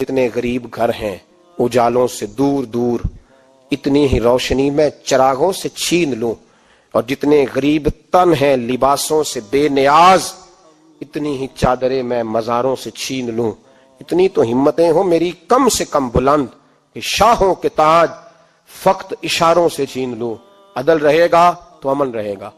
इतने गरीब घर हैं, उजालों से दूर दूर। इतनी ही रोशनी मैं चरागों से छीन लूँ, और जितने गरीब तन हैं लिबासों से बेनियाज, इतनी ही चादरें मैं मजारों से छीन लूँ। इतनी तो हिम्मतें हो मेरी कम से कम बुलंद कि शाहों के ताज फक्त इशारों से छीन लूँ। अदल रहेगा तो अमन रहेगा।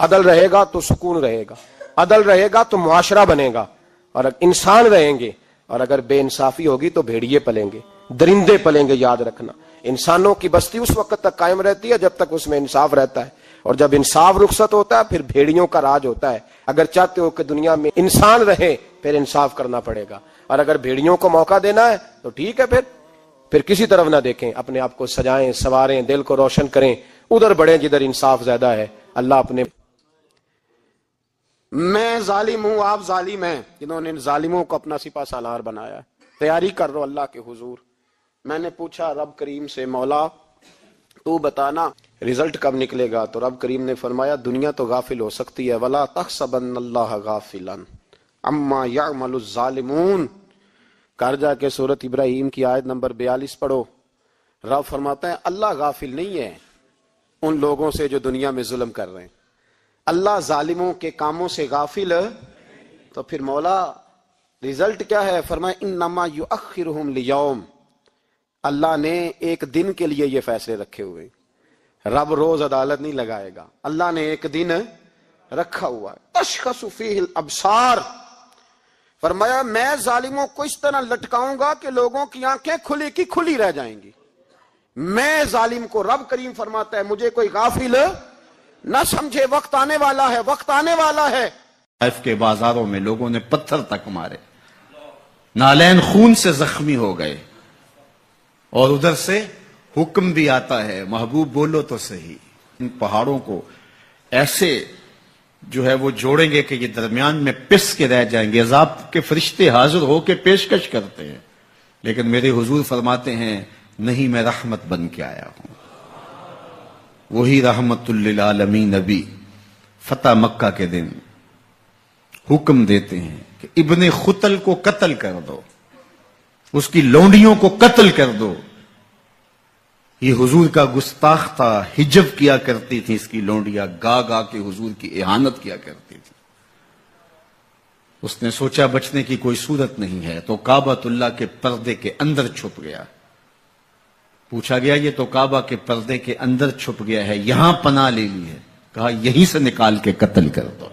अदल रहेगा तो सुकून रहेगा। अदल रहेगा तो मुआशरा बनेगा। और इंसान रहेंगे, और अगर बेइंसाफी होगी तो भेड़िए पलेंगे। दरिंदे पलेंगे, याद रखना। इंसानों की बस्ती उस वक्त तक कायम रहती है जब तक उसमें इंसाफ रहता है। और जब इंसाफ रुखसत होता है, फिर भेड़ियों का राज होता है। अगर चाहते हो कि दुनिया में इंसान रहे, फिर इंसाफ करना पड़ेगा। और अगर भेड़ियों को मौका देना है तो ठीक है फिर। फिर किसी तरफ़ ना देखें, अपने आप को सजाएँ, सवारें, दिल को रोशन करें। उधर बढ़े जिधर इंसाफ ज़्यादा है। अल्लाह अपने मैं जालिम हूँ, आप जालिम हैं। जिन्होंने जालिमों को अपना सिपा सालार बनाया। तैयारी कर रो अल्लाह के हुजूर। मैंने पूछा, रब करीम से, मौला, तू बताना, रिज़ल्ट कब निकलेगा? तो रब करीम ने फरमाया, दुनिया तो गाफिल हो सकती है, वला तखसबन अल्लाह गाफिलन। अम्मा यामलुजालिमून कर जाके सूरत इब्राहिम की आयत नंबर बयालीस पढ़ो। रब फरमाता है, अल्लाह गाफिल नहीं है उन लोगों से जो दुनिया में जुल्म कर रहे हैं। अल्लाह जालिमों के कामों से गाफिल तो फिर मौला, रिज़ल्ट क्या है? फरमाए इन नमा यू अखिर लियोम। अल्लाह ने एक दिन के लिए ये फैसले रखे हुए। रब रोज अदालत नहीं लगाएगा। अल्लाह ने एक दिन रखा हुआ है। तशखसुफील अबसार। फरमाया, मैं जालिमों को इस तरह लटकाऊँगा कि लोगों की आँखें खुली की खुली रह जाएँगी। मैं जालिम को रब करीम फरमाता है, मुझे कोई गाफिल न समझे वक्त आने वाला है, वक्त आने वाला है। ताइफ के बाजारों में लोगों ने पत्थर तक मारे। नालैन खून से जख्मी हो गए। और उधर से हुक्म भी आता है, महबूब बोलो तो सही। इन पहाड़ों को ऐसे जो है वो जोड़ेंगे कि ये दरमियान में पिस के रह जाएँगे। अजाब के फरिश्ते हाजिर होकर पेशकश करते हैं। लेकिन मेरे हुजूर फरमाते हैं, नहीं, मैं रहमत बन के आया हूँ। वही रहमतुल्लामी नबी, फतेह मक्का के दिन। हुक्म देते हैं कि इबन खुतल को कत्ल कर दो, उसकी लौंडियों को कत्ल कर दो। ये हुजूर का गुस्ताख था हिजब किया करती थी, इसकी लौंडिया गा गा के हुजूर की एहानत किया करती थी। उसने सोचा बचने की कोई सूरत नहीं है तो काबातुल्ला के पर्दे के अंदर छुप गया। पूछा गया, ये तो काबा के पर्दे के अंदर छुप गया है, यहाँ पना ले ली है। कहा, यहीं से निकाल के कत्ल कर दो।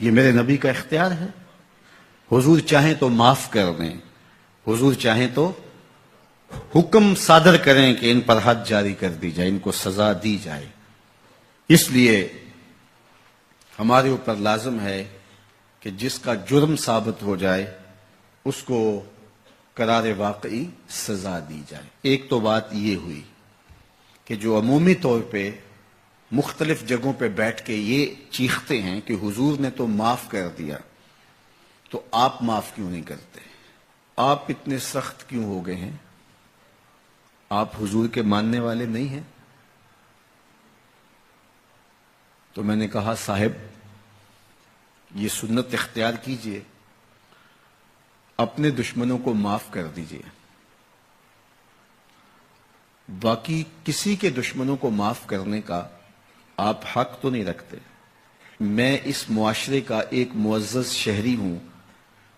ये मेरे नबी का इख्तियार है। हुजूर चाहे तो माफ़ कर दें, हुजूर चाहे तो हुक्म सादर करें कि इन पर हद जारी कर दी जाए, इनको सजा दी जाए। इसलिए हमारे ऊपर लाजम है कि जिसका जुर्म साबित हो जाए, उसको करार वाकई सजा दी जाए। एक तो बात यह हुई कि जो अमूमी तौर पर मुख्तलिफ़ जगहों पर बैठ के ये चीखते हैं कि हुजूर ने तो माफ़ कर दिया तो आप माफ़ क्यों नहीं करते? आप इतने सख्त क्यों हो गए हैं? आप हुजूर के मानने वाले नहीं हैं? तो मैंने कहा, साहेब, ये सुन्नत इख्तियार कीजिए। अपने दुश्मनों को माफ़ कर दीजिए। बाकी किसी के दुश्मनों को माफ़ करने का आप हक तो नहीं रखते। मैं इस मुआशरे का एक मुआज शहरी हूँ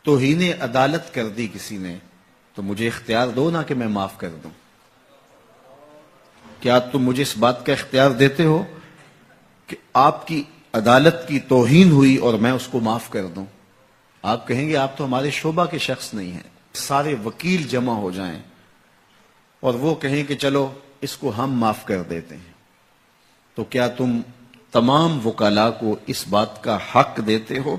तो ही ने अदालत कर दी किसी ने तो मुझे इख्तियार दो ना कि मैं माफ़ कर दूँ। क्या तुम मुझे इस बात का इख्तियार देते हो कि आपकी अदालत की तोहीन हुई और मैं उसको माफ़ कर दूँ? आप कहेंगे, आप तो हमारे शोभा के शख्स नहीं हैं। सारे वकील जमा हो जाएँ और वो कहें कि चलो, इसको हम माफ़ कर देते हैं। तो क्या तुम तमाम वकाला को इस बात का हक देते हो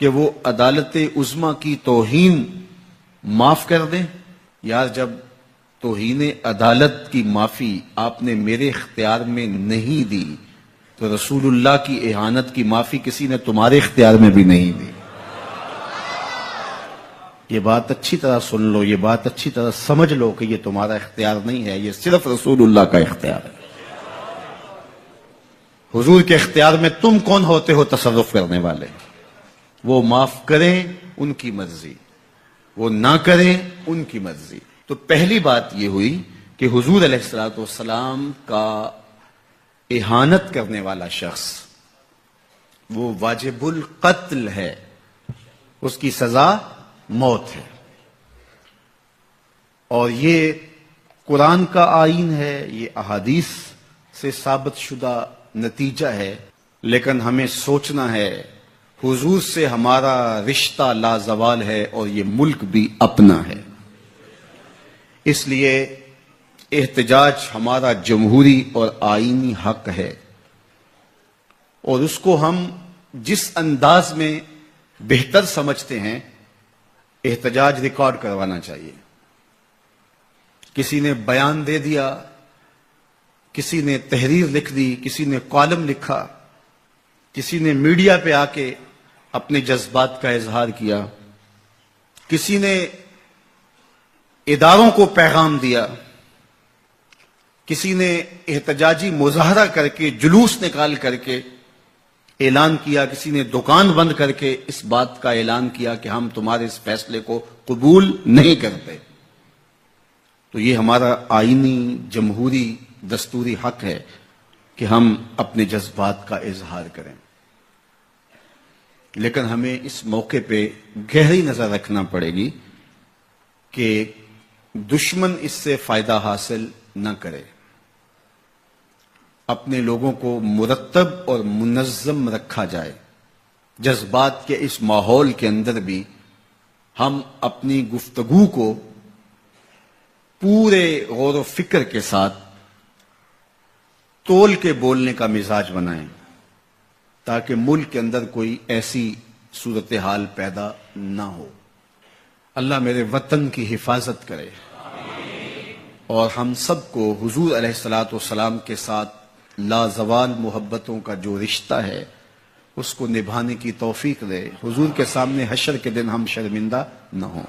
कि वो अदालत उजमा की तोहीन माफ़ कर दें? यार, जब तोहन अदालत की माफ़ी आपने मेरे इख्तियार में नहीं दी तो रसूलुल्लाह की एहानत की माफ़ी किसी ने तुम्हारे इख्तियार में भी नहीं दी। ये बात अच्छी तरह सुन लो, ये बात अच्छी तरह समझ लो कि ये तुम्हारा इख्तियार नहीं है, ये सिर्फ़ रसूलुल्लाह का इख्तियार है। हुजूर के इख्तियार में तुम कौन होते हो तसरुफ करने वाले? वो माफ़ करें उनकी मर्ज़ी, वो ना करें उनकी मर्ज़ी। तो पहली बात यह हुई कि हुजूर सलाम का एहानत करने वाला शख्स, वो वाजिबुल कत्ल है। उसकी सजा मौत है। और ये कुरान का आइन है, ये अहादीस से साबित शुदा नतीजा है। लेकिन हमें सोचना है, हुजूर से हमारा रिश्ता लाजवाल है और ये मुल्क भी अपना है। इसलिए एहतजाज हमारा जमहूरी और आईनी हक है। और उसको हम जिस अंदाज में बेहतर समझते हैं एहतजाज रिकॉर्ड करवाना चाहिए। किसी ने बयान दे दिया, किसी ने तहरीर लिख दी, किसी ने कॉलम लिखा, किसी ने मीडिया पे आके अपने जज्बात का इजहार किया, किसी ने इदारों को पैगाम दिया, किसी ने एहतजाजी मुजाहरा करके जुलूस निकाल करके ऐलान किया, किसी ने दुकान बंद करके इस बात का ऐलान किया कि हम तुम्हारे इस फैसले को कबूल नहीं करते। तो ये हमारा आईनी, जमहूरी, दस्तूरी हक है कि हम अपने जज्बात का इजहार करें। लेकिन हमें इस मौके पे गहरी नज़र रखना पड़ेगी कि दुश्मन इससे फ़ायदा हासिल न करे। अपने लोगों को मुरतब और मुनजम रखा जाए। जज्बात के इस माहौल के अंदर भी हम अपनी गुफ्तगु को पूरे गौर व फ़िक्र के साथ तोल के बोलने का मिजाज बनाएँ, ताकि मुल्क के अंदर कोई ऐसी सूरत हाल पैदा ना हो। अल्लाह मेरे वतन की हिफाजत करे। और हम सबको हुजूर सलाम के साथ लाजवाल मोहब्बतों का जो रिश्ता है, उसको निभाने की तोफीक दे। हुजूर के सामने हशर के दिन हम शर्मिंदा न हो।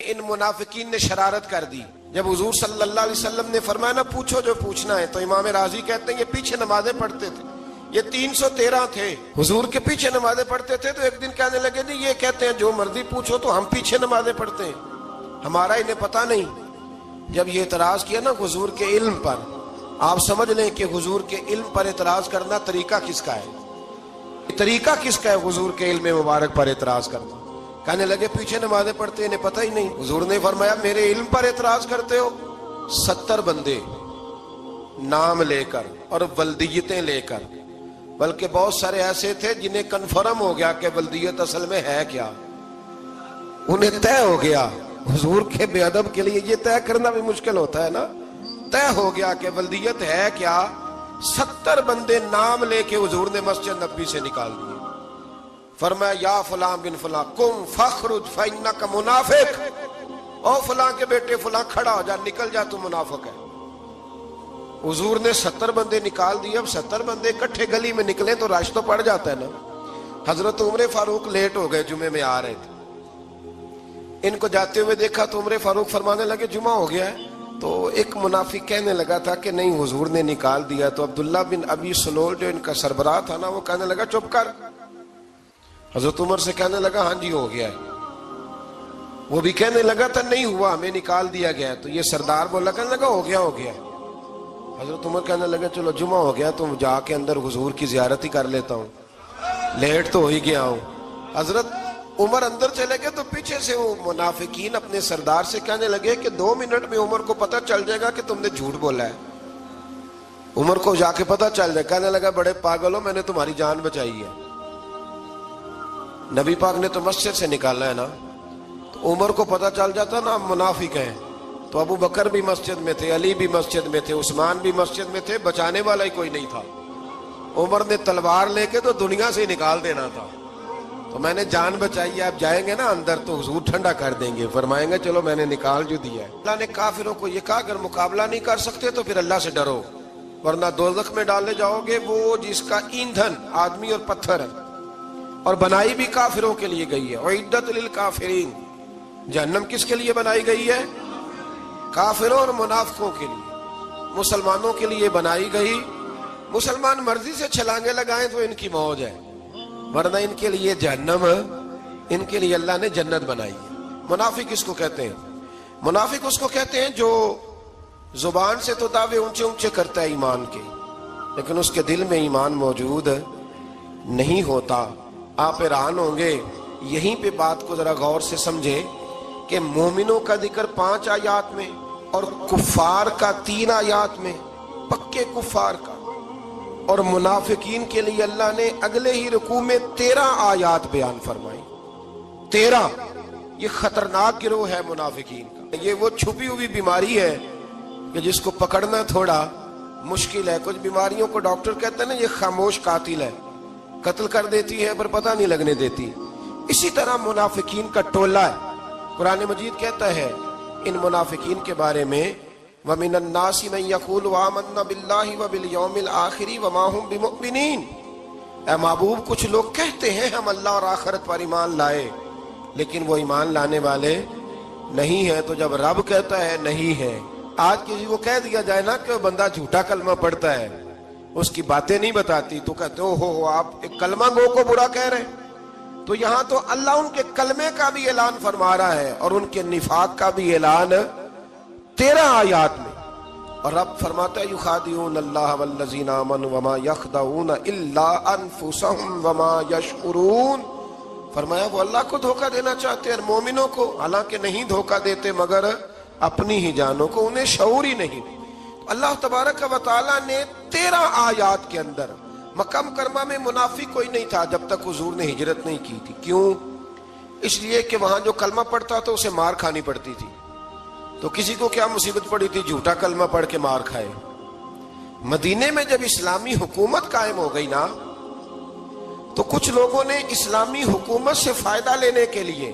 इन मुनाफिकीन ने शरारत कर दी। जब हुजूर सल्लल्लाहु अलैहि वसल्लम ने फरमाया, ना, पूछो जो पूछना है। तो इमाम राज़ी कहते हैं, ये पीछे नमाजें पढ़ते थे। ये 313 थे। हुजूर के पीछे नमाजें पढ़ते थे तो एक दिन कहने लगे जी ये कहते हैं, जो मर्ज़ी पूछो तो हम पीछे नमाजें पढ़ते हैं। हमारा इन्हें पता नहीं। जब ये इतराज किया ना हुजूर के इल्म पर आप समझ लें कि हुजूर के इल्म पर एतराज़ करना तरीका किसका है? तरीका किसका है हुजूर के इल्म मुबारक पर एतराज़ करना? कहने लगे, पीछे नमाजें पढ़ते इन्हें पता ही नहीं। हुजूर ने फरमाया, मेरे इल्म पर एतराज़ करते हो? सत्तर बंदे नाम लेकर और वल्दियतें लेकर। बल्कि बहुत सारे ऐसे थे जिन्हें कन्फर्म हो गया कि बल्दियत असल में है क्या। उन्हें तय हो गया, हुजूर के बेअदब के लिए ये तय करना भी मुश्किल होता है ना। तय हो गया कि बल्दियत है क्या? सत्तर बंदे नाम लेके हुजूर ने मस्जिद नबी से निकाल दिए। फरमा या फला बिन फला, कुम फखरुज फैना का मुनाफिक। ओ फला के बेटे, फला खड़ा हो जा, निकल जा, तू मुनाफिक है। हुजूर ने सत्तर बंदे निकाल दिए। अब सत्तर बंदे इकट्ठे गली में निकले तो रश तो पड़ जाता है ना। हज़रत उम्र फारूक लेट हो गए, जुमे में आ रहे थे। इनको जाते हुए देखा तो उम्र फारूक फरमाने लगे, जुमा हो गया है। तो एक मुनाफी कहने लगा था कि नहीं, हुजूर ने निकाल दिया तो अब्दुल्ला बिन अबी सलोल जो इनका सरबराह था ना, वो कहने लगा, चुप कर। हज़रत उमर से कहने लगा हाँ जी, हो गया है। वो भी कहने लगा, था नहीं हुआ, हमें निकाल दिया गया तो ये सरदार बोला, कहने लगा, हो गया हो गया हज़रत उमर कहने लगे, चलो जुमा हो गया तो जाके अंदर हुजूर की जियारत ही कर लेता हूँ। लेट तो हो ही गया हूँ। हज़रत उमर अंदर चले गए तो पीछे से वो मुनाफिकीन अपने सरदार से कहने लगे कि दो मिनट में उमर को पता चल जाएगा कि तुमने झूठ बोला है। उमर को जाके पता चल जाए। कहने लगा, बड़े पागल हो, मैंने तुम्हारी जान बचाई है। नबी पाक ने तो मस्जिद से निकाला है ना। तो उमर को पता चल जाता ना मुनाफिक है। तो अबू बकर भी मस्जिद में थे, अली भी मस्जिद में थे, उस्मान भी मस्जिद में थे, बचाने वाला ही कोई नहीं था। उमर ने तलवार लेके तो दुनिया से ही निकाल देना था। तो मैंने जान बचाई है, आप जाएँगे ना अंदर तो हजूर ठंडा कर देंगे। फरमाएँगे, चलो मैंने निकाल जो दिया है। अल्लाह ने काफिरों को ये कहा, अगर मुकाबला नहीं कर सकते तो फिर अल्लाह से डरो, वरना दोजख में डाले जाओगे वो जिसका ईंधन, आदमी और पत्थर है, और बनाई भी काफिरों के लिए गई है। और इद्दत काफिरीन, जहन्नम किसके लिए बनाई गई है? काफिरों और मुनाफकों के लिए, मुसलमानों के लिए बनाई गई। मुसलमान मर्ज़ी से छलांगे लगाए तो इनकी मौज है। वरना इनके लिए जहन्नम इनके लिए अल्लाह ने जन्नत बनाई है। मुनाफिक इसको कहते हैं? मुनाफिक उसको कहते हैं जो ज़ुबान से तो दावे ऊँचे ऊँचे करता है ईमान के। लेकिन उसके दिल में ईमान मौजूद नहीं होता। आप हैरान होंगे। यहीं पे बात को जरा गौर से समझे कि मोमिनों का ज़िक्र पाँच आयात में और कुफार का तीन आयात में, पक्के कुफार का। और मुनाफिकीन के लिए अल्लाह ने अगले ही रुकू में तेरह आयात बयान फरमाई। तेरह। ये खतरनाक गिरोह है मुनाफिकीन का। ये वो छुपी हुई बीमारी है कि जिसको पकड़ना थोड़ा मुश्किल है। कुछ बीमारियों को डॉक्टर कहते हैं ना, ये खामोश कातिल है। कत्ल कर देती है, पर पता नहीं लगने देती। इसी तरह मुनाफिकीन का टोला है। कुरान मजीद कहता है, इन मुनाफिकीन के बारे में वमिन नासी यकूल वामन्ना बिल्लाहि व बिल यौमिल आखिरी व माहुम बिमुमिनीन ए महबूब कुछ लोग कहते हैं हम अल्लाह और आखिरत पर ईमान लाए लेकिन वो ईमान लाने वाले नहीं है तो जब रब कहता है नहीं है आज किसी को कह दिया जाए ना कि बंदा झूठा कलमा पढ़ता है उसकी बातें नहीं बताती तो कहते हो, हो आप एक कलमा गो को बुरा कह रहे तो यहाँ तो अल्लाह उनके कलमे का भी ऐलान फरमा रहा है और उनके निफाक का भी ऐलान तेरह आयात में। और रब फरमाता फरमाया, वो अल्लाह को धोखा देना चाहते हैं मोमिनों को। हालाँकि नहीं धोखा देते, मगर अपनी ही जानों को, उन्हें शऊर ही नहीं। अल्लाह तबारक व ताला ने तेरह आयात के अंदर, मकम मुकरमा में मुनाफी कोई नहीं था, जब तक हजूर ने हिजरत नहीं की थी। क्यों? इसलिए कि वहाँ जो कलमा पड़ता था, उसे मार खानी पड़ती थी। तो किसी को क्या मुसीबत पड़ी थी? झूठा कलमा पढ़ के मार खाए। मदीने में जब इस्लामी हुकूमत कायम हो गई ना तो कुछ लोगों ने इस्लामी हुकूमत से फ़ायदा लेने के लिए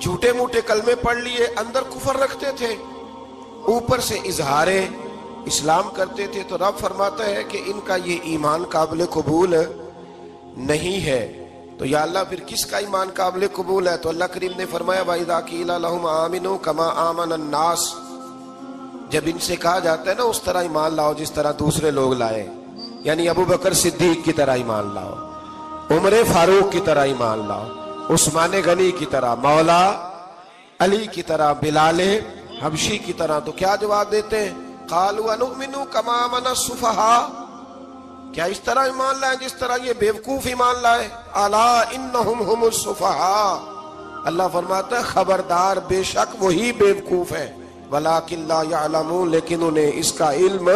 झूठे मूठे कलमे पढ़ लिए, अंदर कुफर रखते थे, ऊपर से इजहारे इस्लाम करते थे। तो रब फरमाता है कि इनका ये ईमान काबिल कबूल नहीं है। तो या अल्लाह, फिर किसका ईमान काबिल कबूल है? तो अल्लाह करीम ने फरमाया आमिनो कमा आमन अन्नास। जब इनसे कहा जाता है ना, उस तरह ईमान लाओ, जिस तरह दूसरे लोग लाए। यानी अबू बकर सिद्दीक की तरह ईमान लाओ, उमर फारूक की तरह ईमान लाओ, उस्मान गनी की तरह, मौला अली की तरह, बिलाले हबशी की तरह। तो क्या जवाब देते हैं? कालू अनुमिनु कमा मन सुफहा। क्या इस तरह ईमान लाए जिस तरह ये बेवकूफ़ ईमान लाए? अला इन सुफहा। अल्लाह फरमाता है, खबरदार बेशक वही बेवकूफ़ है। वला किल्ला लेकिन उन्हें इसका इल्म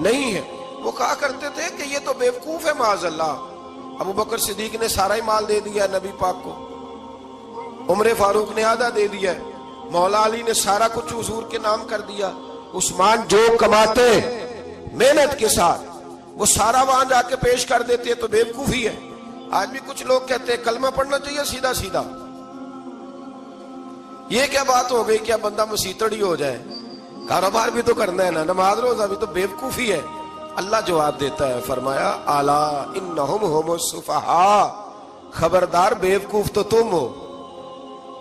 नहीं है। वो कहा करते थे कि ये तो बेवकूफ़ है माज अल्लाह अबू बकर सिद्दीक ने सारा ही माल दे दिया नबी पाक को। उम्र फारूक ने आधा दे दिया। मौला अली ने सारा कुछ हजूर के नाम कर दिया। उस्मान जो कमाते मेहनत के साथ। वो सारा वहाँ जाके पेश कर देते हैं तो बेवकूफ़ी है। आज भी कुछ लोग कहते हैं, कलमा पढ़ना चाहिए सीधा सीधा ये क्या बात हो गई क्या बंदा मसीतड़ी हो जाए। कारोबार भी तो करना है ना, नमाज़ रोजा भी तो बेवकूफ़ी है। अल्लाह जवाब देता है, फरमाया, आला इन होमो सुफहा खबरदार बेवकूफ़ तो तुम हो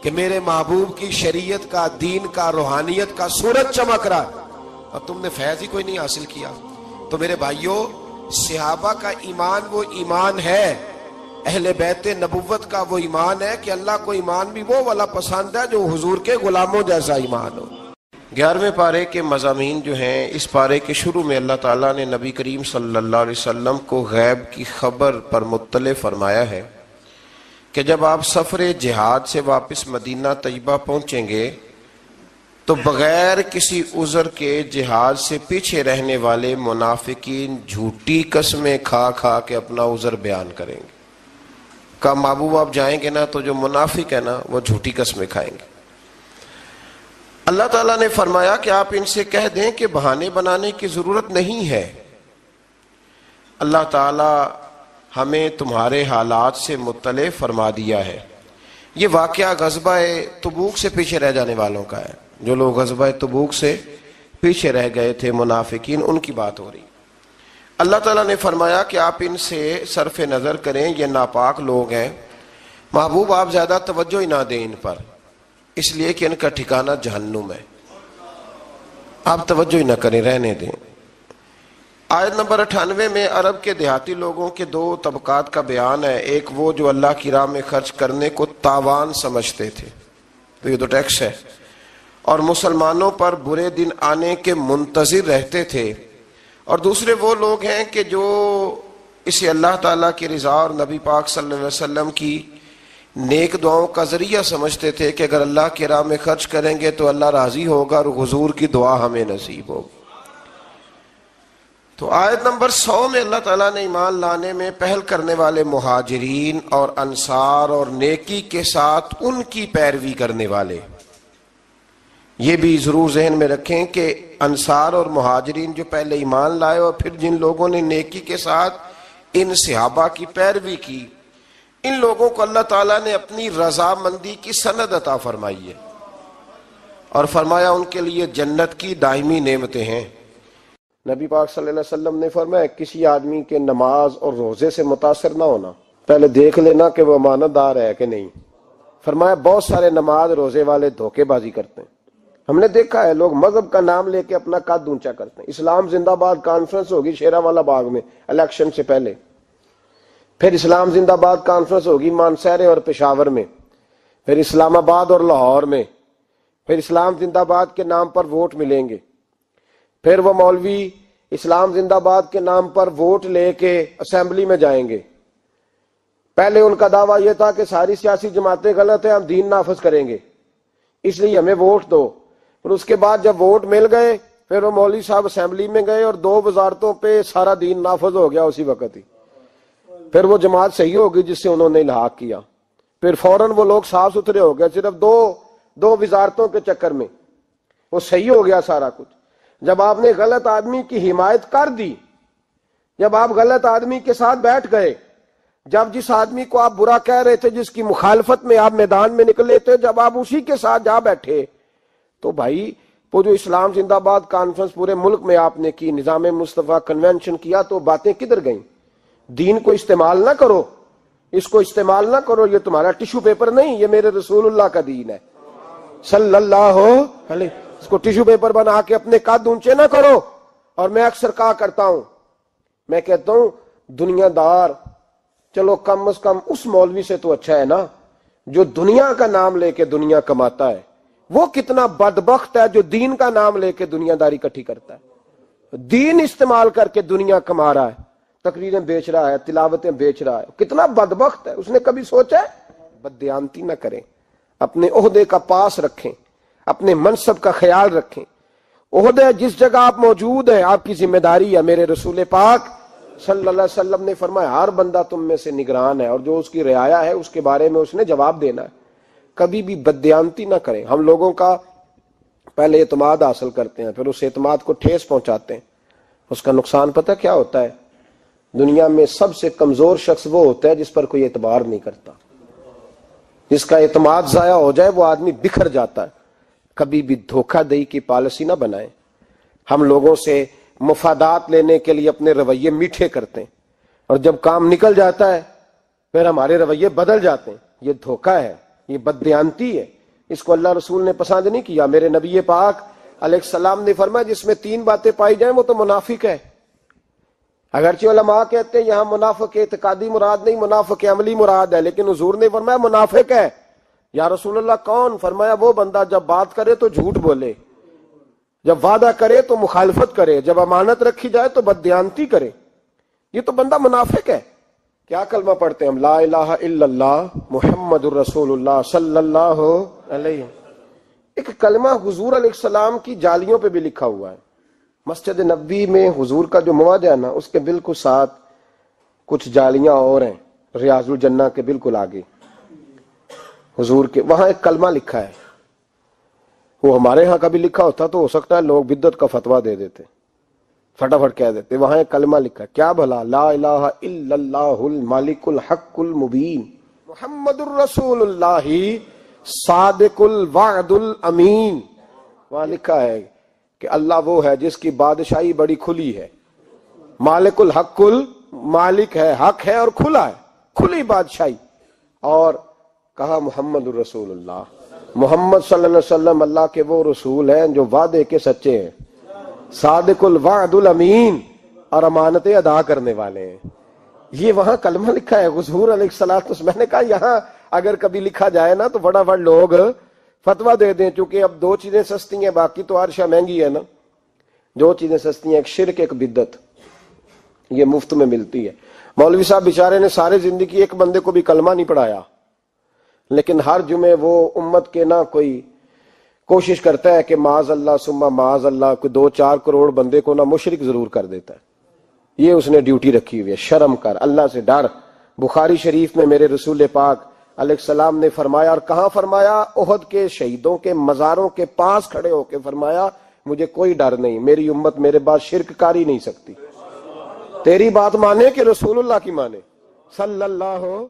कि मेरे महबूब की शरीयत का, दीन का, रूहानियत का सूरज चमक रहा है। और तुमने फैज ही कोई नहीं हासिल किया। तो मेरे भाइयों सिहाबा का ईमान वो ईमान है। अहले बैत नबुवत का वो ईमान है कि अल्लाह को ईमान भी वो वाला पसंद है जो हुजूर के गुलामों जैसा ईमान हो। ग्यारहवें पारे के मजामी जो हैं, इस पारे के शुरू में अल्लाह ताला ने नबी करीम सल्लल्लाहु अलैहि वसल्लम को गैब की खबर पर मुतल फरमाया है कि जब आप सफ़र जिहाद से वापस मदीना तयबा पहुँचेंगे तो बगैर किसी उज़र के जिहाद से पीछे रहने वाले मुनाफिकीन झूठी कस्में खा खा के अपना उज़र बयान करेंगे। का महबूब आप जाएँगे ना तो जो मुनाफिक है ना, वो झूठी कस्में खाएँगे। अल्लाह ताला ने फरमाया कि आप इनसे कह दें कि बहाने बनाने की ज़रूरत नहीं है। अल्लाह ताला हमें तुम्हारे हालात से मुतले फरमा दिया है। ये वाक़ गजबा तबूक से पीछे रह जाने वालों का है। जो लोग गजबा तबूक से पीछे रह गए थे, मुनाफिकीन, उनकी बात हो रही। अल्लाह ताला ने फरमाया कि आप इनसे सरफ नज़र करें, ये नापाक लोग हैं। महबूब, आप ज़्यादा तवज्जो ही ना दें इन पर। इसलिए कि इनका ठिकाना जहन्नुम है। आप तवज्जो ही ना करें, रहने दें। आयत नंबर अठानवे में अरब के देहाती लोगों के दो तबकात का बयान है। एक वो जो अल्लाह की राह में खर्च करने को तावान समझते थे। तो ये तो टैक्स है। और मुसलमानों पर बुरे दिन आने के मुंतजिर रहते थे। और दूसरे वो लोग हैं कि जो इसे अल्लाह ताला की रजा और नबी पाक सल्लल्लाहु अलैहि वसल्लम की नेक दुआओं का ज़रिया समझते थे कि अगर अल्लाह के राह में खर्च करेंगे तो अल्लाह राज़ी होगा और हुजूर की दुआ हमें नसीब होगी। तो आयत नंबर सौ में अल्लाह ताला ने ईमान लाने में पहल करने वाले महाजरीन और अनसार और नेकी के साथ उनकी पैरवी करने वाले ये भी ज़रूर जहन में रखें कि अनसार और महाजरीन जो पहले ईमान लाए और फिर जिन लोगों ने नेकी के साथ इन सिहाबा की पैरवी की, इन लोगों को अल्लाह ताला ने अपनी रजामंदी की सनद अता फरमाई है। और फरमाया, उनके लिए जन्नत की दायमी नेमतें हैं। नबी पाक सल्लल्लाहु अलैहि वसल्लम ने फरमाया, किसी आदमी के नमाज़ और रोज़े से मुतासर ना होना। पहले देख लेना कि वह अमानतदार है कि नहीं। फरमाया, बहुत सारे नमाज़ रोज़े वाले धोखेबाजी करते हैं। हमने देखा है, लोग मज़हब का नाम लेके अपना कद ऊँचा करते हैं। इस्लाम जिंदाबाद कॉन्फ्रेंस होगी शेरावाला बाग में इलेक्शन से पहले। फिर इस्लाम जिंदाबाद कॉन्फ्रेंस होगी मानसहरे और पेशावर में। फिर इस्लामाबाद और लाहौर में। फिर इस्लाम जिंदाबाद के नाम पर वोट मिलेंगे। फिर वो मौलवी इस्लाम जिंदाबाद के नाम पर वोट लेके असेंबली में जाएँगे। पहले उनका दावा यह था कि सारी सियासी जमातें गलत है, हम दीन नाफज करेंगे। इसलिए हमें वोट दो। फिर उसके बाद जब वोट मिल गए, फिर वो मौलवी साहब असेंबली में गए और दो वजारतों पे सारा दीन नाफज हो गया उसी वक्त ही। फिर वो जमात सही होगी जिससे उन्होंने इलाहा किया। फिर फ़ौरन वो लोग साफ़ सुथरे हो गए सिर्फ़ दो दो वजारतों के चक्कर में। वो सही हो गया सारा कुछ। जब आपने गलत आदमी की हिमायत कर दी, जब आप गलत आदमी के साथ बैठ गए, जब जिस आदमी को आप बुरा कह रहे थे जिसकी मुखालफत में आप मैदान में निकले थे, जब आप उसी के साथ जा बैठे तो भाई, वो जो इस्लाम जिंदाबाद कॉन्फ्रेंस पूरे मुल्क में आपने की, निज़ाम मुस्तफ़ा कन्वेंशन किया तो बातें किधर गई? दीन को इस्तेमाल ना करो। इसको इस्तेमाल ना करो, ये तुम्हारा टिश्यू पेपर नहीं, ये मेरे रसूलुल्लाह का दीन है। सल्लल्लाहु अलैहि, इसको टिश्यू पेपर बना के अपने कद ऊँचे ना करो। और मैं अक्सर कहा करता हूँ, मैं कहता हूँ, दुनियादार, चलो कम अज कम उस मौलवी से तो अच्छा है ना, जो दुनिया का नाम लेके दुनिया कमाता है। वो कितना बदबख्त है जो दीन का नाम लेके दुनियादारी इकट्ठी करता है। दीन इस्तेमाल करके दुनिया कमा रहा है, तकरीरें बेच रहा है, तिलावतें बेच रहा है। कितना बदबख्त है, उसने कभी सोचा है? बदयांती ना करें। अपने ओहदे का पास रखें, अपने मनसब का ख्याल रखें। ओहदे जिस जगह आप मौजूद हैं, आपकी ज़िम्मेदारी है, मेरे रसूल पाक सल्लल्लाहु अलैहि वसल्लम ने फरमाया, हर बंदा तुम में से निगरान है, और जो उसकी रियाया है, उसके बारे में उसने जवाब देना है। कभी भी बदयांती ना करें। हम लोगों का पहले एतमाद हासिल करते हैं, फिर उस एतमाद को ठेस पहुंचाते हैं। उसका नुकसान पता क्या होता है? दुनिया में सबसे कमज़ोर शख्स वो होता है जिस पर कोई एतबार नहीं करता। जिसका एतमाद जाया हो जाए, वो आदमी बिखर जाता है। कभी भी धोखादही की पॉलिसी ना बनाए। हम लोगों से मुफादात लेने के लिए अपने रवैये मीठे करते हैं। और जब काम निकल जाता है, फिर हमारे रवैये बदल जाते हैं। ये धोखा है। ये बदयांती है। इसको अल्लाह रसूल ने पसंद नहीं किया। मेरे नबी पाक सलाम ने फरमाया, जिसमें तीन बातें पाई जाए, वो तो मुनाफिक है। अगरचे उलमा कहते हैं, यहाँ मुनाफिक इतकादी मुराद नहीं, मुनाफिक अमली मुराद है। लेकिन हजूर ने फरमाया, मुनाफिक है। या रसूलुल्लाह, कौन? फरमाया, वो बंदा जब बात करे तो झूठ बोले। जब वादा करे तो मुखालफत करे। जब अमानत रखी जाए तो बदयांती करे। ये तो बंदा मुनाफिक है। क्या कलमा पढ़ते हैं हम? ला इल्लल्लाह मुहम्मद रसूलुल्लाह सल्लल्लाहु अलैहि एक कलमा हुजूर सलाम की जालियों पे भी लिखा हुआ है। मस्जिद नबी में हुजूर का जो मुआदा है ना, उसके बिल्कुल साथ कुछ जालियाँ और हैं, रियाजुल जन्ना के बिल्कुल आगे। हुजूर के, वहाँ एक कलमा लिखा है। वो हमारे यहाँ का भी लिखा होता तो हो सकता है लोग बिद्दत का फतवा दे देते। फटाफट कह देते, वहाँ एक कलमा लिखा, क्या भला? ला इलाहा इल्लल्लाहुल मालिकुल हक्कुल मुबीन। मुहम्मदुर रसूलुल्लाह सादिकुल वादुल अमीन। वहाँ लिखा है कि अल्लाह वो है जिसकी बादशाही बड़ी खुली है। मालिकुल हक्कुल मालिक है, हक है और खुला है, खुली बादशाही। और कहा मोहम्मद रसूलुल्लाह, मोहम्मद सल्लल्लाहु अलैहि वसल्लम अल्लाह के वो रसूल हैं जो वादे के सच्चे हैं। सादिकुल वादुल अमीन, और अमानतें अदा करने वाले हैं। ये वहाँ कलमा लिखा है, हजूर अलैहिस्सलात मैंने कहा, यहाँ अगर कभी लिखा जाए ना तो फटाफट लोग फतवा दे दें, क्योंकि अब दो चीज़ें सस्ती हैं, बाकी तो आरशा महँगी है ना। दो चीज़ें सस्ती हैं, एक शिरक, एक बिद्दत। ये मुफ़्त में मिलती है। मौलवी साहब बेचारे ने सारे ज़िंदगी एक बंदे को भी कलमा नहीं पढ़ाया। लेकिन हर जुमे वो उम्मत के ना कोई कोशिश करता है कि माज अल्लाह सुम्मा माज अल्लाह, कोई दो चार करोड़ बंदे को ना मुशरक ज़रूर कर देता है। ये उसने ड्यूटी रखी हुई है, शर्म कर, अल्लाह से डर। बुखारी शरीफ में मेरे रसूल पाक सलाम ने फरमाया, और कहा फरमाया? ओहद के शहीदों के मजारों के पास खड़े होकर फरमाया, मुझे कोई डर नहीं, मेरी उम्मत मेरे बाद शिरक कर ही नहीं सकती। तेरी बात माने कि रसूलुल्लाह की माने? सल्लल्लाहु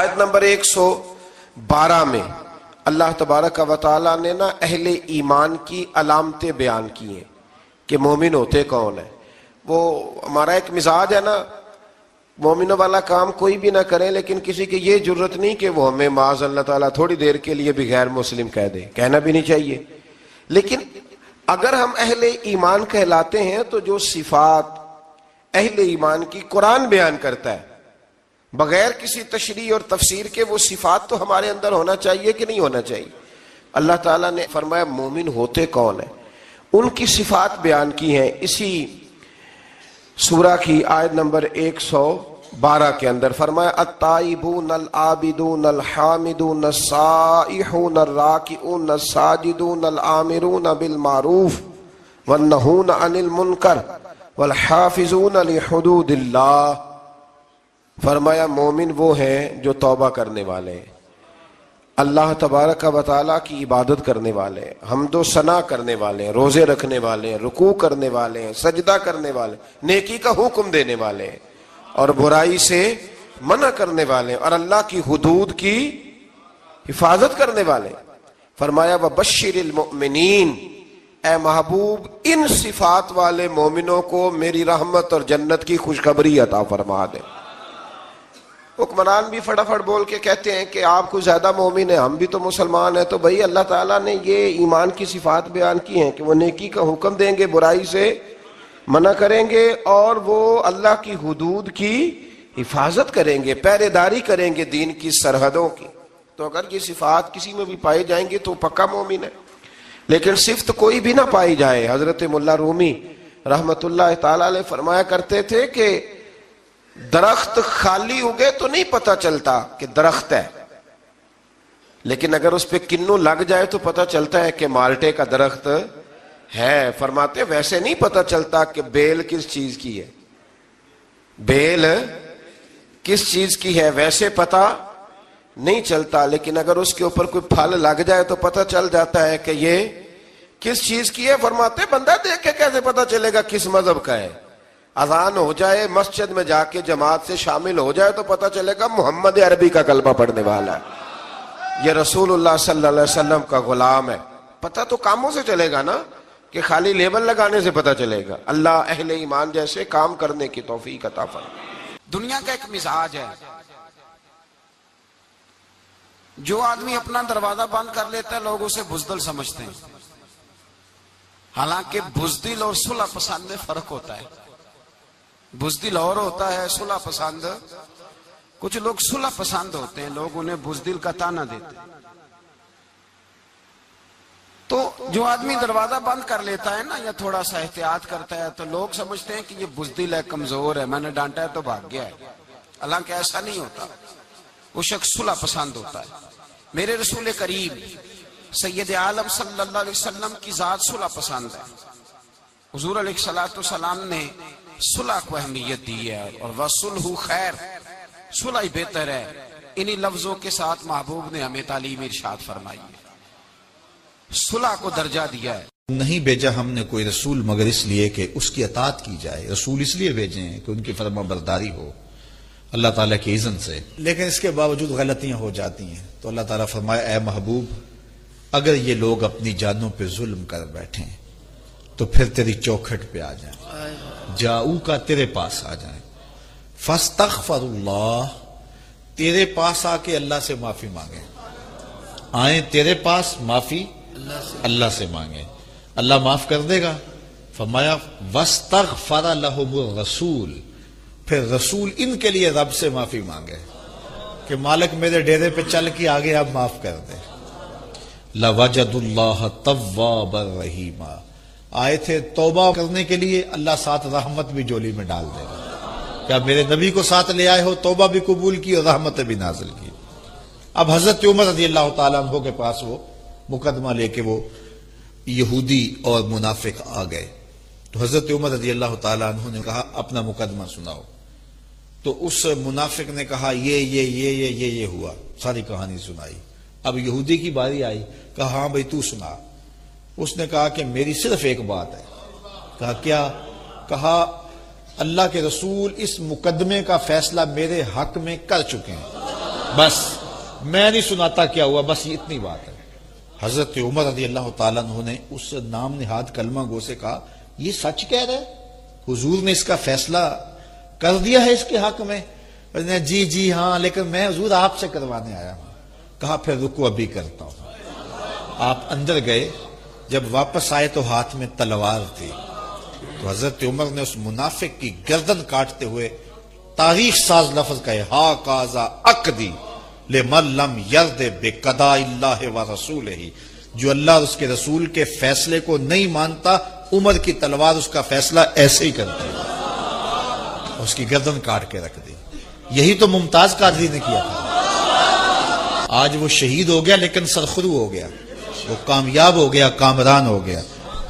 आयत नंबर 112 में अल्लाह तबारक वाली ने ना अहले ईमान की अलामतें बयान की हैं कि मोमिन होते कौन है। वो हमारा एक मिजाज है ना, मोमिनों वाला काम कोई भी ना करे, लेकिन किसी की ये ज़रूरत नहीं कि वो हमें माज अल्लाह ताला थोड़ी देर के लिए भी गैर मुस्लिम कह दे। कहना भी नहीं चाहिए। लेकिन अगर हम अहले ईमान कहलाते हैं तो जो सिफात अहले ईमान की कुरान बयान करता है बगैर किसी तशरी और तफसीर के वो सिफात तो हमारे अंदर होना चाहिए कि नहीं होना चाहिए? अल्लाह ताला ने फरमाया, मोमिन होते कौन है? उनकी सिफात बयान की है इसी सूरा की आयत नंबर 112 के अंदर। फरमाया अताइबू नल आबिदू नल हामिदू न साइहू न न साजिदू नल आमिरू न बिल मारूफ वन नहून अनिल मुनकर वल अली हदूदिल्लाह फरमाया, मोमिन वो हैं जो तौबा करने वाले हैं। अल्लाह तबारक का वाली की इबादत करने वाले हैं, हमदो सना करने वाले हैं, रोज़े रखने वाले रुकू करने वाले हैं, सजदा करने वाले नेकी का हुक्म देने वाले हैं और बुराई से मना करने वाले और अल्लाह की हदूद की हिफाजत करने वाले फरमाया, व बशीर ए महबूब, इन सिफात वाले मोमिनों को मेरी रहमत और जन्नत की खुशखबरी अता फरमा दे। हुक्मरान भी फटाफट बोल के कहते हैं कि आप कुछ ज़्यादा मोमिन है, हम भी तो मुसलमान है। तो भाई अल्लाह ताला ने ये ईमान की सिफात बयान की है कि वो नेकी का हुक्म देंगे, बुराई से मना करेंगे और वो अल्लाह की हदूद की हिफाजत करेंगे पहरेदारी करेंगे दीन की, सरहदों की। तो अगर ये सिफात किसी में भी पाई जाएँगे तो पक्का मोमिन है। लेकिन सिफ्त कोई भी ना पाई जाए। हज़रत मुल्ला रूमी रहमतुल्लाह ताला फरमाया करते थे कि दरख्त खाली उगे तो नहीं पता चलता कि दरख्त है। लेकिन अगर उस पर किन्नू लग जाए तो पता चलता है कि माल्टे का दरख्त है। फरमाते, वैसे नहीं पता चलता कि बेल किस चीज़ की है। बेल किस चीज़ की है, वैसे पता नहीं चलता। लेकिन अगर उसके ऊपर कोई फल लग जाए तो पता चल जाता है कि ये किस चीज़ की है। फरमाते, बंदा देख के कैसे पता चलेगा किस मज़हब का है। अजान हो जाए, मस्जिद में जाके जमात से शामिल हो जाए तो पता चलेगा मोहम्मद अरबी का कलमा पढ़ने वाला है। यह रसूलुल्लाह सल्लल्लाहु अलैहि वसल्लम का गुलाम है। पता तो कामों से चलेगा ना, कि खाली लेबल लगाने से पता चलेगा। अल्लाह अहले ईमान जैसे काम करने की तोफीक अता दुनिया का एक मिजाज है। जो आदमी अपना दरवाज़ा बंद कर लेता है, लोग उसे बुजदल समझते हैं। हालाँकि बुजदिल और सुलह पसंद में फ़र्क होता है। बुजदिल और होता है, सुलह पसंद। कुछ लोग सुलह पसंद होते हैं, लोग उन्हें बुजदिल का ताना देते हैं। तो जो आदमी दरवाज़ा बंद कर लेता है ना, या थोड़ा सा एहतियात करता है तो लोग समझते हैं कि ये बुजदिल है, कमज़ोर है, मैंने डांटा है तो भाग गया है। हालाँकि ऐसा नहीं होता। वो शख्स सुलह पसंद होता है। मेरे रसूल करीब सैयद आलम सल्लल्लाहु अलैहि वसल्लम की जात सुलह पसंद है। हजूर सलाम ने सुलह को अहमियत दी है और वसुल खैर। सुलह बेहतर है। इन्हीं लफ्जों के साथ महबूब ने हमें तालीम इर्शाद फरमाई है। सुलह को दर्जा दिया है। नहीं भेजा हमने कोई रसूल मगर इसलिए कि उसकी अतात की जाए। रसूल इसलिए भेजे हैं कि उनकी फरमा बरदारी हो अल्लाह ताला के इज़न से। लेकिन इसके बावजूद गलतियाँ हो जाती हैं। तो अल्लाह ताला फरमाए ए महबूब अगर ये लोग अपनी जानों पे जुल्म कर बैठे तो फिर तेरी चौखट पे आ जाए। जाऊ का तेरे पास आ जाए। फस्तगफरुल्लाह, तेरे पास आके अल्लाह से माफ़ी मांगे। आए तेरे पास, माफ़ी अल्लाह से मांगे। अल्लाह माफ़ कर देगा। फरमाया, वस्तगफर लहुमुर रसूल। फिर रसूल इनके लिए रब से माफ़ी मांगे कि मालिक मेरे डेरे पे चल के आगे अब माफ़ कर दे। लवजदुल्लाह तव्वाब रहीमा। आए थे तोबा करने के लिए, अल्लाह साथ रहमत भी जोली में डाल देगा क्या मेरे नबी को साथ ले आए हो? तोबा भी कबूल की और रहमत भी नाजिल की। अब हज़रत उमर रज़ी अल्लाह तहो के पास वो मुकदमा लेके वो यहूदी और मुनाफिक आ गए। तो हज़रत उमर रज़ी अल्लाह तु ने कहा, अपना मुकदमा सुनाओ। तो उस मुनाफिक ने कहा, ये ये ये ये ये ये हुआ। सारी कहानी सुनाई। अब यहूदी की बारी आई, कहा हाँ भाई, तू सुना। उसने कहा कि मेरी सिर्फ़ एक बात है। कहा, क्या? कहा, अल्लाह के रसूल इस मुकदमे का फैसला मेरे हक में कर चुके हैं। बस, मैं नहीं सुनाता क्या हुआ, बस ये इतनी बात है। हज़रत उमर रज़ी अल्लाह तु ने उस नाम निहाद कलमा गो से कहा, ये सच कह रहे हुजूर ने इसका फैसला कर दिया है इसके हक में? जी जी हाँ लेकिन मैं हजूर आपसे करवाने आया हूँ। कहा, फिर रुको, अभी करता हूँ। आप अंदर गए जब वापस आए तो हाथ में तलवार थी। तो हज़रत उमर ने उस मुनाफिक की गर्दन काटते हुए तारीख साज लफज कहे, हा काजा अकदी, ले मल्लम यर्द बेकदा व रसूल ही जो अल्लाह उसके रसूल के फैसले को नहीं मानता, उमर की तलवार उसका फैसला ऐसे ही करती। उसकी गर्दन काट के रख दी। यही तो मुमताज़ कादरी ने किया था। आज वो शहीद हो गया, लेकिन सरखरू हो गया। वो कामयाब हो गया, कामरान हो गया।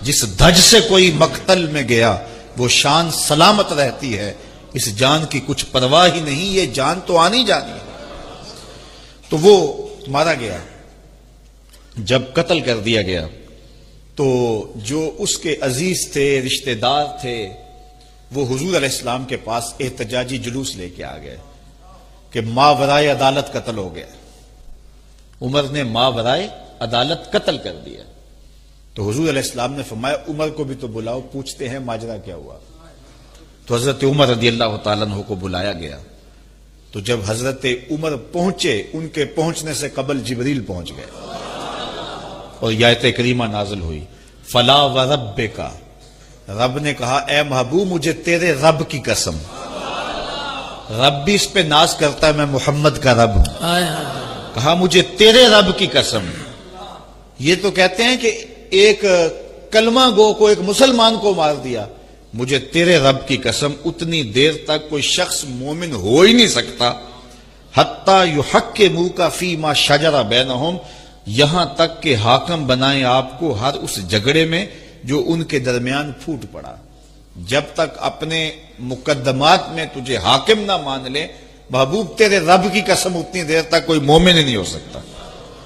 जिस धज से कोई मकतल में गया, वो शान सलामत रहती है। इस जान की कुछ परवाह ही नहीं, ये जान तो आनी जानी है। तो वो मारा गया। जब कत्ल कर दिया गया तो जो उसके अज़ीज़ थे, रिश्तेदार थे, वो हजूर इस्लाम के पास एहतजाजी जुलूस लेके आ गए कि मावराए अदालत कत्ल हो गया। उमर ने मावराए अदालत कत्ल कर दिया तो हजूर इस्लाम ने फरमाया उमर को भी तो बुलाओ पूछते हैं माजरा क्या हुआ। तो हज़रत उमर रदी अल्लाह तु को बुलाया गया। तो जब हज़रत उमर पहुँचे उनके पहुँचने से कबल जिबरील पहुँच गए। और यात करीमा नाजल हुई। फला व रब का रब ने कहा ए महबू मुझे तेरे रब की कसम। रब भी इस पे नाज करता है मैं मोहम्मद का रब हूँ। कहा मुझे तेरे रब की कसम। ये तो कहते हैं कि एक कलमा गो को एक मुसलमान को मार दिया। मुझे तेरे रब की कसम, उतनी देर तक कोई शख्स मोमिन हो ही नहीं सकता। हत्ता यु हक के मुँह का फ़ी मा शजरा बैन यहाँ तक के हाकम बनाए आपको हर उस झगड़े में जो उनके दरमियान फूट पड़ा। जब तक अपने मुकदमात में तुझे हाकिम ना मान ले, महबूब तेरे रब की कसम, उतनी देर तक कोई मोमिन ही नहीं हो सकता।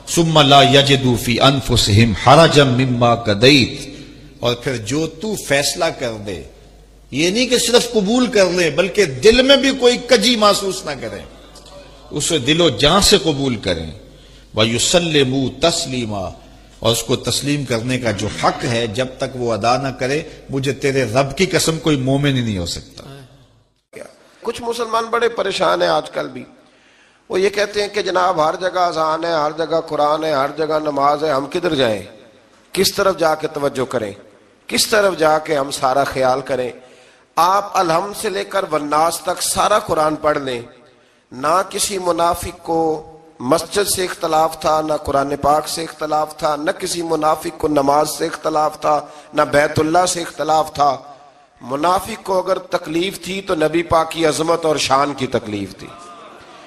सुमला यजदूफी अनफुसहिम हराजम मिम्मा कदईत और फिर जो तू फैसला कर दे, ये नहीं कि सिर्फ़ कबूल कर ले, बल्कि दिल में भी कोई कजी महसूस ना करें। उसे दिलो जान से कबूल करें। वयुसलमू तस्लीमा। और उसको तस्लीम करने का जो हक है, जब तक वो अदा ना करे, मुझे तेरे रब की कसम कोई मोमिन ही नहीं हो सकता। कुछ मुसलमान बड़े परेशान है आजकल भी। वो ये कहते हैं कि जनाब, हर जगह अजान है, हर जगह कुरान है, हर जगह नमाज़ है, हम किधर जाएँ? किस तरफ़ जाके तवज्जो करें? किस तरफ़ जाके हम सारा ख्याल करें? आप अलहम से लेकर वन्नास तक सारा कुरान पढ़ लें। ना किसी मुनाफिक को मस्जिद से इख्तलाफ था, ना कुरान पाक से इख्तलाफ था, न किसी मुनाफिक को नमाज़ से इख्तलाफ था, ना बैतुल्ला से इख्तलाफ था। मुनाफिक को अगर तकलीफ़ थी तो नबी पाक की अजमत और शान की तकलीफ़ थी।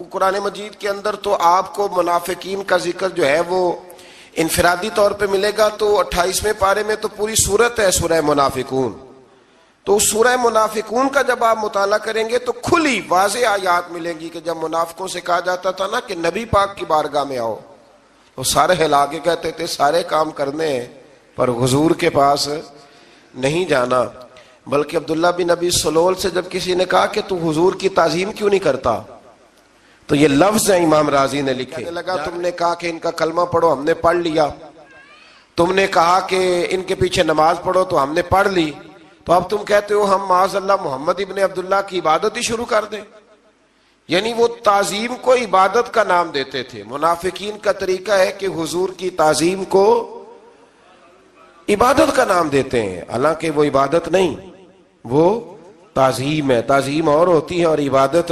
कुरान मजीद के अंदर तो आपको मुनाफिकीन का ज़िक्र जो है वो इनफरादी तौर पे मिलेगा तो अट्ठाईसवें पारे में तो पूरी सूरत है सुरह मुनाफिकून। तो उस सूरह मुनाफिकून का जब आप मुताला करेंगे तो खुली वाज आयात मिलेंगी कि जब मुनाफिकों से कहा जाता था ना कि नबी पाक की बारगाह में आओ तो सारे हिला के कहते थे, सारे काम करने हैं, पर हजूर के पास नहीं जाना। बल्कि अब्दुल्ला बिन नबी सलोल से जब किसी ने कहा कि तू हजूर की ताजीम क्यों नहीं करता? तो ये लफ्ज है इमाम राज़ी ने लिखे। लगा, तुमने कहा कि इनका कलमा पढ़ो, हमने पढ़ लिया। तुमने कहा कि इनके पीछे नमाज़ पढ़ो तो हमने पढ़ ली। तो अब तुम कहते हो, हम माजल्ला मोहम्मद इबन अब्दुल्ला की इबादत ही शुरू कर दें। यानी वो ताजीम को इबादत का नाम देते थे। मुनाफिकीन का तरीका है कि हुजूर की ताजीम को इबादत का नाम देते हैं। हालाँकि वो इबादत नहीं, वो ताजीम है। ताजीम और होती है और इबादत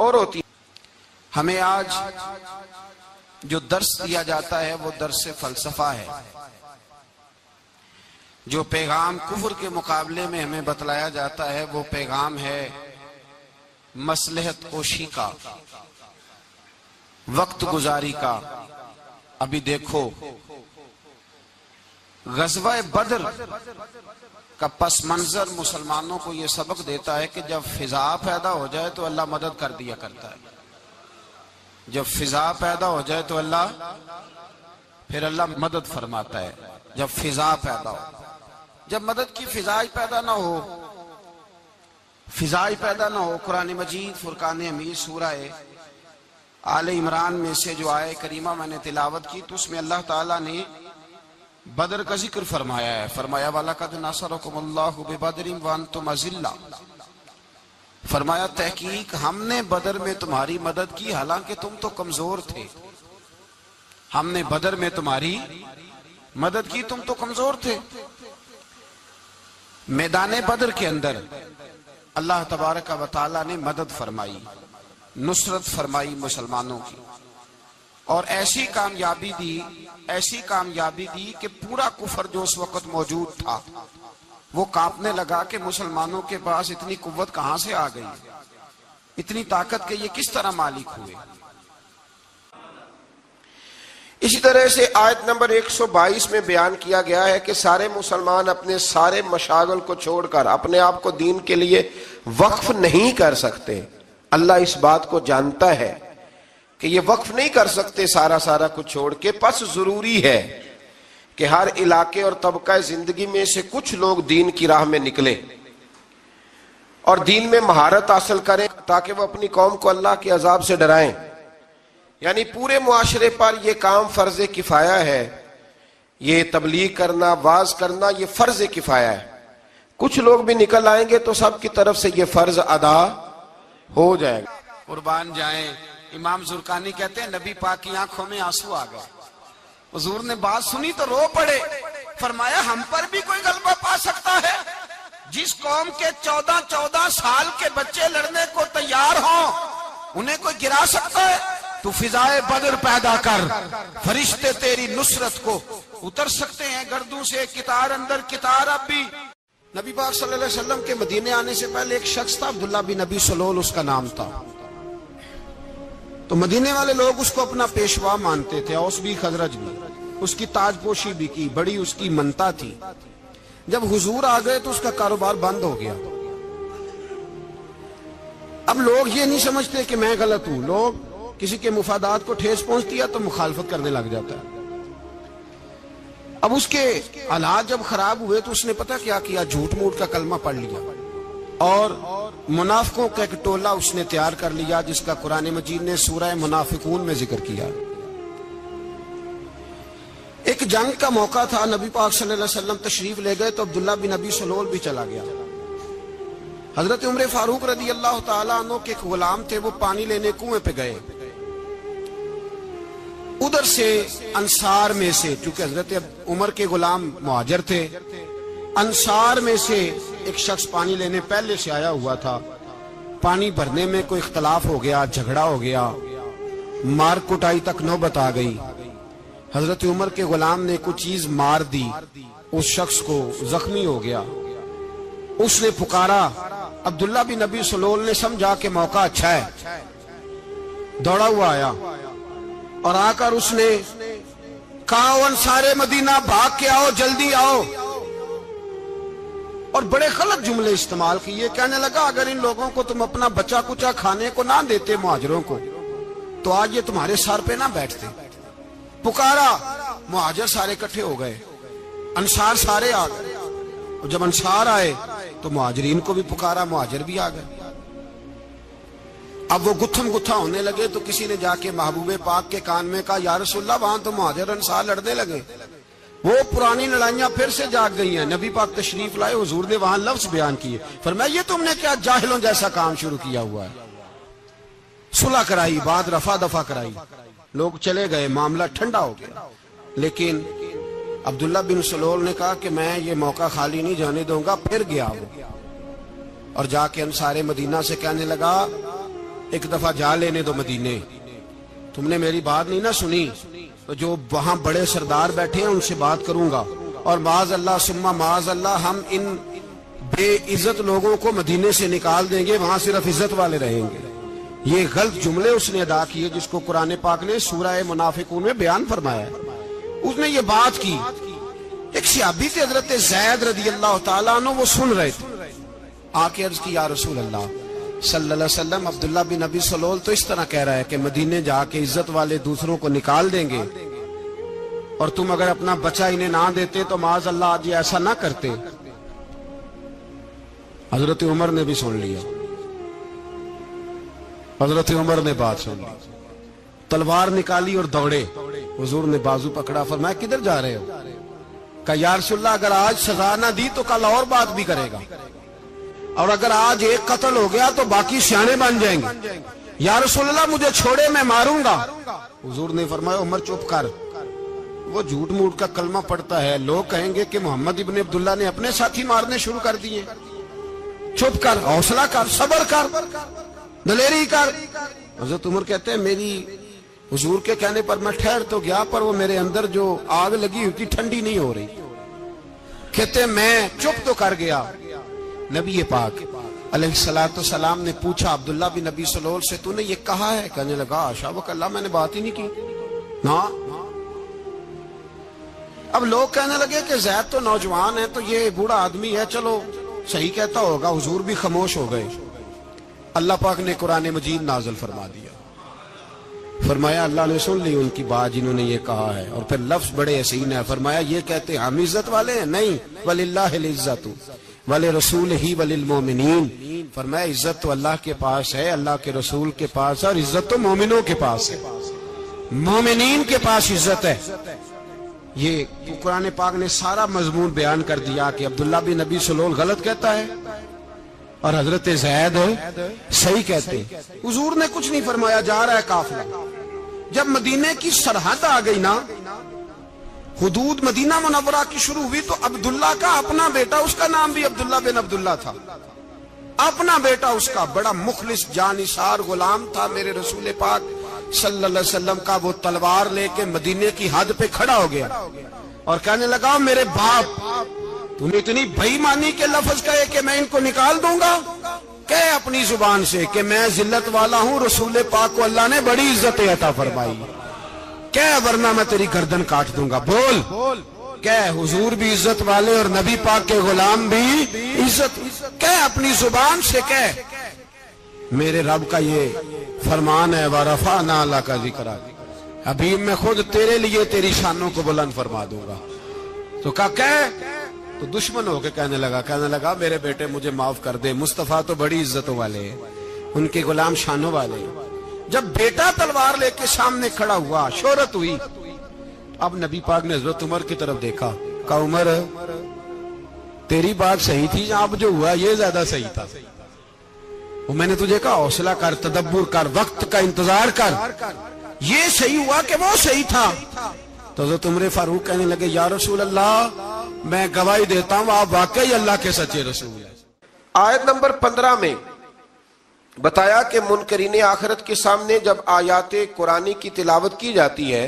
और होती है। हमें आज जो दर्श दिया जाता है, वो दर्श फलसफा है। जो पैगाम कुफर के मुकाबले में हमें बतलाया जाता है, वो पैगाम है मसलहत कोशी का, वक्त गुजारी का। अभी देखो, गजवा बदर का पस मंजर मुसलमानों को यह सबक देता है कि जब फिजा पैदा हो जाए तो अल्लाह मदद कर दिया करता है। जब फिजा पैदा हो जाए तो अल्लाह, फिर अल्लाह मदद फरमाता है। जब फिजा पैदा हो, जब मदद की फिजाई पैदा ना हो, फिजाई पैदा ना हो, कुरान मजीद, फुरकान अमीर सूरह आल इमरान में से जो आए, करीमा मैंने तिलावत की तो उसमें अल्लाह ताला ने बदर का ज़िक्र फरमाया है। फरमाया वाला कद नासरकुमुल्लाहु वन तुम अजिल्ला। फरमाया, तहकीक, हमने बदर में तुम्हारी मदद की, हालाँकि तुम तो कमज़ोर थे। हमने बदर में तुम्हारी मदद की, तुम तो कमज़ोर थे। मैदान बदर के अंदर अल्लाह तबारक वाली ने मदद फरमाई, नुसरत फरमाई मुसलमानों की। और ऐसी कामयाबी दी, ऐसी कामयाबी दी कि पूरा कुफर जो उस वक्त मौजूद था वो कांपने लगा कि मुसलमानों के पास इतनी कुत कहाँ से आ गई? इतनी ताकत के ये किस तरह मालिक हुए? इसी तरह से आयत नंबर 122 में बयान किया गया है कि सारे मुसलमान अपने सारे मशागल को छोड़कर, अपने आप को दीन के लिए वक्फ नहीं कर सकते। अल्लाह इस बात को जानता है कि ये वक्फ नहीं कर सकते सारा सारा कुछ छोड़ के, बस ज़रूरी है। कि हर इलाके और तबका ज़िंदगी में से कुछ लोग दीन की राह में निकले और दीन में महारत हासिल करें ताकि वो अपनी कौम को अल्लाह के अजाब से डराएँ। यानी पूरे मुआशरे पर यह काम फ़र्ज़ किफाया है। ये तबलीग करना, वाज करना, ये फ़र्ज़ किफाया है। कुछ लोग भी निकल आएँगे तो सबकी तरफ़ से ये फ़र्ज़ अदा हो जाएगा। कुर्बान जाए। इमाम जुरकानी कहते हैं, नबी पाक की आँखों में आँसू आ गए। हजूर ने बात सुनी तो रो पड़े। फरमाया, हम पर भी कोई गलबा पा सकता है। जिस कौम के चौदह चौदह साल के बच्चे लड़ने को तैयार हों, उन्हें कोई गिरा सकता है? तू फिजाए बदर पैदा कर। फरिश्ते तेरी नुसरत को उतर सकते हैं। गर्दू से कितार, अंदर कितार अब भी। नबी पाक सल्लल्लाहु अलैहि वसल्लम के मदीने आने से पहले एक शख्स था, अब्दुल्ला बिन नबी सलोल, उसका नाम था। तो मदीने वाले लोग उसको अपना पेशवा मानते थे, औस भी खजरज भी। उसकी ताजपोशी भी की, बड़ी उसकी मनता थी। जब हुजूर आ गए तो उसका कारोबार बंद हो गया। अब लोग ये नहीं समझते कि मैं गलत हूँ। लोग किसी के मुफादात को ठेस पहुँचती है तो मुखालफत करने लग जाता है। अब उसके हालात जब खराब हुए तो उसने पता क्या किया? झूठ मूठ का कलमा पढ़ लिया। और मुनाफिकों का एक टोला उसने तैयार कर लिया, जिसका कुरान मजीद ने सूरह मुनाफिकून में ज़िक्र किया। एक जंग का मौका था, नबी पाक सल्लल्लाहु अलैहि वसल्लम तशरीफ़ ले गए तो अब्दुल्ला बिन नबी सलोल भी चला गया। हज़रत उम्र फारूक रदी अल्लाह तु के एक गुलाम थे, वो पानी लेने कुएँ पे गए। उधर से अंसार में से, चूँकि हज़रत उमर के गुलाम मुहाजर थे अंसार में से एक शख्स पानी लेने पहले से आया हुआ था। पानी भरने में कोई इख्तलाफ हो गया, झगड़ा हो गया। मार कुटाई तक नौबत आ गई। हज़रत उमर के गुलाम ने कुछ चीज़ मार दी। उस शख्स को जख्मी हो गया। उसने पुकारा, अब्दुल्ला भी नबी सलोल ने समझा के मौका अच्छा है। दौड़ा हुआ आया और आकर उसने कहा सारे मदीना, भाग के आओ, जल्दी आओ। और बड़े गलत जुमले इस्तेमाल किए। कहने लगा, अगर इन लोगों को तुम अपना बच्चा कुचा खाने को ना देते मुहाजरों को तो आज ये तुम्हारे सर पे ना बैठते। पुकारा, मुहाजर सारे इकट्ठे हो गए। अंसार सारे आ गए। और जब अंसार आए तो मुहाजरीन को भी पुकारा, मुहाजर भी आ गए। अब वो गुत्थम गुत्था होने लगे तो किसी ने जाके महबूबे पाक के कान में कहा यार रसुल्ला वहाँ तो महाजर अंसार लड़ने लगे। वो पुरानी लड़ाइयाँ फिर से जाग गई हैं। नबी पाक तशरीफ़ लाए, हुजूर ने वहाँ लफ्ज बयान किए। फरमाया, ये तुमने क्या जाहिलों जैसा काम शुरू किया हुआ है? सुलह कराई, बाद रफा दफ़ा कराई। लोग चले गए, मामला ठंडा हो गया। लेकिन अब्दुल्ला बिन सलोल ने कहा कि मैं ये मौका खाली नहीं जाने दूँगा, फिर गया वो और जाके हम सारे मदीना से कहने लगा, एक दफ़ा जा लेने दो मदीने। तुमने मेरी बात नहीं ना सुनी। तो जो वहाँ बड़े सरदार बैठे हैं, उनसे बात करूँगा। और माज अल्लाह सुम्मा माज अल्लाह हम इन बेइज्जत लोगों को मदीने से निकाल देंगे, वहाँ सिर्फ़ इज़्ज़त वाले रहेंगे। ये गलत जुमले उसने अदा किए, जिसको कुरान पाक ने सूरह मुनाफिकून में बयान फरमाया उसने ये बात की, एक सियाबी थे हज़रत जैद रदी अल्लाह तला वो सुन रहे थे। आके अर्ज़ की, या रसूल अल्लाह वसल्लम, अब्दुल्ला बिन नबी सलोल तो इस तरह कह रहा है कि मदीने जाके इज़्ज़त वाले दूसरों को निकाल देंगे। और तुम अगर अपना बचा इन्हें ना देते तो माज अल्लाह आज ऐसा ना करते। हज़रत उमर ने भी सुन लिया। हज़रत उमर ने बात सुन ली। तलवार निकाली और दौड़े। हजूर ने बाजू पकड़ा, फरमाया, किधर जा रहे हो? का यारसुल्ला अगर आज सजा ना दी तो कल और बात भी करेगा। और अगर आज एक कत्ल हो गया तो बाकी सियाने बन जाएँगे। या रसोल्ला मुझे छोड़े, मैं मारूँगा। हुजूर ने फरमाया, उमर, चुप कर। वो झूठ मूठ का कलमा पड़ता है। लोग कहेंगे कि मोहम्मद इबन अब्दुल्ला ने अपने साथी मारने शुरू कर दिए। चुप कर, हौसला कर, सबर कर, दलेरी कर। हज़रत उमर कहते हैं, मेरी हजूर के कहने पर मैं ठहर तो गया, पर वो मेरे अंदर जो आग लगी हुई थी, ठंडी नहीं हो रही। कहते मैं चुप तो कर गया। नबी पाक सलाम ने पूछा, अब्दुल्ला बिन नबी सलोल से तूने ये कहा है? कहने लगा, आशा वो मैंने बात ही नहीं की। ना? अब लोग कहने लगे कि जैद तो नौजवान है तो ये बूढ़ा आदमी है, चलो, सही कहता होगा, हुजूर भी खामोश हो गए। अल्लाह पाक ने कुरान मजीद नाजल फरमा दिया। फरमाया, अल्लाह ने सुन ली उनकी बात जिन्होंने ये कहा है, और फिर लफ्ज बड़े हसीन है। फरमाया, ये कहते हम इज़्ज़त वाले हैं? नहीं वलिल्ला इज़्ज़त। वले रसूल ही वलिल मोमिनीन फरमाया, इज़्ज़त तो अल्लाह के पास है, अल्लाह के रसूल के पास है, और इज़्ज़त तो मोमिनों के पास है। मोमिनीन के पास इज़्ज़त है। ये कुरान पाक ने सारा मजमून बयान कर दिया कि अब्दुल्ला बिन नबी सलोल गलत कहता है, और हज़रत जैद सही कहते हुजूर ने कुछ नहीं फरमाया, जा रहा है काफिला। जब मदीने की सरहद आ गई ना हदूद मदीना मुनवरा की शुरू हुई तो अब्दुल्ला का अपना बेटा, उसका नाम भी अब्दुल्ला बिन अब्दुल्ला था। अपना बेटा उसका बड़ा मुखलिस, जानिसार गुलाम था मेरे रसूल पाक वसल्लम का। वो तलवार लेके मदीने की हद पे खड़ा हो गया और कहने लगा, मेरे बाप, तूने इतनी बेईमानी के लफज कहे कि मैं इनको निकाल दूँगा? कह अपनी ज़ुबान से कि मैं जिल्लत वाला हूँ, रसूल पाक को अल्लाह ने बड़ी इज़्ज़त अता फरमाई। क्या वरना मैं तेरी गर्दन काट दूँगा। बोल। क्या हुजूर भी इज़्ज़त वाले और नबी पाक के गुलाम भी इज़्ज़त। क्या अपनी ज़ुबान से कह मेरे रब का ये फरमान है वरफा नाला का ज़िक्र अभी मैं खुद तेरे लिए तेरी शानों को बुलंद फरमा दूँगा। तो कहा कह तो दुश्मन होके कहने लगा। कहने लगा मेरे बेटे मुझे माफ़ कर दे। मुस्तफ़ा तो बड़ी इज्जतों वाले उनके गुलाम शानों वाले जब बेटा तलवार लेके सामने खड़ा हुआ, शोहरत हुई। अब नबी पाक ने हज़रत उमर की तरफ़ देखा का उमर, तेरी बात सही थी अब जो हुआ, ये ज़्यादा सही था? वो मैंने तुझे कहा, हौसला कर, तदब्बर कर, वक्त का इंतज़ार कर। ये सही हुआ कि वो सही था? तो हज़रत उमर फारूक कहने लगे, या रसूल अल्लाह मैं गवाही देता हूँ, आप वाकई अल्लाह के सच्चे रसूल आयत नंबर पंद्रह में बताया कि मुनकरीन आखरत के सामने जब आयात कुरानी की तिलावत की जाती है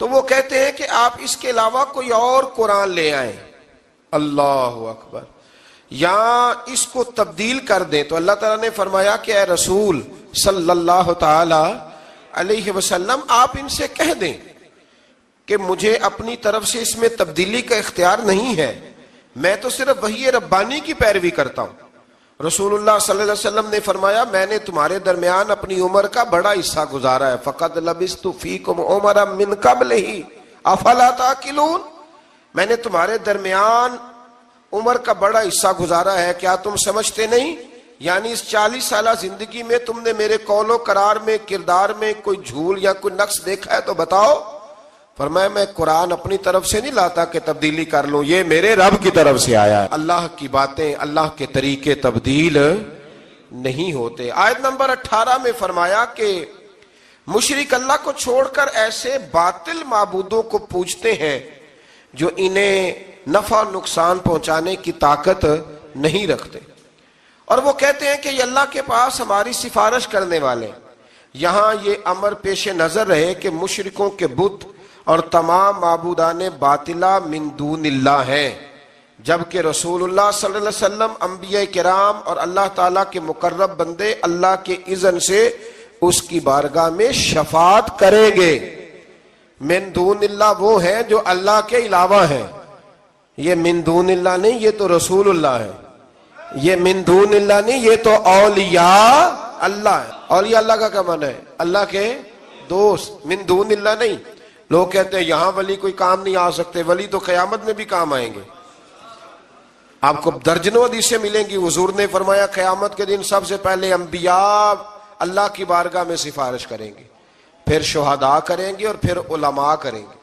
तो वो कहते हैं कि आप इसके अलावा कोई और कुरान ले आए। अल्लाह अकबर। या इसको तब्दील कर दें। तो अल्लाह ताला ने फरमाया कि रसूल सल्लल्लाहु अलैहि वसल्लम, आप इनसे कह दें कि मुझे अपनी तरफ़ से इसमें तब्दीली का इख्तियार नहीं है। मैं तो सिर्फ़ वही रब्बानी की पैरवी करता हूँ। रसूलुल्लाह सल्लल्लाहु अलैहि वसल्लम ने फरमाया, मैंने तुम्हारे दरमियान अपनी उम्र का बड़ा हिस्सा गुजारा है। फ़कत लबिस फीकुम उमर मिन कबल ही अफला ताकिलून? मैंने तुम्हारे दरमियान उम्र का बड़ा हिस्सा गुजारा है। क्या तुम समझते नहीं? यानी इस चालीस साल ज़िंदगी में तुमने मेरे कौलो करार में, किरदार में कोई झूल या कोई नक्श देखा है तो बताओ। फरमाया, मैं कुरान अपनी तरफ़ से नहीं लाता कि तब्दीली कर लूँ, ये मेरे रब की तरफ़ से आया है। अल्लाह की बातें, अल्लाह के तरीके तब्दील नहीं होते। आयत नंबर 18 में फरमाया कि मुशरिक अल्लाह को छोड़कर ऐसे बातिल माबूदों को पूछते हैं, जो इन्हें नफा नुकसान पहुँचाने की ताकत नहीं रखते। और वो कहते हैं कि ये अल्लाह के पास हमारी सिफारिश करने वाले यहाँ ये अमर पेश नज़र रहे कि मुशरिकों के बुत और तमाम माबूदान बातिला मिंदूनिल्ला हैं। जबकि रसूलुल्लाह सल्लल्लाहु अलैहि वसल्लम अम्बिया कराम और अल्लाह ताला के मुकर्रब बंदे अल्लाह के इज़न से उसकी बारगाह में शफात करेंगे। मिंदूनिल्ला वो है जो अल्लाह के अलावा है। ये मिंदूनिल्ला नहीं, ये तो रसूलुल्लाह है। ये मिंदूनिल्ला नहीं, ये तो औलिया अल्लाह है। औलिया अल्लाह का क्या है? अल्लाह के दोस्त। मिंदूनिल्ला नहीं लोग कहते हैं, यहाँ वली कोई काम नहीं आ सकते, वली तो कयामत में भी काम आएँगे। आपको दर्जनों हदीसें मिलेंगी, हजूर ने फरमाया, कयामत के दिन सबसे पहले अंबिया अल्लाह की बारगाह में सिफारिश करेंगे, फिर शहादा करेंगे और फिर उलमा करेंगे।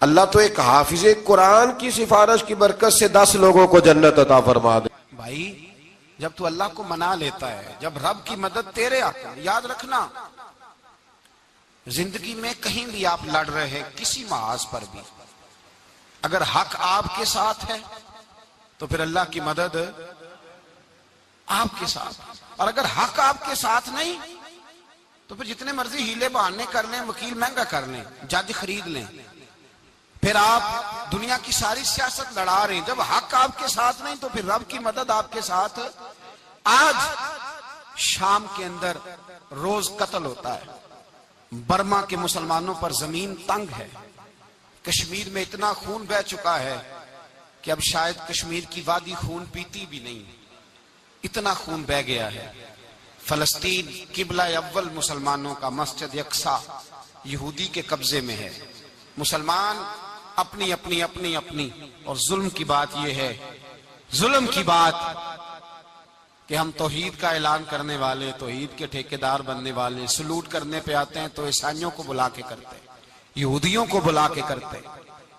अल्लाह तो एक हाफिज कुरान की सिफारिश की बरकत से दस लोगों को जन्नत अता फरमा दे। भाई, जब तू अल्लाह को मना लेता है, जब रब की मदद तेरे आता याद रखना ज़िंदगी में कहीं भी आप लड़ रहे हैं, किसी महाज पर भी। अगर हक आपके साथ है तो फिर अल्लाह की मदद आपके साथ। और अगर हक आपके साथ नहीं तो फिर जितने मर्ज़ी हीले बहाने कर लें, वकील महँगा कर लें, जज खरीद लें। फिर आप दुनिया की सारी सियासत लड़ा रहे हैं। जब हक आपके साथ नहीं तो फिर रब की मदद आपके साथ। आज शाम के अंदर रोज कत्ल होता है। बर्मा के मुसलमानों पर ज़मीन तंग है। कश्मीर में इतना खून बह चुका है कि अब शायद कश्मीर की वादी खून पीती भी नहीं। इतना खून बह गया है। फलस्तीन किबला अव्वल मुसलमानों का मस्जिद यकसा यहूदी के कब्जे में है। मुसलमान अपनी अपनी अपनी अपनी, और जुल्म की बात यह है। जुल्म की बात कि हम तोहीद का ऐलान करने वाले, तोहीद के ठेकेदार बनने वाले, सलूट करने पे आते हैं तो ईसाइयों को बुला के करते हैं, यहूदियों को बुला के करते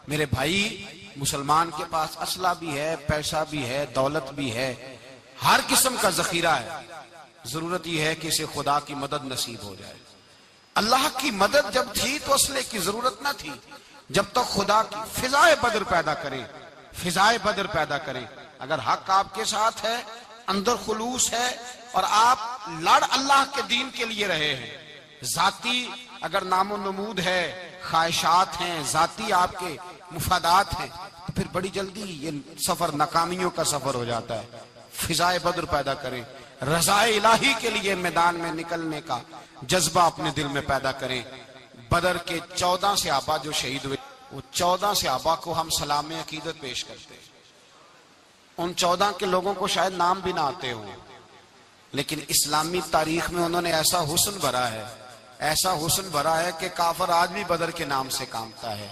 मेरे भाई, मुसलमान के पास असला भी है, पैसा भी है, दौलत भी है, हर किस्म का जखीरा है। ज़रूरत यह है कि इसे खुदा की मदद नसीब हो जाए। अल्लाह की मदद जब थी तो असले की ज़रूरत ना थी। जब तक तो खुदा की फिजाए बदर पैदा करें, फिजाए बदर पैदा करें, अगर हक आपके साथ है अंदर खुलूस है और आप लड़ अल्लाह के दीन के लिए रहे हैं। जाति अगर नामो नमूद है, ख्वाहिशात हैं, जाति आपके मुफादात हैं तो फिर बड़ी जल्दी ये सफ़र, नाकामियों का सफ़र हो जाता है। फिजाए बद्र पैदा करें। रजाए इलाही के लिए मैदान में निकलने का जज्बा अपने दिल में पैदा करें। बदर के चौदह से आबा जो शहीद हुए, वो चौदह से आबा को हम सलाम अकीदत पेश करते हैं। उन चौदह के लोगों को शायद नाम भी ना आते हो। लेकिन इस्लामी तारीख में उन्होंने ऐसा हुसन भरा है, ऐसा हुसन भरा है कि काफर आज भी बदर के नाम से कामता है।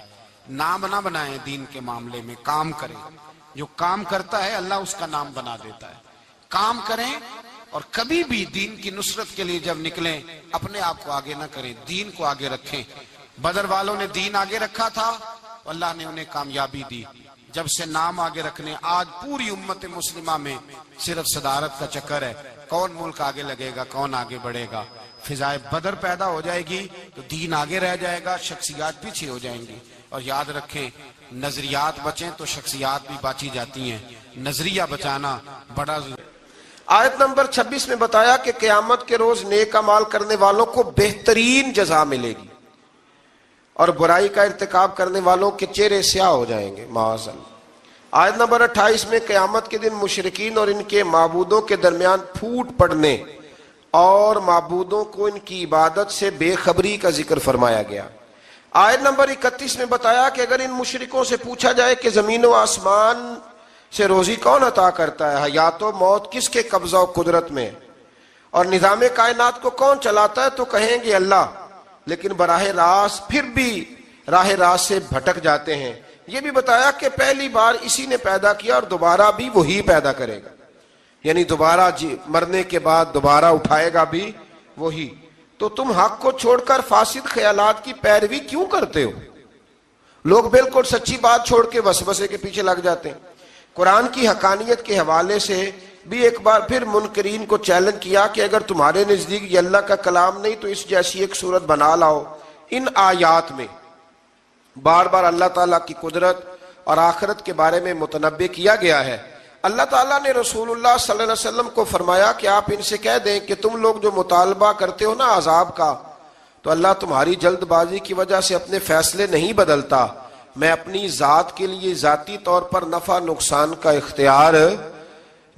नाम ना बनाए दीन के मामले में, काम करें। जो काम करता है, अल्लाह उसका नाम बना देता है। काम करें और कभी भी दीन की नुसरत के लिए जब निकलें, अपने आप को आगे ना करें, दीन को आगे रखें। बदर वालों ने दीन आगे रखा था, अल्लाह ने उन्हें कामयाबी दी। जब से नाम आगे रखने, आज पूरी उम्मत मुस्लिमा में सिर्फ़ सदारत का चक्कर है। कौन मुल्क आगे लगेगा, कौन आगे बढ़ेगा? फिजाए बदर पैदा हो जाएगी तो दीन आगे रह जाएगा, शख्सियात पीछे हो जाएँगी। और याद रखें, नजरियात बचें तो शख्सियात भी बाची जाती हैं। नज़रिया बचाना बड़ा आयत नंबर 26 में बताया कि क्यामत के रोज नेक अमाल करने वालों को बेहतरीन जजा मिलेगी। और बुराई का इरतकाब करने वालों के चेहरे स्याह हो जाएँगे माजल आयत नंबर 28 में क्यामत के दिन मुशरकिन और इनके मबूदों के दरमियान फूट पड़ने और मबूदों को इनकी इबादत से बेखबरी का ज़िक्र फरमाया गया। आयत नंबर 31 में बताया कि अगर इन मुशरकों से पूछा जाए कि ज़मीन व आसमान से रोजी कौन अता करता है या तो मौत किसके कब्जा कुदरत में? और निज़ाम कायनात को कौन चलाता है? तो कहेंगे अल्लाह। लेकिन बराह रास फिर भी राह रास से भटक जाते हैं। ये भी बताया कि पहली बार इसी ने पैदा किया और दोबारा भी वही पैदा करेगा। यानी दोबारा मरने के बाद दोबारा उठाएगा भी वही। तो तुम हक को छोड़कर फासिद ख्यालात की पैरवी क्यों करते हो? लोग बिल्कुल सच्ची बात छोड़ के वसवसे के पीछे लग जाते हैं। कुरान की हकानियत के हवाले से भी एक बार फिर मुनकरीन को चैलेंज किया कि अगर तुम्हारे नज़दीक ये अल्लाह का कलाम नहीं तो इस जैसी एक सूरत बना लाओ, इन आयात में। बार बार अल्लाह ताला की कुदरत और आखरत के बारे में मुतनबे किया गया है। अल्लाह ताला ने रसूलुल्लाह सल्लल्लाहु अलैहि वसल्लम को फरमाया कि आप इनसे कह दें कि तुम लोग जो मुतालबा करते हो ना अजाब का तो अल्लाह तुम्हारी जल्दबाजी की वजह से अपने फैसले नहीं बदलता। मैं अपनी जात के लिए जाती तौर पर नफा नुकसान का इख्तियार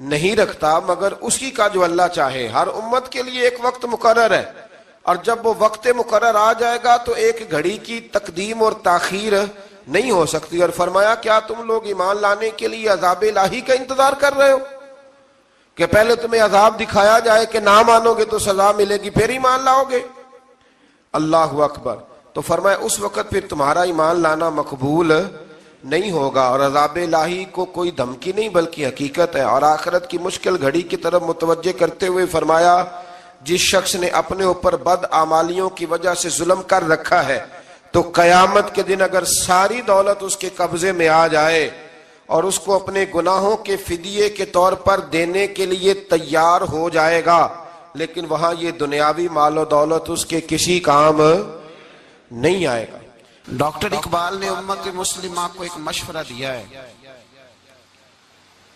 नहीं रखता, मगर उसी का जो अल्लाह चाहे। हर उम्मत के लिए एक वक्त मुकर है। और जब वो वक्त मुकर आ जाएगा तो एक घड़ी की तकदीम और ताखीर नहीं हो सकती। और फरमाया, क्या तुम लोग ईमान लाने के लिए अजाब लाही का इंतज़ार कर रहे हो? कि पहले तुम्हें अजाब दिखाया जाए कि ना मानोगे तो सजा मिलेगी, फिर ईमान लाओगे? अल्लाह अकबर। तो फरमाया, उस वक्त फिर तुम्हारा ईमान लाना मकबूल नहीं होगा और अजाब लाही को कोई धमकी नहीं, बल्कि हकीकत है। और आखरत की मुश्किल घड़ी की तरफ़ मुतवजह करते हुए फरमाया, जिस शख्स ने अपने ऊपर बद आमालियों की वजह से जुल्म कर रखा है तो कयामत के दिन अगर सारी दौलत उसके कब्जे में आ जाए और उसको अपने गुनाहों के फिदिये के तौर पर देने के लिए तैयार हो जाएगा, लेकिन वहाँ ये दुनियावी मालो दौलत उसके किसी काम नहीं आएगा। डॉक्टर इकबाल ने उम्मत मुस्लिमा को एक मशवरा दिया है।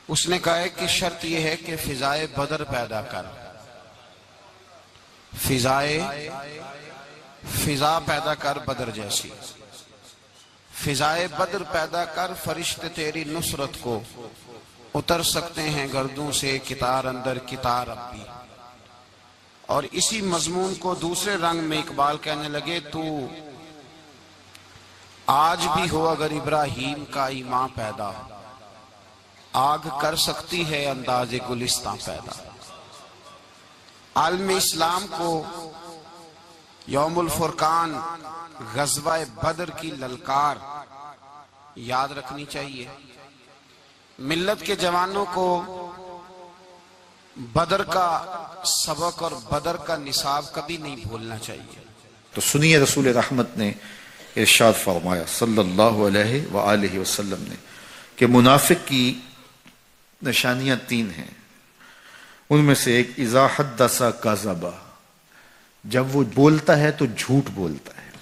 उसने कहा है कि शर्त यह है कि फिजाए बदर पैदा कर। फिजाए, फिजा पैदा कर बदर जैसी। फिजाए बदर पैदा कर फरिश्ते तेरी नुसरत को। उतर सकते हैं गर्दों से कितार अंदर कितार भी और इसी मजमून को दूसरे रंग में इकबाल कहने लगे, तू आज भी हो अगर इब्राहिम का ईमान पैदा आग कर सकती है अंदाज गुलिस्ता पैदा आलम इस्लाम को यौमुल फुरकान, गजवा बदर की ललकार याद रखनी चाहिए। मिल्लत के जवानों को बदर का सबक और बदर का निसाब कभी नहीं भूलना चाहिए। तो सुनिए रसूल रहमत ने इरशाद फरमाया, सल्लल्लाहु अलैहि व आलिहि वसल्लम ने, कि मुनाफिक की निशानियाँ तीन हैं। उनमें से एक इजाहत दसा काजबा, जब वो बोलता है तो झूठ बोलता है।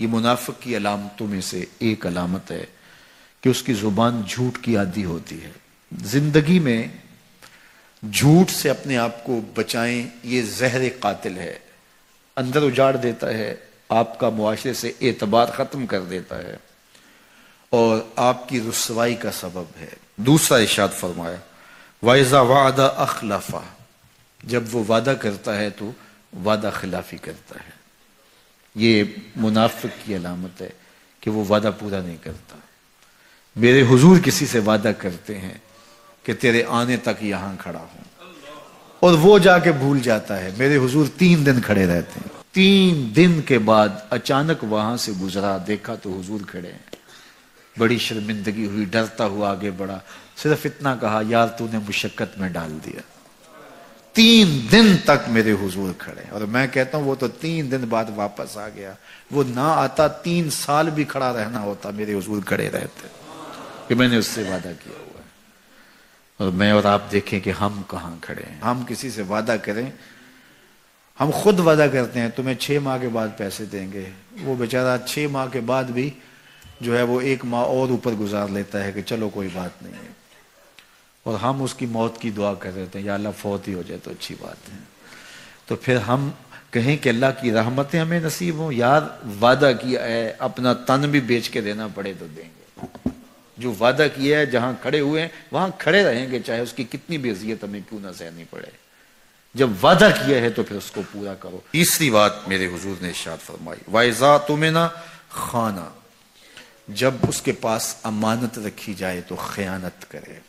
ये मुनाफिक की अलामतों में से एक अलामत है कि उसकी ज़ुबान झूठ की आदि होती है। ज़िंदगी में झूठ से अपने आप को बचाएँ, ये जहर कातिल है। अंदर उजाड़ देता है आपका मुआशरे से एतबार ख़त्म कर देता है और आपकी रसवाई का सबब है। दूसरा इशाद फरमाया वायजा वादा अखलाफा। जब वो वादा करता है तो वादा खिलाफी करता है। ये मुनाफिक की अलामत है कि वो वादा पूरा नहीं करता। मेरे हुजूर किसी से वादा करते हैं कि तेरे आने तक यहाँ खड़ा हूँ और वो जाके भूल जाता है। मेरे हुजूर तीन दिन खड़े रहते हैं। तीन दिन के बाद अचानक वहाँ से गुजरा, देखा तो हुजूर खड़े हैं। बड़ी शर्मिंदगी हुई, डरता हुआ आगे बढ़ा। सिर्फ़ इतना कहा, यार, तूने मुशक्कत में डाल दिया। तीन दिन तक मेरे हुजूर खड़े और मैं कहता हूँ, वो तो तीन दिन बाद वापस आ गया। वो ना आता, तीन साल भी खड़ा रहना होता, मेरे हुजूर खड़े रहते। कि मैंने उससे वादा किया हुआ है। और मैं और आप देखें कि हम कहाँ खड़े हैं। हम किसी से वादा करें हम खुद वादा करते हैं, तुम्हें छः माह के बाद पैसे देंगे। वो बेचारा छः माह के बाद भी जो है वो एक माह और ऊपर गुजार लेता है कि चलो कोई बात नहीं। है और हम उसकी मौत की दुआ कर रहे थे या अल्लाह, फौत ही हो जाए तो अच्छी बात है। तो फिर हम कहें कि अल्लाह की रहमतें हमें नसीब हों। यार, वादा किया है, अपना तन भी बेच के देना पड़े तो देंगे। जो वादा किया है, जहाँ खड़े हुए हैं, वहाँ खड़े रहेंगे, चाहे उसकी कितनी भी अजियत हमें क्यों ना सहनी पड़े। जब वादा किया है तो फिर उसको पूरा करो। तीसरी बात मेरे हुजूर ने इशाद फरमाई, वाइजा ना खाना। जब उसके पास अमानत रखी जाए तो खयानत करे।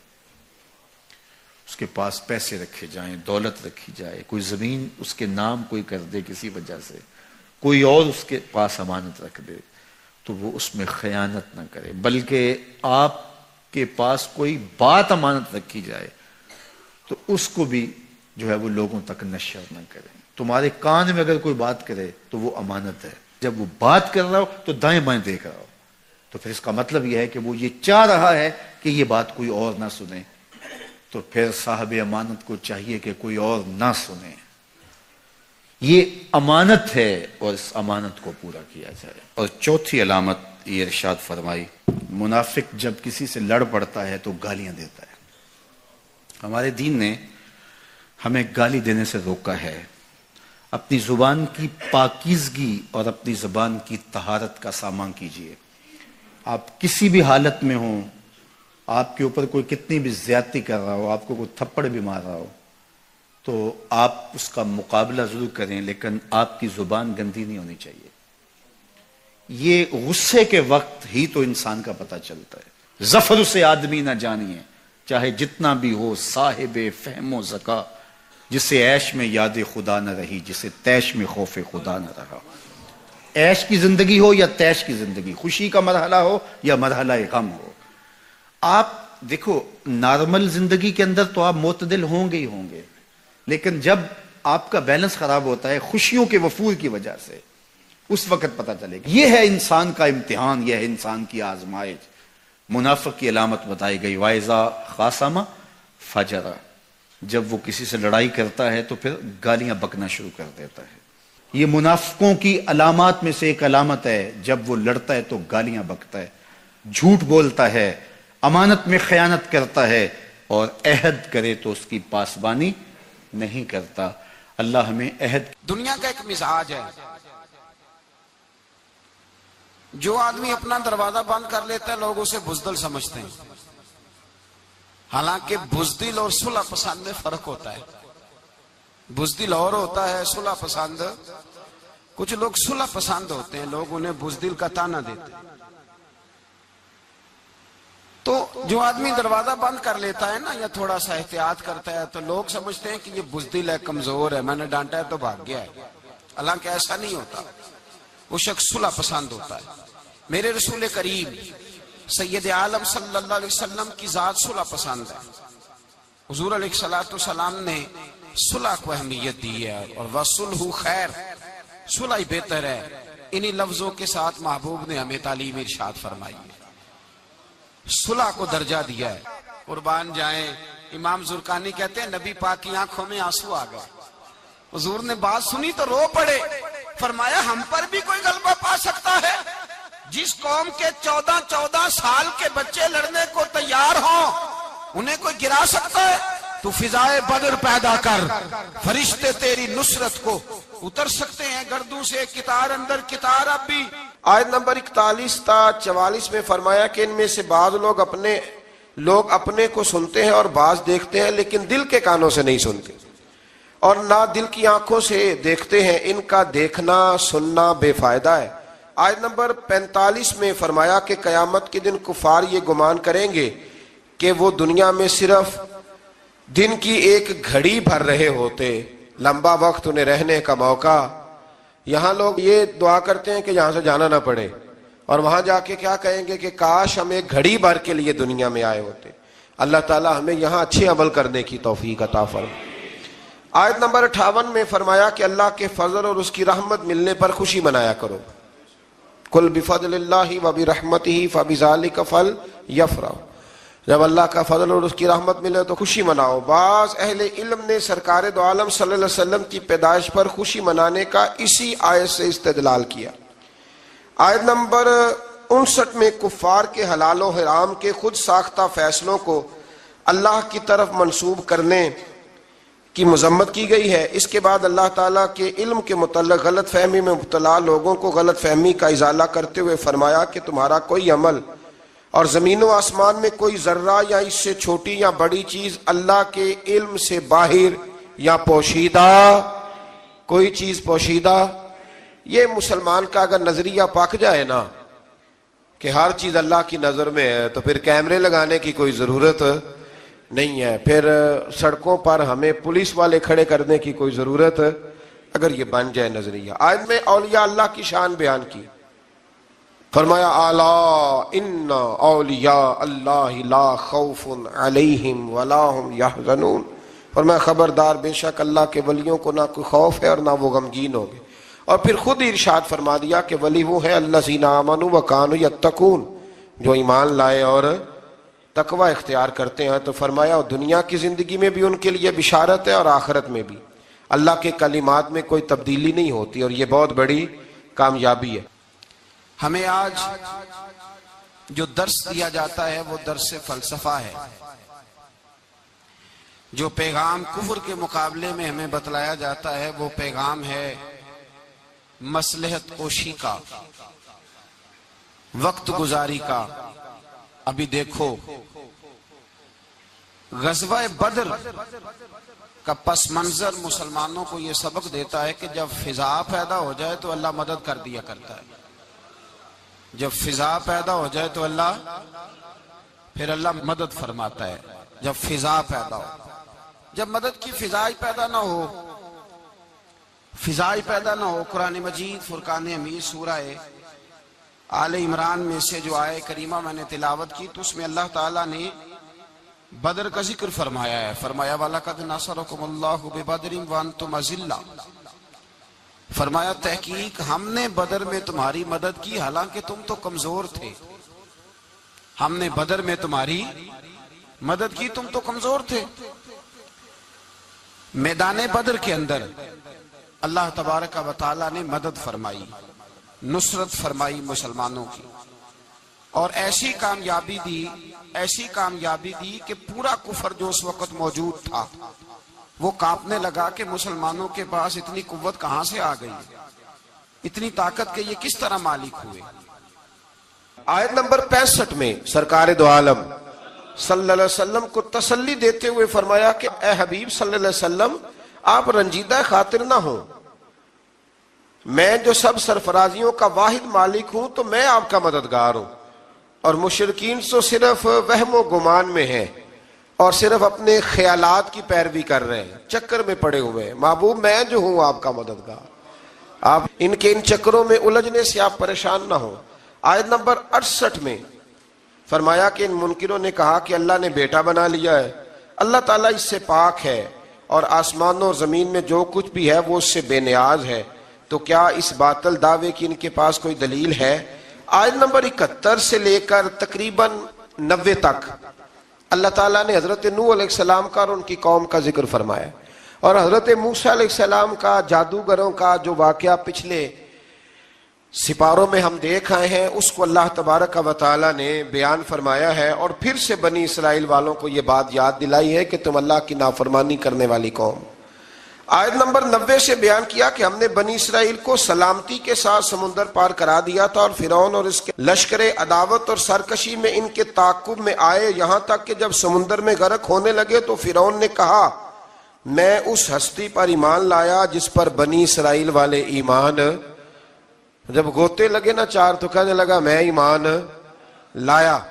उसके पास पैसे रखे जाएँ, दौलत रखी जाए। कोई ज़मीन उसके नाम कोई कर दे किसी वजह से, कोई और उसके पास अमानत रख दे तो वो उसमें खयानत ना करे। बल्कि आपके पास कोई बात अमानत रखी जाए तो उसको भी जो है वो लोगों तक नशर न करे। तुम्हारे कान में अगर कोई बात करे तो वो अमानत है। जब वो बात कर रहा हो तो दाएँ बाएँ देख रहा हो। तो फिर इसका मतलब यह है कि वो ये चाह रहा है कि ये बात कोई और ना सुने। तो फिर साहब अमानत को चाहिए कि कोई और ना सुने। ये अमानत है और इस अमानत को पूरा किया जाए। और चौथी अलामत ये इरशाद फरमाई, मुनाफिक जब किसी से लड़ पड़ता है तो गालियाँ देता है। हमारे दीन ने हमें गाली देने से रोका है। अपनी ज़ुबान की पाकिजगी और अपनी ज़ुबान की तहारत का सामान कीजिए। आप किसी भी हालत में हो, आपके ऊपर कोई कितनी भी ज्यादती कर रहा हो, आपको कोई थप्पड़ भी मार रहा हो तो आप उसका मुकाबला ज़रूर करें, लेकिन आपकी ज़ुबान गंदी नहीं होनी चाहिए। ये गुस्से के वक्त ही तो इंसान का पता चलता है। ज़फ़र उसे आदमी ना जानिए, चाहे जितना भी हो, साहिब फहमो जका। जिसे ऐश में याद खुदा न रही जिसे तैश में खौफ खुदा न रहा। ऐश की ज़िंदगी हो या तैश की ज़िंदगी, खुशी का मरहला हो या मरहला गम हो। आप देखो, नॉर्मल ज़िंदगी के अंदर तो आप मोतदिल होंगे ही होंगे, लेकिन जब आपका बैलेंस खराब होता है, खुशियों के वफूर की वजह से, उस वक्त पता चलेगा। यह है इंसान का इम्तिहान यह है इंसान की आजमाइश। मुनाफिक की अलामत बताई गई वायजा खासामा फजरा। जब वो किसी से लड़ाई करता है तो फिर गालियाँ बकना शुरू कर देता है। ये मुनाफिकों की अलामत में से एक अलामत है। जब वो लड़ता है तो गालियाँ बकता है, झूठ बोलता है, अमानत में खयानत करता है और अहद करे तो उसकी पासबानी नहीं करता। अल्लाह हमें अहद दुनिया का एक मिजाज है। जो आदमी अपना दरवाज़ा बंद कर लेता है, लोग उसे बुजदल समझते हैं। हालाँकि बुजदिल और सुलह पसंद में फ़र्क होता है। बुजदिल और होता है, सुलह पसंद। कुछ लोग सुलह पसंद होते हैं, लोग उन्हें बुजदिल का ताना देते हैं। तो जो आदमी दरवाज़ा बंद कर लेता है ना, या थोड़ा सा एहतियात करता है तो लोग समझते हैं कि ये बुजदिल है, कमज़ोर है, मैंने डांटा है तो भाग गया है। हालाँकि ऐसा नहीं होता। वो शख्स सुलह पसंद होता है। मेरे रसूल करीम सैयद आलम सल्लल्लाहु अलैहि वसल्लम की जात सुलह पसंद है। हजूर सलाम ने सुलह को अहमियत दी है और वसुल खैर, सुलह ही बेहतर है। इन्हीं लफ्जों के साथ महबूब ने हमें तालीम इरशाद फरमाई। है सुलह को दर्जा दिया है। कुर्बान जाए। इमाम जुरकानी कहते हैं, नबी पाक की आँखों में आँसू आ गए। हजूर ने बात सुनी तो रो पड़े। फरमाया, हम पर भी कोई गलबा पा सकता है? जिस कौम के चौदह चौदह साल के बच्चे लड़ने को तैयार हो, उन्हें कोई गिरा सकता है? तू फिजाए बदर पैदा कर। फरिश्ते तेरी नुसरत को उतर सकते हैं। गर्दू से कितार, अंदर कितार अब भी। आयत नंबर इकतालीस था चवालीस में फरमाया कि इनमें से बाद लोग अपने लोग अपने को सुनते हैं और बाज देखते हैं, लेकिन दिल के कानों से नहीं सुनते। और ना दिल की आँखों से देखते हैं। इनका देखना, सुनना बेफायदा है। आयत नंबर 45 में फरमाया कि कयामत के दिन कुफार ये गुमान करेंगे कि वो दुनिया में सिर्फ़ दिन की एक घड़ी भर रहे होते, लंबा वक्त उन्हें रहने का मौका। यहाँ लोग ये दुआ करते हैं कि यहाँ से जाना ना पड़े और वहाँ जाके क्या कहेंगे कि काश हम एक घड़ी भर के लिए दुनिया में आए होते। अल्लाह ताला हमें यहाँ अच्छे अमल करने की तोफीक अता फरमा आयत नंबर अठावन में फरमाया कि अल्लाह के फजल और उसकी रहमत मिलने पर खुशी मनाया करो। कुल बिफदल्ला वबी रहमत ही फ़बिजाली का फल यफरा जब अल्लाह का फजल और उसकी रहमत मिले तो खुशी मनाओ। बाज अहले इल्म ने सरकार दो आलम वसल्लम की पैदाइश पर खुशी मनाने का इसी आयत से इस्तदलाल किया। आयत नंबर उनसठ में कुफार के हलाल, हराम के खुद साख्ता फैसलों को अल्लाह की तरफ़ मंसूब करने की मजम्मत की गई है। इसके बाद अल्लाह ताला के इल्म के मुतल गलत फहमी में मुबतला लोगों को गलत फहमी का इजाला करते हुए फरमाया कि तुम्हारा कोई अमल और ज़मीन व आसमान में कोई जर्रा या इससे छोटी या बड़ी चीज़ अल्लाह के इल्म से बाहिर या पोशीदा, कोई चीज़ पोशीदा, ये मुसलमान का अगर नज़रिया पक जाए ना कि हर चीज़ अल्लाह की नज़र में है तो फिर कैमरे लगाने की कोई ज़रूरत नहीं है। फिर सड़कों पर हमें पुलिस वाले खड़े करने की कोई ज़रूरत, अगर ये बन जाए नज़रिया। आज में औलिया अल्लाह की शान बयान की। फरमाया, आला इन्ना औलिया अल्लाह खौफुन अलैहिम वलाहुम यहजनून। फरमाया, खबरदार, बेशक अल्लाह के वलियों को ना कोई खौफ है और ना वो गमगीन होंगे। और फिर खुद इरशाद फरमा दिया कि वली वो है अल्लाह सीना अमनु व कानू यत्तकून, जो ईमान लाए और तकवा इख्तियार करते हैं तो फरमाया, और दुनिया की ज़िंदगी में भी उनके लिए बिशारत है और आखरत में भी। अल्लाह के कलिमात में कोई तब्दीली नहीं होती और ये बहुत बड़ी कामयाबी है। हमें आज जो दर्श दिया जाता है, वो दर्श फलसफा है। जो पैगाम कुफर के मुकाबले में हमें बतलाया जाता है, वो पैगाम है मसलहत कोशी का, वक्त गुजारी का। अभी देखो। गजवा बदर का पस मंजर मुसलमानों को यह सबक देता है कि जब फिजा पैदा हो जाए तो अल्लाह मदद कर दिया करता है। जब फिजा पैदा हो जाए तो अल्लाह, फिर अल्लाह मदद फरमाता है, जब फिजा पैदा हो। जब मदद की फिजाई पैदा ना हो, फिजाई पैदा ना हो कुरान मजीद फुरकान अमीर सूरह आल इमरान में से जो आए करीमा, मैंने तिलावत की तो उसमें अल्लाह ताला ने बदर का ज़िक्र फरमाया है। फरमाया वाला कद नासरकुमुल्लाहु वन फरमाया, तहकीक, हमने बदर में तुम्हारी मदद की, हालाँकि तुम तो कमज़ोर थे। हमने बदर में तुम्हारी मदद की, तुम तो कमज़ोर थे। मैदान बदर के अंदर अल्लाह तबारक ने मदद फरमाई। नुसरत फरमाई मुसलमानों की। और ऐसी कामयाबी दी, ऐसी कामयाबी दी कि पूरा कुफर जो उस वक्त मौजूद था, वो कांपने लगा कि मुसलमानों के पास इतनी कुत कहाँ से आ गई? इतनी ताकत के ये किस तरह मालिक हुए? आयत नंबर पैंसठ में सरकार दो आलम वसल्लम को तसल्ली देते हुए फरमाया कि, ए हबीब वसल्लम, आप रंजीदा खातिर ना हो मैं जो सब सरफराजियों का वाहिद मालिक हूँ तो मैं आपका मददगार हूँ। और मुशरकिन तो सिर्फ़ वहमो गुमान में है और सिर्फ़ अपने ख्यालात की पैरवी कर रहे हैं, चक्कर में पड़े हुए हैं। महबूब, मैं जो हूँ, आपका मददगार। आप इनके इन चक्करों में उलझने से आप परेशान ना हो। आयत नंबर अड़सठ में फरमाया कि इन मुनकिरों ने कहा कि अल्लाह ने बेटा बना लिया है। अल्लाह ताला इससे पाक है और आसमान और ज़मीन में जो कुछ भी है, वो उससे बेनियाज है। तो क्या इस बातल दावे की इनके पास कोई दलील है? आज नंबर इकहत्तर से लेकर तकरीबन नब्बे तक। अल्लाह ताला ने हज़रत नू सलाम का और उनकी कौम का ज़िक्र फरमाया। और हज़रत मूसा सलाम का, जादूगरों का जो वाक़ पिछले सिपारों में हम देख आए हैं, उसको अल्लाह तबारक वाली ने बयान फरमाया है। और फिर से बनी इसराइल वालों को यह बात याद दिलाई है कि तुम अल्लाह की नाफरमानी करने वाली कौम। आयत नंबर नब्बे से बयान किया कि हमने बनी इसराइल को सलामती के साथ समुन्द्र पार करा दिया था और फिर और इसके लश्कर अदावत और सरकशी में इनके ताकुब में आए। यहाँ तक कि जब समुन्द्र में गर्क होने लगे तो फिर ने कहा, मैं उस हस्ती पर ईमान लाया जिस पर बनी इसराइल वाले ईमान। जब गोते लगे ना चार तो कहने लगा, मैं ईमान लाया,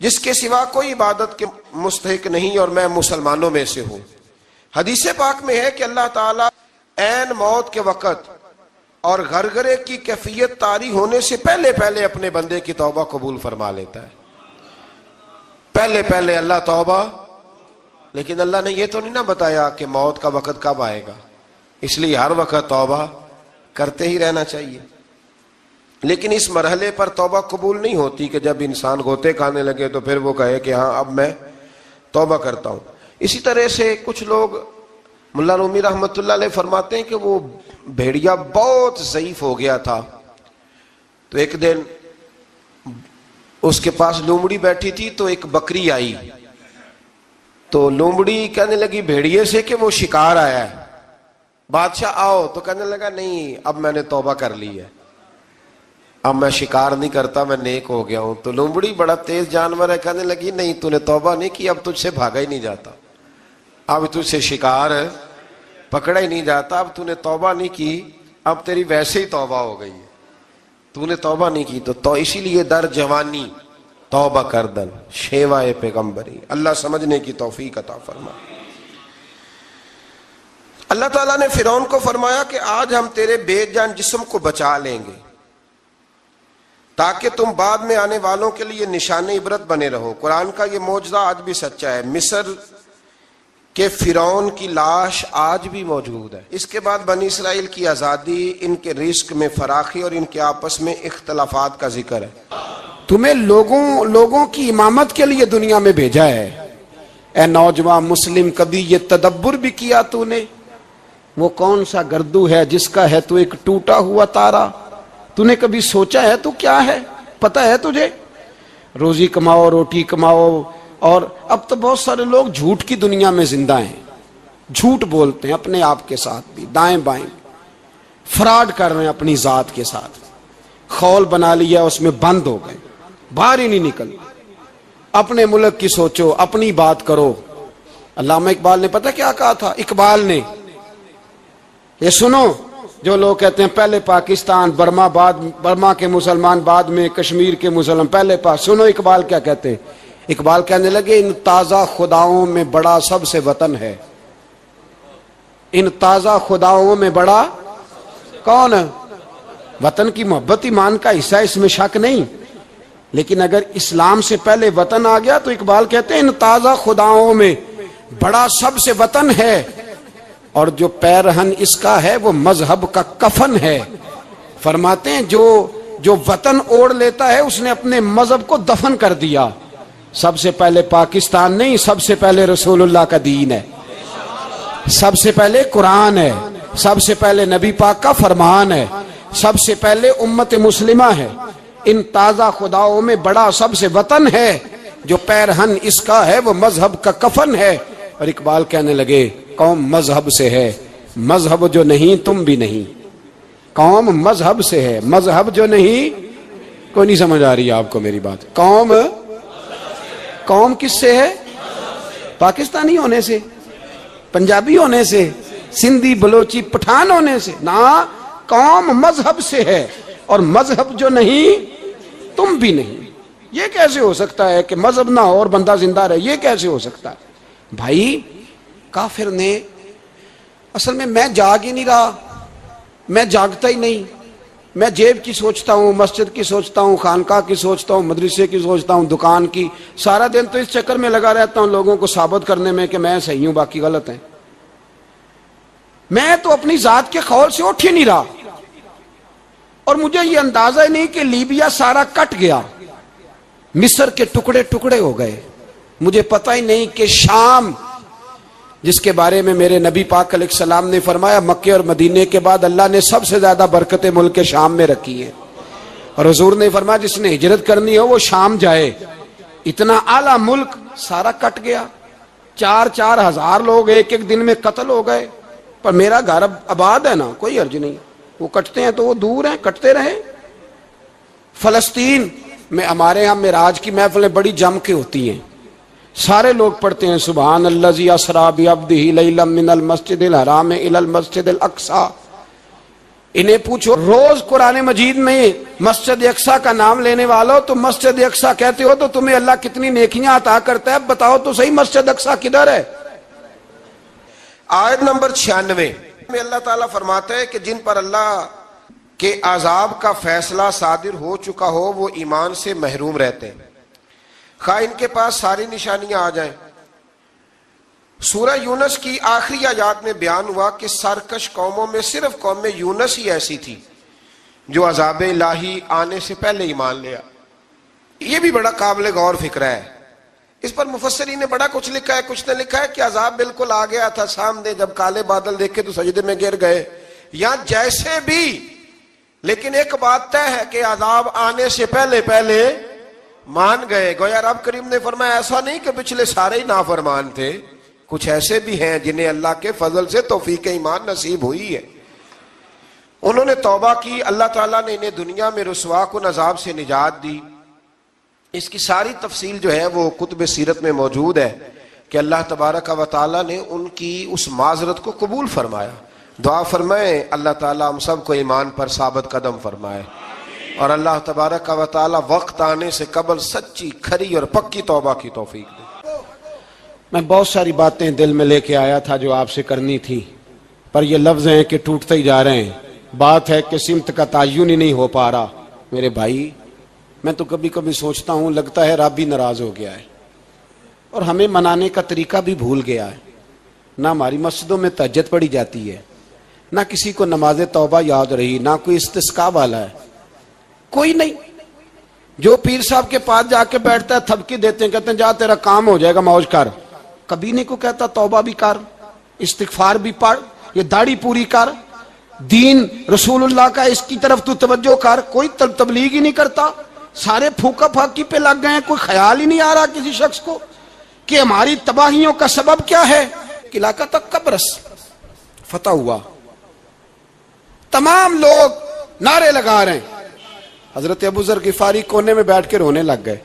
जिसके सिवा कोई इबादत के मुस्तक नहीं और मैं मुसलमानों में से हूँ। हदीस पाक में है कि अल्लाह ताला एन मौत के वक़्त और घरघरे की कैफियत तारी होने से पहले पहले अपने बंदे की तौबा कबूल फरमा लेता है। पहले पहले अल्लाह तौबा, लेकिन अल्लाह ने यह तो नहीं ना बताया कि मौत का वक़्त कब आएगा। इसलिए हर वक्त तौबा करते ही रहना चाहिए। लेकिन इस मरहले पर तौबा कबूल नहीं होती कि जब इंसान गोते खाने लगे तो फिर वो कहे कि हाँ अब मैं तौबा करता हूँ। इसी तरह से कुछ लोग मुल्ला रूमी रहमत फरमाते हैं कि वो भेड़िया बहुत ज़यीफ हो गया था। तो एक दिन उसके पास लोमड़ी बैठी थी तो एक बकरी आई। तो लोमड़ी कहने लगी, भेड़िए से कि वो शिकार आया है। बादशाह, आओ। तो कहने लगा, नहीं, अब मैंने तौबा कर ली है। अब मैं शिकार नहीं करता, मैं नेक हो गया हूँ। तो लोमड़ी बड़ा तेज जानवर है, कहने लगी, नहीं, तूने तौबा नहीं की अब तुझसे भागा ही नहीं जाता। अब तुझसे शिकार पकड़ा ही नहीं जाता अब तूने तौबा नहीं की अब तेरी वैसे ही तौबा हो गई है। तूने तौबा नहीं की तो, तो इसीलिए दर जवानी तौबा कर दन शेवा पैगंबरी। अल्लाह समझने की तोफीक अता फरमा। अल्लाह ताला ने फिरौन को फरमाया कि आज हम तेरे बेजान जिस्म को बचा लेंगे ताकि तुम बाद में आने वालों के लिए निशान इबरत बने रहो। कुरान का ये मौजदा आज भी सच्चा है। मिस्र के फिरौन की लाश आज भी मौजूद है। इसके बाद बनी इसराइल की आज़ादी, इनके रिस्क में फराखी और इनके आपस में इख्तलाफात का ज़िक्र है। तुम्हें लोगों लोगों की इमामत के लिए दुनिया में भेजा है। ए नौजवान मुस्लिम, कभी ये तदब्बर भी किया तूने? वो कौन सा गर्दू है जिसका है तू एक टूटा हुआ तारा? तूने कभी सोचा है तू क्या है? पता है तुझे? रोजी कमाओ, रोटी कमाओ और अब तो बहुत सारे लोग झूठ की दुनिया में ज़िंदा हैं। झूठ बोलते हैं अपने आप के साथ भी, दाएँ बाएँ। फ्रॉड कर रहे हैं अपनी जात के साथ। खौल बना लिया, उसमें बंद हो गए। बाहर ही नहीं निकल। अपने मुल्क की सोचो, अपनी बात करो। अल्लामा इकबाल ने पता क्या कहा था? इकबाल ने, ये सुनो, जो लोग कहते हैं, पहले पाकिस्तान, बर्मा बाद, बर्मा के मुसलमान, बाद में कश्मीर के मुसलमान, पहले पास सुनो इकबाल क्या कहते हैं। इकबाल कहने लगे, इन ताज़ा खुदाओं में बड़ा सबसे वतन है। इन ताज़ा खुदाओं में बड़ा कौन? वतन की मोहब्बत ईमान का हिस्सा, इसमें शक नहीं। लेकिन अगर इस्लाम से पहले वतन आ गया तो इकबाल कहते हैं, इन ताज़ा खुदाओं में बड़ा सबसे वतन है। और जो पैरहन इसका है, वो मज़हब का कफन है। फरमाते हैं, जो जो वतन ओढ़ लेता है, उसने अपने मज़हब को दफन कर दिया। सबसे पहले पाकिस्तान नहीं, सबसे पहले रसूलुल्लाह का दीन है। सबसे पहले कुरान है। सबसे पहले नबी पाक का फरमान है। सबसे पहले उम्मत मुस्लिमा है। इन ताज़ा खुदाओं में बड़ा सबसे वतन है। जो पैरहन इसका है, वो मज़हब का कफन है। और इकबाल कहने लगे, कौम मज़हब से है। मज़हब जो नहीं, तुम भी नहीं। कौम मज़हब से है। मज़हब जो नहीं, कोई नहीं समझ आ रही आपको मेरी बात। कौम कौम किससे है? पाकिस्तानी होने से, पंजाबी होने से, सिंधी, बलोची, पठान होने से। ना, कौम मज़हब से है। और मज़हब जो नहीं, तुम भी नहीं। ये कैसे हो सकता है कि मज़हब ना हो और बंदा ज़िंदा रहे? ये कैसे हो सकता है? भाई, काफिर ने, असल में मैं जाग ही नहीं रहा। मैं जागता ही नहीं। मैं जेब की सोचता हूँ, मस्जिद की सोचता हूँ, खानका की सोचता हूँ, मदरसे की सोचता हूँ, दुकान की। सारा दिन तो इस चक्कर में लगा रहता हूँ लोगों को साबित करने में कि मैं सही हूँ, बाकी गलत है। मैं तो अपनी जात के खौल से उठ ही नहीं रहा। और मुझे ये अंदाज़ा ही नहीं कि लीबिया सारा कट गया। मिस्र के टुकड़े टुकड़े हो गए। मुझे पता ही नहीं कि शाम जिसके बारे में मेरे नबी पाक सलाम ने फरमाया, मक्के और मदीने के बाद अल्लाह ने सबसे ज़्यादा बरकतें मुल्क के शाम में रखी है। और हजूर ने फरमाया, जिसने हिजरत करनी हो, वो शाम जाए। इतना आला मुल्क सारा कट गया। चार चार हज़ार लोग एक एक दिन में कत्ल हो गए। पर मेरा घर आबाद है ना, कोई अर्ज़ नहीं। वो कटते हैं तो वो दूर हैं, कटते रहे। फलस्तीन में हमारे यहाँ मेराज की महफिलें बड़ी जम के होती हैं। सारे लोग पढ़ते हैं सुबहान अल्लाजी मस्जिद मस्जिद अक्सा। इन्हें पूछो, रोज कुरान मजीद में मस्जिद अक्सा का नाम लेने वालों तो मस्जिद अक्सा कहते हो तो तुम्हें अल्लाह कितनी नेकियाँ अता करता है? बताओ तो सही मस्जिद अक्सा किधर है? आयत नंबर छियानवे। में अल्लाह ताला फरमाता है कि जिन पर अल्लाह के आजाब का फैसला सादिर हो चुका हो, वो ईमान से महरूम रहते हैं। खा इनके पास सारी निशानियाँ आ जाएँ। सूरह यूनस की आखिरी आयात में बयान हुआ कि सरकश कौमों में सिर्फ़ कौम यूनस ही ऐसी थी, जो अजाब लाही आने से पहले ही मान लिया। ये भी बड़ा काबिल गौर फ़िक्र है। इस पर मुफसरी ने बड़ा कुछ लिखा है। कुछ ने लिखा है कि अजाब बिल्कुल आ गया था सामने, जब काले बादल देखे तो सजदे में गिर गए। या जैसे भी, लेकिन एक बात तय है कि अजाब आने से पहले पहले मान गए, गोया रब करीम ने फरमाया, ऐसा नहीं कि पिछले सारे ही नाफरमान थे। कुछ ऐसे भी हैं जिन्हें अल्लाह के फजल से तोफीक ईमान नसीब हुई है। उन्होंने तोबा की, अल्लाह ताला ने इन्हें दुनिया में रसवा को नजाब से निजात दी। इसकी सारी तफसील जो है, वो कुतब सीरत में मौजूद है कि अल्लाह तबारक व ताली ने उनकी उस माजरत को कबूल फरमाया। दुआ फरमाए, अल्लाह ताला हम ईमान पर साबित कदम फरमाए। और अल्लाह तबारक का ताली वक्त आने से कबल सच्ची, खरी और पक्की तोबा की तोफीक दे। मैं बहुत सारी बातें दिल में लेके आया था जो आपसे करनी थी, पर ये लफ्ज हैं कि टूटते ही जा रहे हैं। बात है कि सिमत का तयन ही नहीं हो पा रहा। मेरे भाई, मैं तो कभी कभी सोचता हूँ, लगता है रब भी नाराज़ हो गया है। और हमें मनाने का तरीका भी भूल गया है। ना हमारी मस्जिदों में तजत पड़ी जाती है, ना किसी को नमाज़ तोबा याद रही, ना कोई इस्तिस्का वाला है। कोई नहीं। जो पीर साहब के पास जाके बैठता है, थपकी देते हैं, कहते हैं, जा, तेरा काम हो जाएगा मौज कर। कभी नहीं को कहता, तौबा भी कर, इस्तिगफार भी पढ़, ये दाढ़ी पूरी कर, दीन रसूलुल्लाह का इसकी तरफ़ तू तवज्जो कर। कोई तब तबलीग ही नहीं करता। सारे फूका फाकी पे लग गए हैं, कोई ख्याल ही नहीं आ रहा किसी शख्स को कि हमारी तबाहियों का सबब क्या है। इलाका तक कब्रस, फतह हुआ। तमाम लोग नारे लगा रहे हैं। हज़रत अबू जर गिफारी कोने में बैठ के रोने लग गए।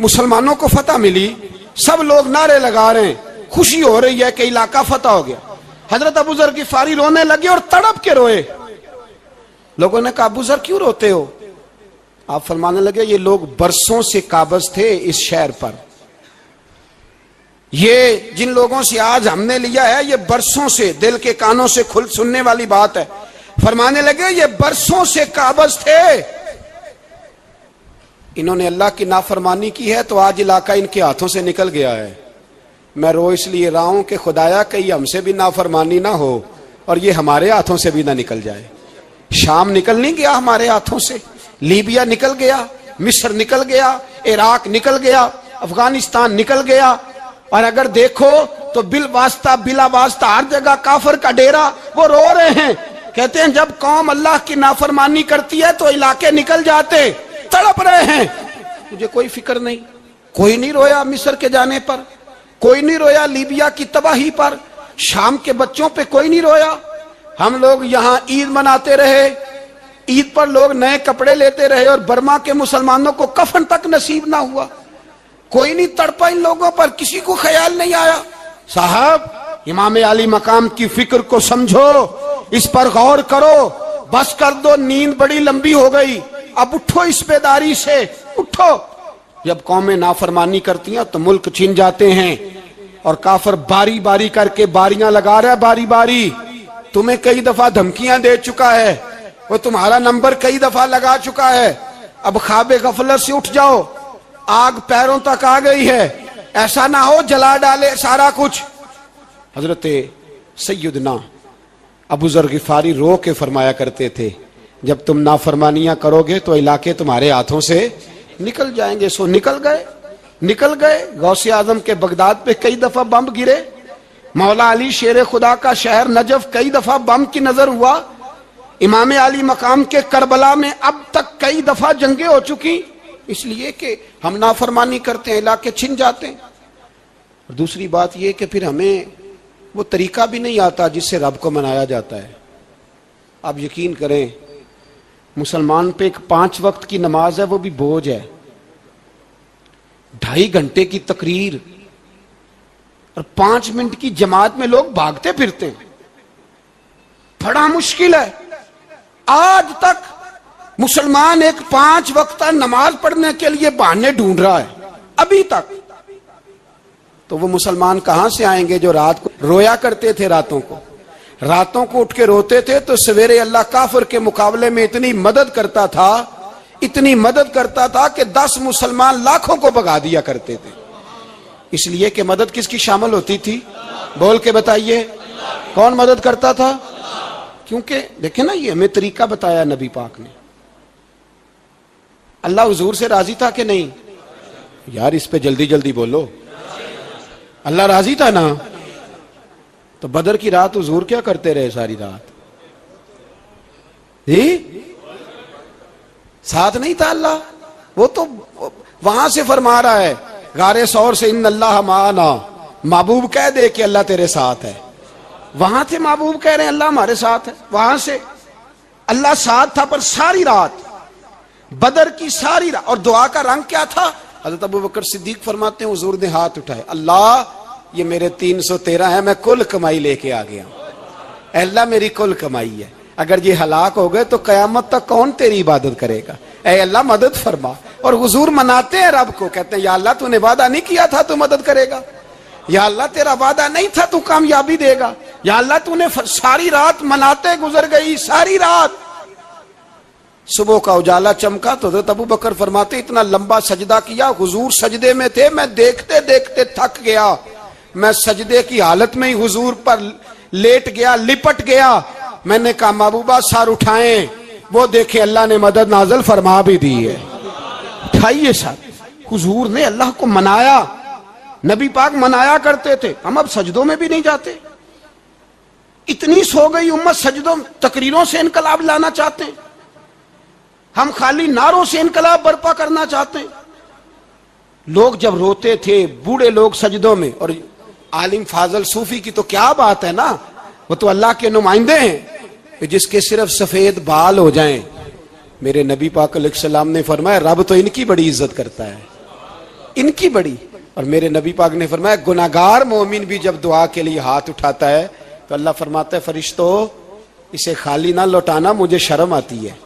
मुसलमानों को फतह मिली। सब लोग नारे लगा रहे हैं। खुशी हो रही है कि इलाका फतह हो गया। हज़रत अबू जर गिफारी रोने लगे और तड़प के रोए। लोगों ने कहा, अबू जर, क्यों रोते हो? आप फरमाने लगे, ये लोग बरसों से काबज थे इस शहर पर। ये जिन लोगों से आज हमने लिया है, ये बरसों से दिल के कानों से खुल सुनने वाली बात है। फरमाने लगे, ये बरसों से काबज थे। इन्होंने अल्लाह की नाफरमानी की है तो आज इलाका इनके हाथों से निकल गया है। मैं रो इसलिए रहा हूँ कि खुदाया कहीं हमसे भी नाफरमानी ना हो और ये हमारे हाथों से भी ना निकल जाए। शाम निकल नहीं गया हमारे हाथों से। लीबिया निकल गया, मिस्र निकल गया, इराक निकल गया, अफ़गानिस्तान निकल गया। और अगर देखो तो बिल वास्ता, बिला वास्ता, हर जगह काफर का डेरा, वो रो रहे हैं। कहते हैं, जब कौम अल्लाह की नाफरमानी करती है तो इलाके निकल जाते, तड़प रहे हैं। मुझे कोई फ़िक्र नहीं। कोई नहीं रोया मिस्र के जाने पर, कोई नहीं रोया लीबिया की तबाही पर, शाम के बच्चों पे कोई नहीं रोया। हम लोग यहाँ ईद मनाते रहे, ईद पर लोग नए कपड़े लेते रहे और बर्मा के मुसलमानों को कफन तक नसीब ना हुआ। कोई नहीं तड़पा इन लोगों पर, किसी को ख्याल नहीं आया। साहब, इमाम अली मकाम की फ़िक्र को समझो। इस पर गौर करो, बस कर दो, नींद बड़ी लंबी हो गई। अब उठो इस बेदारी से, उठो। जब कौमें नाफरमानी करती हैं तो मुल्क छीन जाते हैं। और काफर बारी बारी करके बारियाँ लगा रहा है बारी बारी। तुम्हें कई दफ़ा धमकियाँ दे चुका है। वो तुम्हारा नंबर कई दफ़ा लगा चुका है। अब खाबे गफलत से उठ जाओ। आग पैरों तक आ गई है। ऐसा ना हो जला डाले सारा कुछ। हज़रत सैदना अबू जर गिफारी रो के फरमाया करते थे। जब तुम नाफरमानियाँ करोगे तो इलाके तुम्हारे हाथों से निकल जाएँगे। सो निकल गए निकल गए। गौसे आज़म के बगदाद पे कई दफ़ा बम गिरे। मौला अली शेर खुदा का शहर नजफ कई दफ़ा बम की नज़र हुआ। इमाम अली मकाम के करबला में अब तक कई दफ़ा जंगे हो चुकी। इसलिए कि हम नाफरमानी करते हैं, इलाके छिन जाते हैं। दूसरी बात यह कि फिर हमें वो तरीका भी नहीं आता जिससे रब को मनाया जाता है। आप यकीन करें, मुसलमान पे एक पाँच वक्त की नमाज़ है, वो भी बोझ है। ढाई घंटे की तकरीर और पाँच मिनट की जमात में लोग भागते फिरते बड़ा मुश्किल है। आज तक मुसलमान एक पाँच वक्त नमाज़ पढ़ने के लिए बहाने ढूंढ रहा है। अभी तक। तो वो मुसलमान कहाँ से आएँगे जो रात को रोया करते थे रातों को? रातों को उठ के रोते थे तो सवेरे अल्लाह काफर के मुकाबले में इतनी मदद करता था, इतनी मदद करता था कि दस मुसलमान लाखों को भगा दिया करते थे। इसलिए कि मदद किसकी शामिल होती थी? बोल के बताइए, कौन मदद करता था? क्योंकि देखे ना, ये हमें तरीका बताया नबी पाक ने। अल्लाह हजूर से राज़ी था कि नहीं? यार, इस पे जल्दी जल्दी बोलो। अल्लाह राज़ी था ना? तो बदर की रात हजूर क्या करते रहे सारी रात? ही? साथ नहीं था अल्लाह? वो तो वहाँ से फरमा रहा है, गारे सौर से इन अल्लाह माना। महबूब कह दे कि अल्लाह तेरे साथ है। वहाँ थे महबूब कह रहे हैं, अल्लाह हमारे साथ है। वहाँ से अल्लाह साथ था पर सारी रात, बदर की सारी रात, और दुआ का रंग क्या था? हज़रत अबू बकर सिद्दीक फरमाते हैं, हजूर ने हाथ उठाए। अल्लाह, ये मेरे तीन सौ तेरह है, मैं कुल कमाई लेके आ गया अल्लाह मेरी कुल कमाई है। अगर ये हलाक हो गए तो कयामत तक कौन तेरी इबादत करेगा? ए अल्लाह, मदद फरमा। और हजूर मनाते हैं रब को, कहते हैं, या अल्लाह, तूने वादा नहीं किया था, तू मदद करेगा। या अल्लाह, तेरा वादा नहीं था, तू कामयाबी देगा। या अल्लाह, तूने सारी रात मनाते गुजर गई, सारी रात सुबह का उजाला चमका तो अबू बकर फरमाते, इतना लंबा सजदा किया, हुजूर सजदे में थे, मैं देखते देखते थक गया। मैं सजदे की हालत में ही हुजूर पर लेट गया, लिपट गया। मैंने कहा, महबूबा सर उठाए, वो देखे, अल्लाह ने मदद नाजल फरमा भी दी है। उठाइए सर। हुजूर ने अल्लाह को मनाया। नबी पाक मनाया करते थे। हम अब सजदों में भी नहीं जाते। इतनी सो गई उम्मत सजदों, तकरीरों से इनकलाब लाना चाहते हैं। हम खाली नारों से इनकलाब बर्पा करना चाहते हैं। लोग जब रोते थे, बूढ़े लोग सजदों में, और आलिम फाजल सूफी की तो क्या बात है ना? वो तो अल्लाह के नुमाइंदे हैं जिसके सिर्फ़ सफ़ेद बाल हो जाएँ। मेरे नबी पाक सलाम ने फरमाया, रब तो इनकी बड़ी इज़्ज़त करता है। इनकी बड़ी। और मेरे नबी पाक ने फरमाया, गुनागार मोमिन भी जब दुआ के लिए हाथ उठाता है तो अल्लाह फरमाता है, फरिश्तो, इसे खाली ना लौटाना, मुझे शर्म आती है।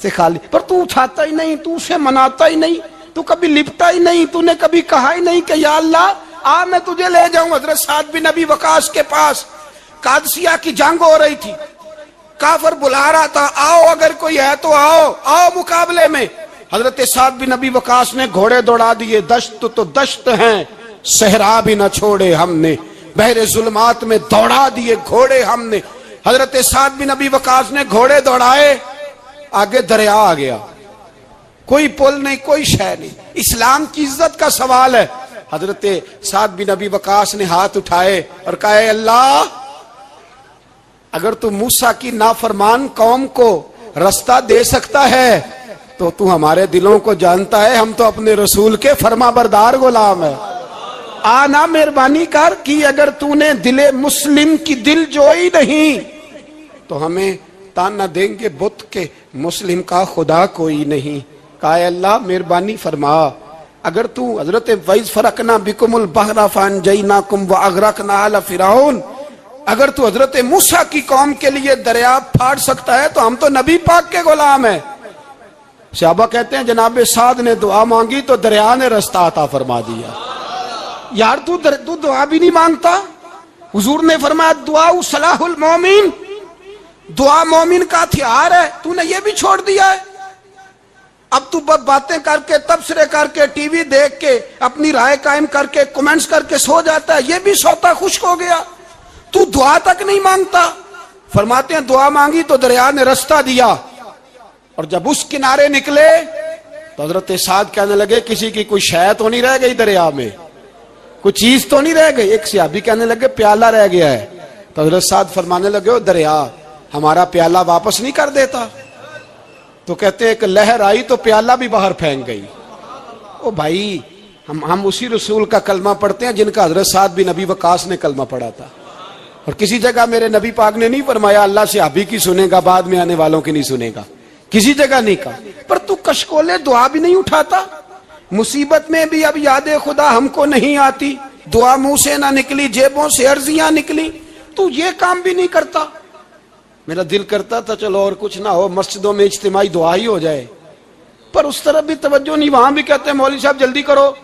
से खाली। पर तू उठाता ही नहीं, तू उसे मनाता ही नहीं, तू कभी लिपटा ही नहीं, तूने कभी कहा ही नहीं कि या अल्लाह, आ, मैं तुझे ले जाऊँ। हज़रत साद बिन नबी वकास के पास कादसिया की जंग हो रही थी। काफर बुला रहा था, आओ अगर कोई है तो आओ आओ मुकाबले में। हज़रत साद बिन नबी वकास ने घोड़े दौड़ा दिए दश्त तो दश्त हैं, सहरा भी न छोड़े हमने। बहरे जुलमात में दौड़ा दिए घोड़े हमने। हज़रत साद बिन नबी वकास ने घोड़े दौड़ाए आगे दरिया आ गया। कोई पुल नहीं, कोई शह नहीं। इस्लाम की इज़्ज़त का सवाल है। हज़रत साद बिन नबी वकास ने हाथ उठाए और कहा अल्लाह, अगर तू मूसा की नाफरमान कौम को रास्ता दे सकता है तो तू हमारे दिलों को जानता है, हम तो अपने रसूल के फर्मा बरदार गुलाम है। आना मेहरबानी कर कि अगर तूने दिले मुस्लिम की दिल जोई नहीं तो हमें ताना देंगे बुत के, मुस्लिम का खुदा कोई नहीं। का अल्लाह, मेहरबानी फरमा। अगर तू हज़रत वैज फरकना बिकुमुल बहरा फान जईना कुम व अगरकना अला फिराउन। अगर तू हज़रत मूसा की कौम के लिए दरिया फाड़ सकता है तो हम तो नबी पाक के गुलाम है। शाबा कहते हैं, जनाब साद ने दुआ मांगी तो दरिया ने रास्ता आता फरमा दिया। यार, तू तू दुआ भी नहीं माँगता? हुजूर ने फरमाया दुआ सलाहुल मोमिन। दुआ मोमिन का हथियार है, तूने ये भी छोड़ दिया है। अब तू बातें करके, तबसरे करके, टीवी देख के, अपनी राय कायम करके कमेंट्स करके सो जाता है, ये भी सोता खुश्क हो गया। तू दुआ तक नहीं माँगता। फरमाते हैं, दुआ मांगी तो दरिया ने रास्ता दिया। और जब उस किनारे निकले तो हज़रत साद कहने लगे, किसी की कोई शय तो नहीं रह गई दरिया में? कोई चीज़ तो नहीं रह गई? एक सियाबी कहने लगे, प्याला रह गया है। तो हज़रत साद फरमाने लगे, ओ दरिया हमारा प्याला वापस नहीं कर देता। तो कहते एक लहर आई तो प्याला भी बाहर फेंक गई। ओ भाई, हम हम उसी रसूल का कलमा पढ़ते हैं, जिनका हज़रत साद भी नबी वकास ने कलमा पढ़ा था। और किसी जगह मेरे नबी पाक ने नहीं फरमाया, अल्लाह से अभी की सुनेगा, बाद में आने वालों की नहीं सुनेगा। किसी जगह नहीं कहा। पर तू कशकोले दुआ भी नहीं उठाता। मुसीबत में भी अब याद खुदा हमको नहीं आती। दुआ मुँह से ना निकली, जेबों से अर्जियाँ निकली। तू ये काम भी नहीं करता। मेरा दिल करता था, चलो और कुछ ना हो, मस्जिदों में इज्तिमाही दुआ ही हो जाए। पर उस तरफ़ भी तवज्जो नहीं, वहाँ भी कहते हैं मौली साहब, जल्दी करो।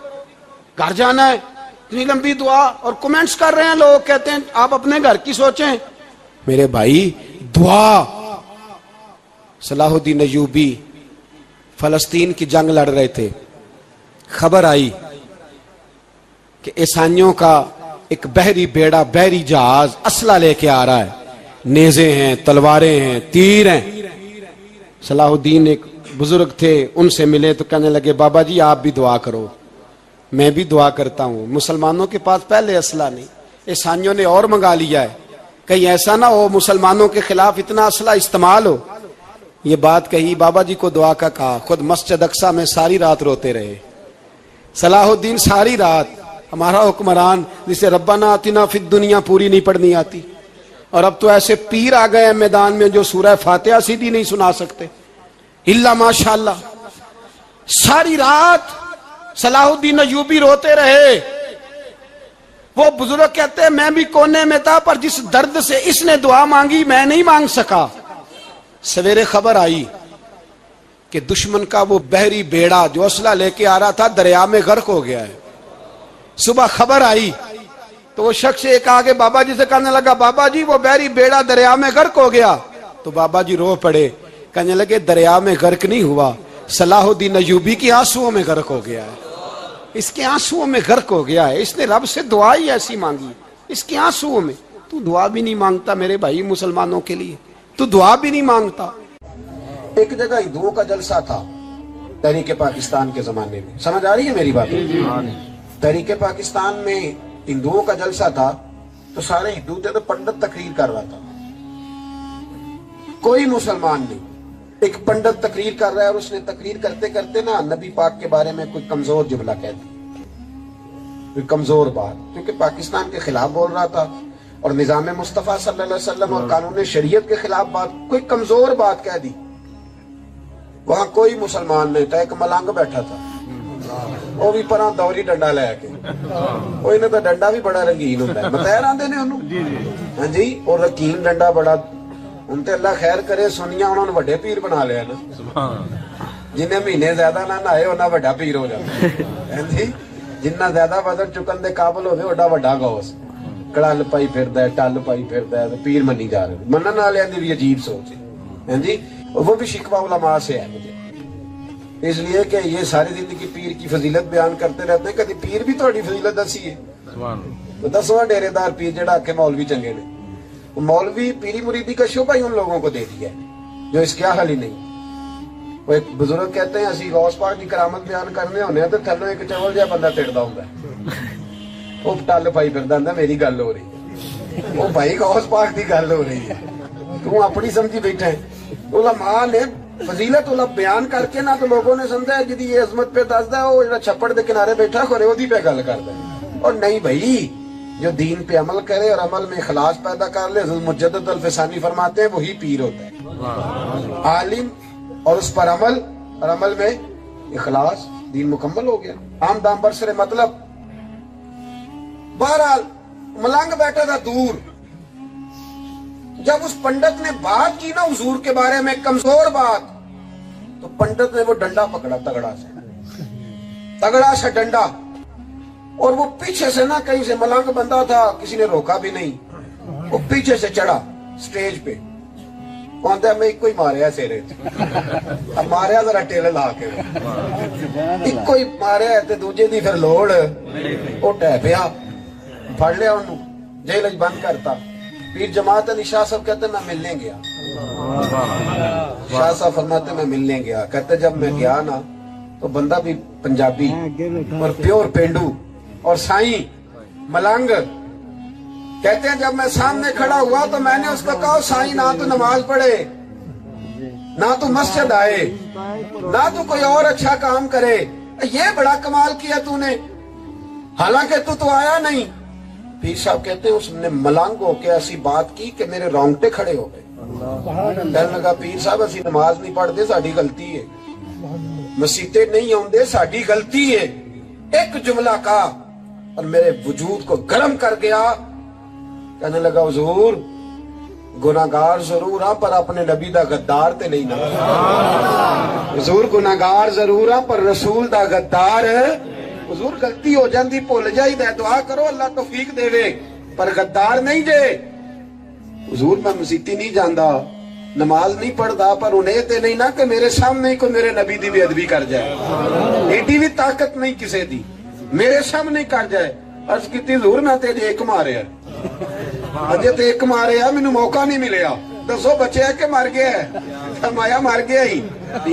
घर जाना है, इतनी लंबी दुआ और कमेंट्स कर रहे हैं लोग, कहते हैं, आप अपने घर की सोचें। मेरे भाई, दुआ। सलाहुद्दीन अयूबी फलस्तीन की जंग लड़ रहे थे। खबर आई कि ईसाइयों का एक बहरी बेड़ा, बहरी जहाज़ असला लेके आ रहा है। नेजे हैं, तलवारें हैं, तीर हैं। सलाहुद्दीन एक बुज़ुर्ग थे, उनसे मिले तो कहने लगे, बाबा जी, आप भी दुआ करो। मैं भी दुआ करता हूँ। मुसलमानों के पास पहले असला नहीं ईसाइयों ने और मंगा लिया है। कहीं ऐसा ना हो, मुसलमानों के खिलाफ इतना असला इस्तेमाल हो। ये बात कही, बाबा जी को दुआ का कहा, खुद मस्जिद अक्सा में सारी रात रोते रहे। सलाहुद्दीन, सारी रात, हमारा हुक्मरान, जिसे रब्बा ना आती ना फिर दुनिया पूरी नहीं पढ़नी आती। और अब तो ऐसे पीर आ गए हैं मैदान में जो सूरह फातिहा सीधी नहीं सुना सकते। इल्ला माशाल्लाह। सारी रात सलाहुद्दीन अयूबी रोते रहे। वो बुज़ुर्ग कहते हैं, मैं भी कोने में था, पर जिस दर्द से इसने दुआ मांगी, मैं नहीं मांग सका। सवेरे खबर आई कि दुश्मन का वो बहरी बेड़ा जो असला लेके आ रहा था, दरिया में गर्क हो गया है। सुबह खबर आई तो वो शख्स एक आगे बाबा जी से कहने लगा बाबा जी वो बैरी बेड़ा दरिया में गर्क हो गया। तो बाबा जी रो पड़े कहने लगे दरिया में गर्क नहीं हुआ सलाहुद्दीन अयूबी की आंसुओं में गर्क हो गया है। इसके आंसुओं में गर्क हो गया है इसने रब से दुआ ही ऐसी मांगी इसके आंसुओं में। तू दुआ भी नहीं माँगता मेरे भाई मुसलमानों के लिए तू दुआ भी नहीं माँगता। एक जगह हिंदुओं का जलसा था तहरीक पाकिस्तान के जमाने में। समझ आ रही है मेरी बात? तहरीक पाकिस्तान में हिंदुओं का जलसा था तो सारे हिंदू थे तो पंडित तकरीर कर रहा था। कोई मुसलमान नहीं। एक पंडित तकरीर कर रहा है और उसने तकरीर करते करते ना नबी पाक के बारे में कोई कमज़ोर जुमला कह दिया। कोई कमज़ोर बात, क्योंकि पाकिस्तान के खिलाफ बोल रहा था और निज़ाम मुस्तफ़ा सल्लल्लाहु अलैहि वसल्लम और कानून शरीयत के खिलाफ बात, कोई कमज़ोर बात कह दी। वहाँ कोई मुसलमान नहीं था, एक मलंग बैठा था। ਉਹ ਵੀ ਪਰਾਂ ਦੌਰੀ ਡੰਡਾ ਲੈ ਕੇ। ਉਹ ਇਹਨਾਂ ਦਾ ਡੰਡਾ ਵੀ ਬੜਾ ਰੰਗੀਨ ਹੁੰਦਾ ਬਤੈਰ ਆਂਦੇ ਨੇ ਉਹਨੂੰ। ਜੀ ਜੀ। ਹਾਂਜੀ ਉਹ ਰਕੀਨ ਡੰਡਾ ਬੜਾ। ਹੁਣ ਤੇ ਅੱਲਾ ਖੈਰ ਕਰੇ ਸੁਨੀਆਂ ਉਹਨਾਂ ਨੂੰ ਵੱਡੇ ਪੀਰ ਬਣਾ ਲਿਆ ਨਾ ਸੁਭਾਨ ਜਿੰਨੇ ਮਹੀਨੇ ਜ਼ਿਆਦਾ ਨਾ ਨਹਾਏ ਉਹਨਾਂ ਵੱਡਾ ਪੀਰ ਹੋ ਜਾਂਦਾ। ਹਾਂਜੀ ਜਿੰਨਾ ਜ਼ਿਆਦਾ ਵਜ਼ਨ ਚੁੱਕਣ ਦੇ ਕਾਬਲ ਹੋਵੇ ਉਹਦਾ ਵੱਡਾ ਗੌਸ। ਕਲਲ ਪਾਈ ਫਿਰਦਾ ਟੱਲ ਪਾਈ ਫਿਰਦਾ ਤੇ ਪੀਰ ਮੰਨੀ ਜਾ ਰਿਹਾ ਮੰਨਣ ਵਾਲਿਆਂ ਦੀ ਵੀ ਅਜੀਬ ਸੋਚ ਹੈ। ਹਾਂਜੀ ਉਹ ਵੀ ਸ਼ਿਕਵਾ ਉਲਮਾ ਸੇ ਹੈ। ਮੁਝੇ इसलिए कि ये सारी ज़िंदगी पीर की फजीलत बयान करते रहते हैं। कभी पीर भी थोड़ी फजीलत दसी है? तो दसवा डेरेदार पीर जरा आके मौलवी चंगे ने। तो मौलवी पीरी मुरीदी का शोभा ही उन लोगों को दे दिया है जो इसके हल ही नहीं। वो एक बुज़ुर्ग कहते हैं असि गौस पाक की करामत बयान करने होने तो थलों एक चवल जहा बंदा तिड़दा होंगे वो टल पाई फिर मेरी गल हो रही है। वो भाई गौस पाक की गल हो रही है। तू अपनी समझी बैठा है। माँ ने ਫਜ਼ੀਲਤ ਉਲਾ ਬਿਆਨ ਕਰਕੇ ਨਾ ਤਾਂ ਲੋਗੋਂ ਨੇ ਸਮਝਿਆ ਜਿਹਦੀ ਇਹ ਅਜ਼ਮਤ पे ਦੱਸਦਾ ਉਹ ਜਿਹੜਾ ਛੱਪੜ ਦੇ ਕਿਨਾਰੇ ਬੈਠਾ ਖੋਰੇ ਉਹਦੀ पे ਗੱਲ ਕਰਦਾ ਹੈ। और नहीं भाई जो दीन पे अमल करे और अमल में इखलास पैदा कर ले मुजद्दद अल फिसानी फरमाते हैं वही पीर होता है आलिम और उस पर अमल और अमल में इखलास दीन मुकम्मल हो गया आम दाम बरसरे मतलब बहरहाल मलंग बैठा था दूर जब उस पंडित ने बात की ना हजूर के बारे में, कमज़ोर बात तो पंडित ने वो डंडा पकड़ा, तगड़ा से। तगड़ा सा डंडा। और वो पीछे से ना कहीं से, मलंग बंदा था, किसी ने रोका भी नहीं। वो पीछे से चढ़ा, स्टेज पे। कहते मैं इको ही मारिया सेरे अब मारिया जरा टेल ला के। इको ही मारिया ते, दूजे दी फिर लोड़। वो टह पिया। फड़ लिया उन्होंने जेल बंद करता। पीर जमात अली शाह साहब कहते मैं मिलने गया। शाह साहब फरमाते मैं मिलने गया। कहते जब मैं गया ना तो बंदा भी पंजाबी और प्योर पेंडू और साई मलंग। कहते हैं, जब मैं सामने खड़ा हुआ तो मैंने उसको कहा साई, ना तो नमाज़ पढ़े, ना तो मस्जिद आए, ना तो कोई और अच्छा काम करे। ये बड़ा कमाल किया तूने। हालाँकि तू तो आया नहीं पीर साहब कहते हैं उसने मलंग होके ऐसी बात की कि मेरे रोंगटे खड़े हो गए। कहने लगा पीर साहब असि नमाज़ नहीं पढ़ते साडी गलती है। मसीते नहीं आਉਂਦੇ साडी गलती है। एक जुमला का। और मेरे वजूद को गर्म कर गया। कहने लगा हजूर गुनागार ज़रूर हाँ पर अपने नबी का गद्दार ते नहीं ना। हुजूर गुनागार ज़रूर हाँ पर रसूल का गद्दार हुजूर गलती हो जाती भुल जाइदा दुआ करो, अल्लाह तौफीक देवे। पर गद्दार नहीं जे। हुजूर, मैं मसीती नहीं जाता नमाज़ नहीं पढ़ता पर उन्हें ते नहीं ना कि मेरे सामने ही कोई मेरे नबी दी बेअदबी कर जाए। एडी भी ताकत नहीं किसी दी, मेरे सामने कर जाए। अर्ज़ की हजूर, मैं ते एक मारिया अजे ते एक मारिया मैनू मौका नहीं मिलिया दसो बचया कि मर गया है? फरमाया, मर गया ही।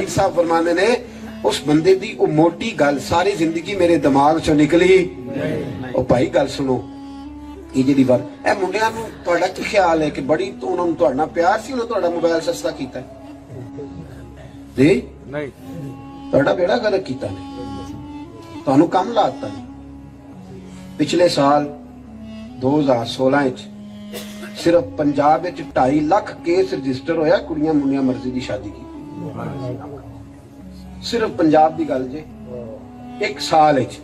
साहब फरमाने ने ਉਸ ਬੰਦੇ ਦੀ ਉਹ ਮੋਟੀ ਗੱਲ ਸਾਰੀ ਜ਼ਿੰਦਗੀ ਮੇਰੇ ਦਿਮਾਗ ਚੋਂ ਨਿਕਲੀ। ਉਹ ਭਾਈ ਗੱਲ ਸੁਣੋ ਇਹ ਜਿਹੜੀ ਵਾਰ ਇਹ ਮੁੰਡਿਆਂ ਨੂੰ ਤੁਹਾਡਾ ਕੀ ਖਿਆਲ ਹੈ ਕਿ ਬੜੀ ਉਹਨਾਂ ਨੂੰ ਤੁਹਾਡਾ ਪਿਆਰ ਸੀ ਉਹਨਾਂ ਤੁਹਾਡਾ ਮੋਬਾਈਲ ਸਸਤਾ ਕੀਤਾ ਜੀ? ਨਹੀਂ। ਤੁਹਾਡਾ ਬੇੜਾ ਗਲਤ ਕੀਤਾ ਨੇ। ਤੁਹਾਨੂੰ ਕੰਮ ਲਾਤਾ ਪਿਛਲੇ ਸਾਲ 2016 ਵਿੱਚ ਸਿਰਫ ਪੰਜਾਬ ਵਿੱਚ 2.5 ਲੱਖ ਕੇਸ ਰਜਿਸਟਰ ਹੋਇਆ ਕੁੜੀਆਂ ਮੁੰਡਿਆਂ ਮਰਜ਼ੀ ਦੀ ਸ਼ਾਦੀ ਕੀਤੀ। ਸਿਰਫ ਪੰਜਾਬ ਦੀ ਗੱਲ ਜੇ ਇੱਕ ਸਾਲ ਵਿੱਚ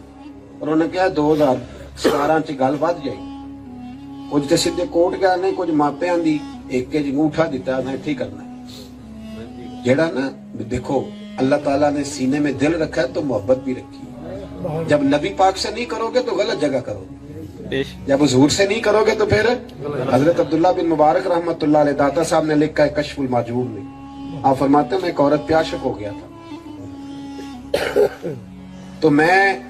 ਔਰ ਉਹਨੇ ਕਿਹਾ 2017 ਚ ਗੱਲ ਵੱਧ ਜਾਈ ਕੁਝ ਤੇ ਸਿੱਧੇ ਕੋਰਟ ਗਿਆ ਨੇ ਕੁਝ ਮਾਪਿਆਂ ਦੀ ਇੱਕ ਚ ਅੰਗੂਠਾ ਦਿੱਤਾ ਮੈਂ ਇੱਥੇ ਹੀ ਕਰਨਾ ਹੈ। ਜਿਹੜਾ ਨਾ ਵੀ ਦੇਖੋ अल्लाह ताला ने सीने में दिल रखा है तो मोहब्बत भी रखी है जब नबी पाक से नहीं करोगे तो गलत जगह करोगे जब हजूर से नहीं करोगे तो फिर हजरत अब्दुल्ला बिन मुबारक रहमतुल्लाह अलैह दाता साहब ने लिखा है कशफुल माजूब में आप फरमाते हैं मैं एक औरत प्याशक हो गया था तो मैं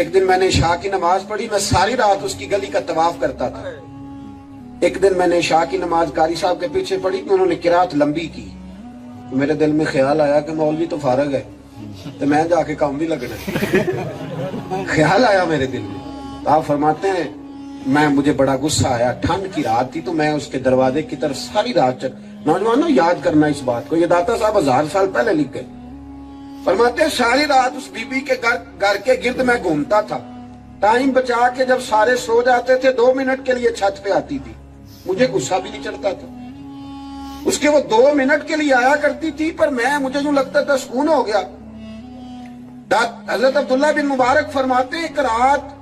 एक दिन मैंने शाह की नमाज़ पढ़ी, मैं सारी रात उसकी गली का तवाफ करता था। एक दिन मैंने शाह की नमाज़ कारी साहब के पीछे पढ़ी तो उन्होंने किरात लंबी की। मेरे दिल में ख्याल आया कि मौलवी तो फारग है तो मैं जाके काम भी लगना। ख्याल आया मेरे दिल में। तो आप फरमाते हैं, मैं, मुझे बड़ा गुस्सा आया, ठंड की रात थी तो मैं उसके दरवाजे की तरफ़ सारी रात चल नौजवानों, याद करना इस बात को। ये दाता साहब हज़ार साल पहले लिख गए। फरमाते सारी रात उस बीबी के घर घर के गिर्द मैं घूमता था। टाइम बचा के जब सारे सो जाते थे, दो मिनट के लिए छत पे आती थी। मुझे गुस्सा भी नहीं चढ़ता था। उसके वो दो मिनट के लिए आया करती थी, पर मैं, मुझे यूँ लगता था सुकून हो गया। हज़रत अब्दुल्ला बिन मुबारक फरमाते, एक रात,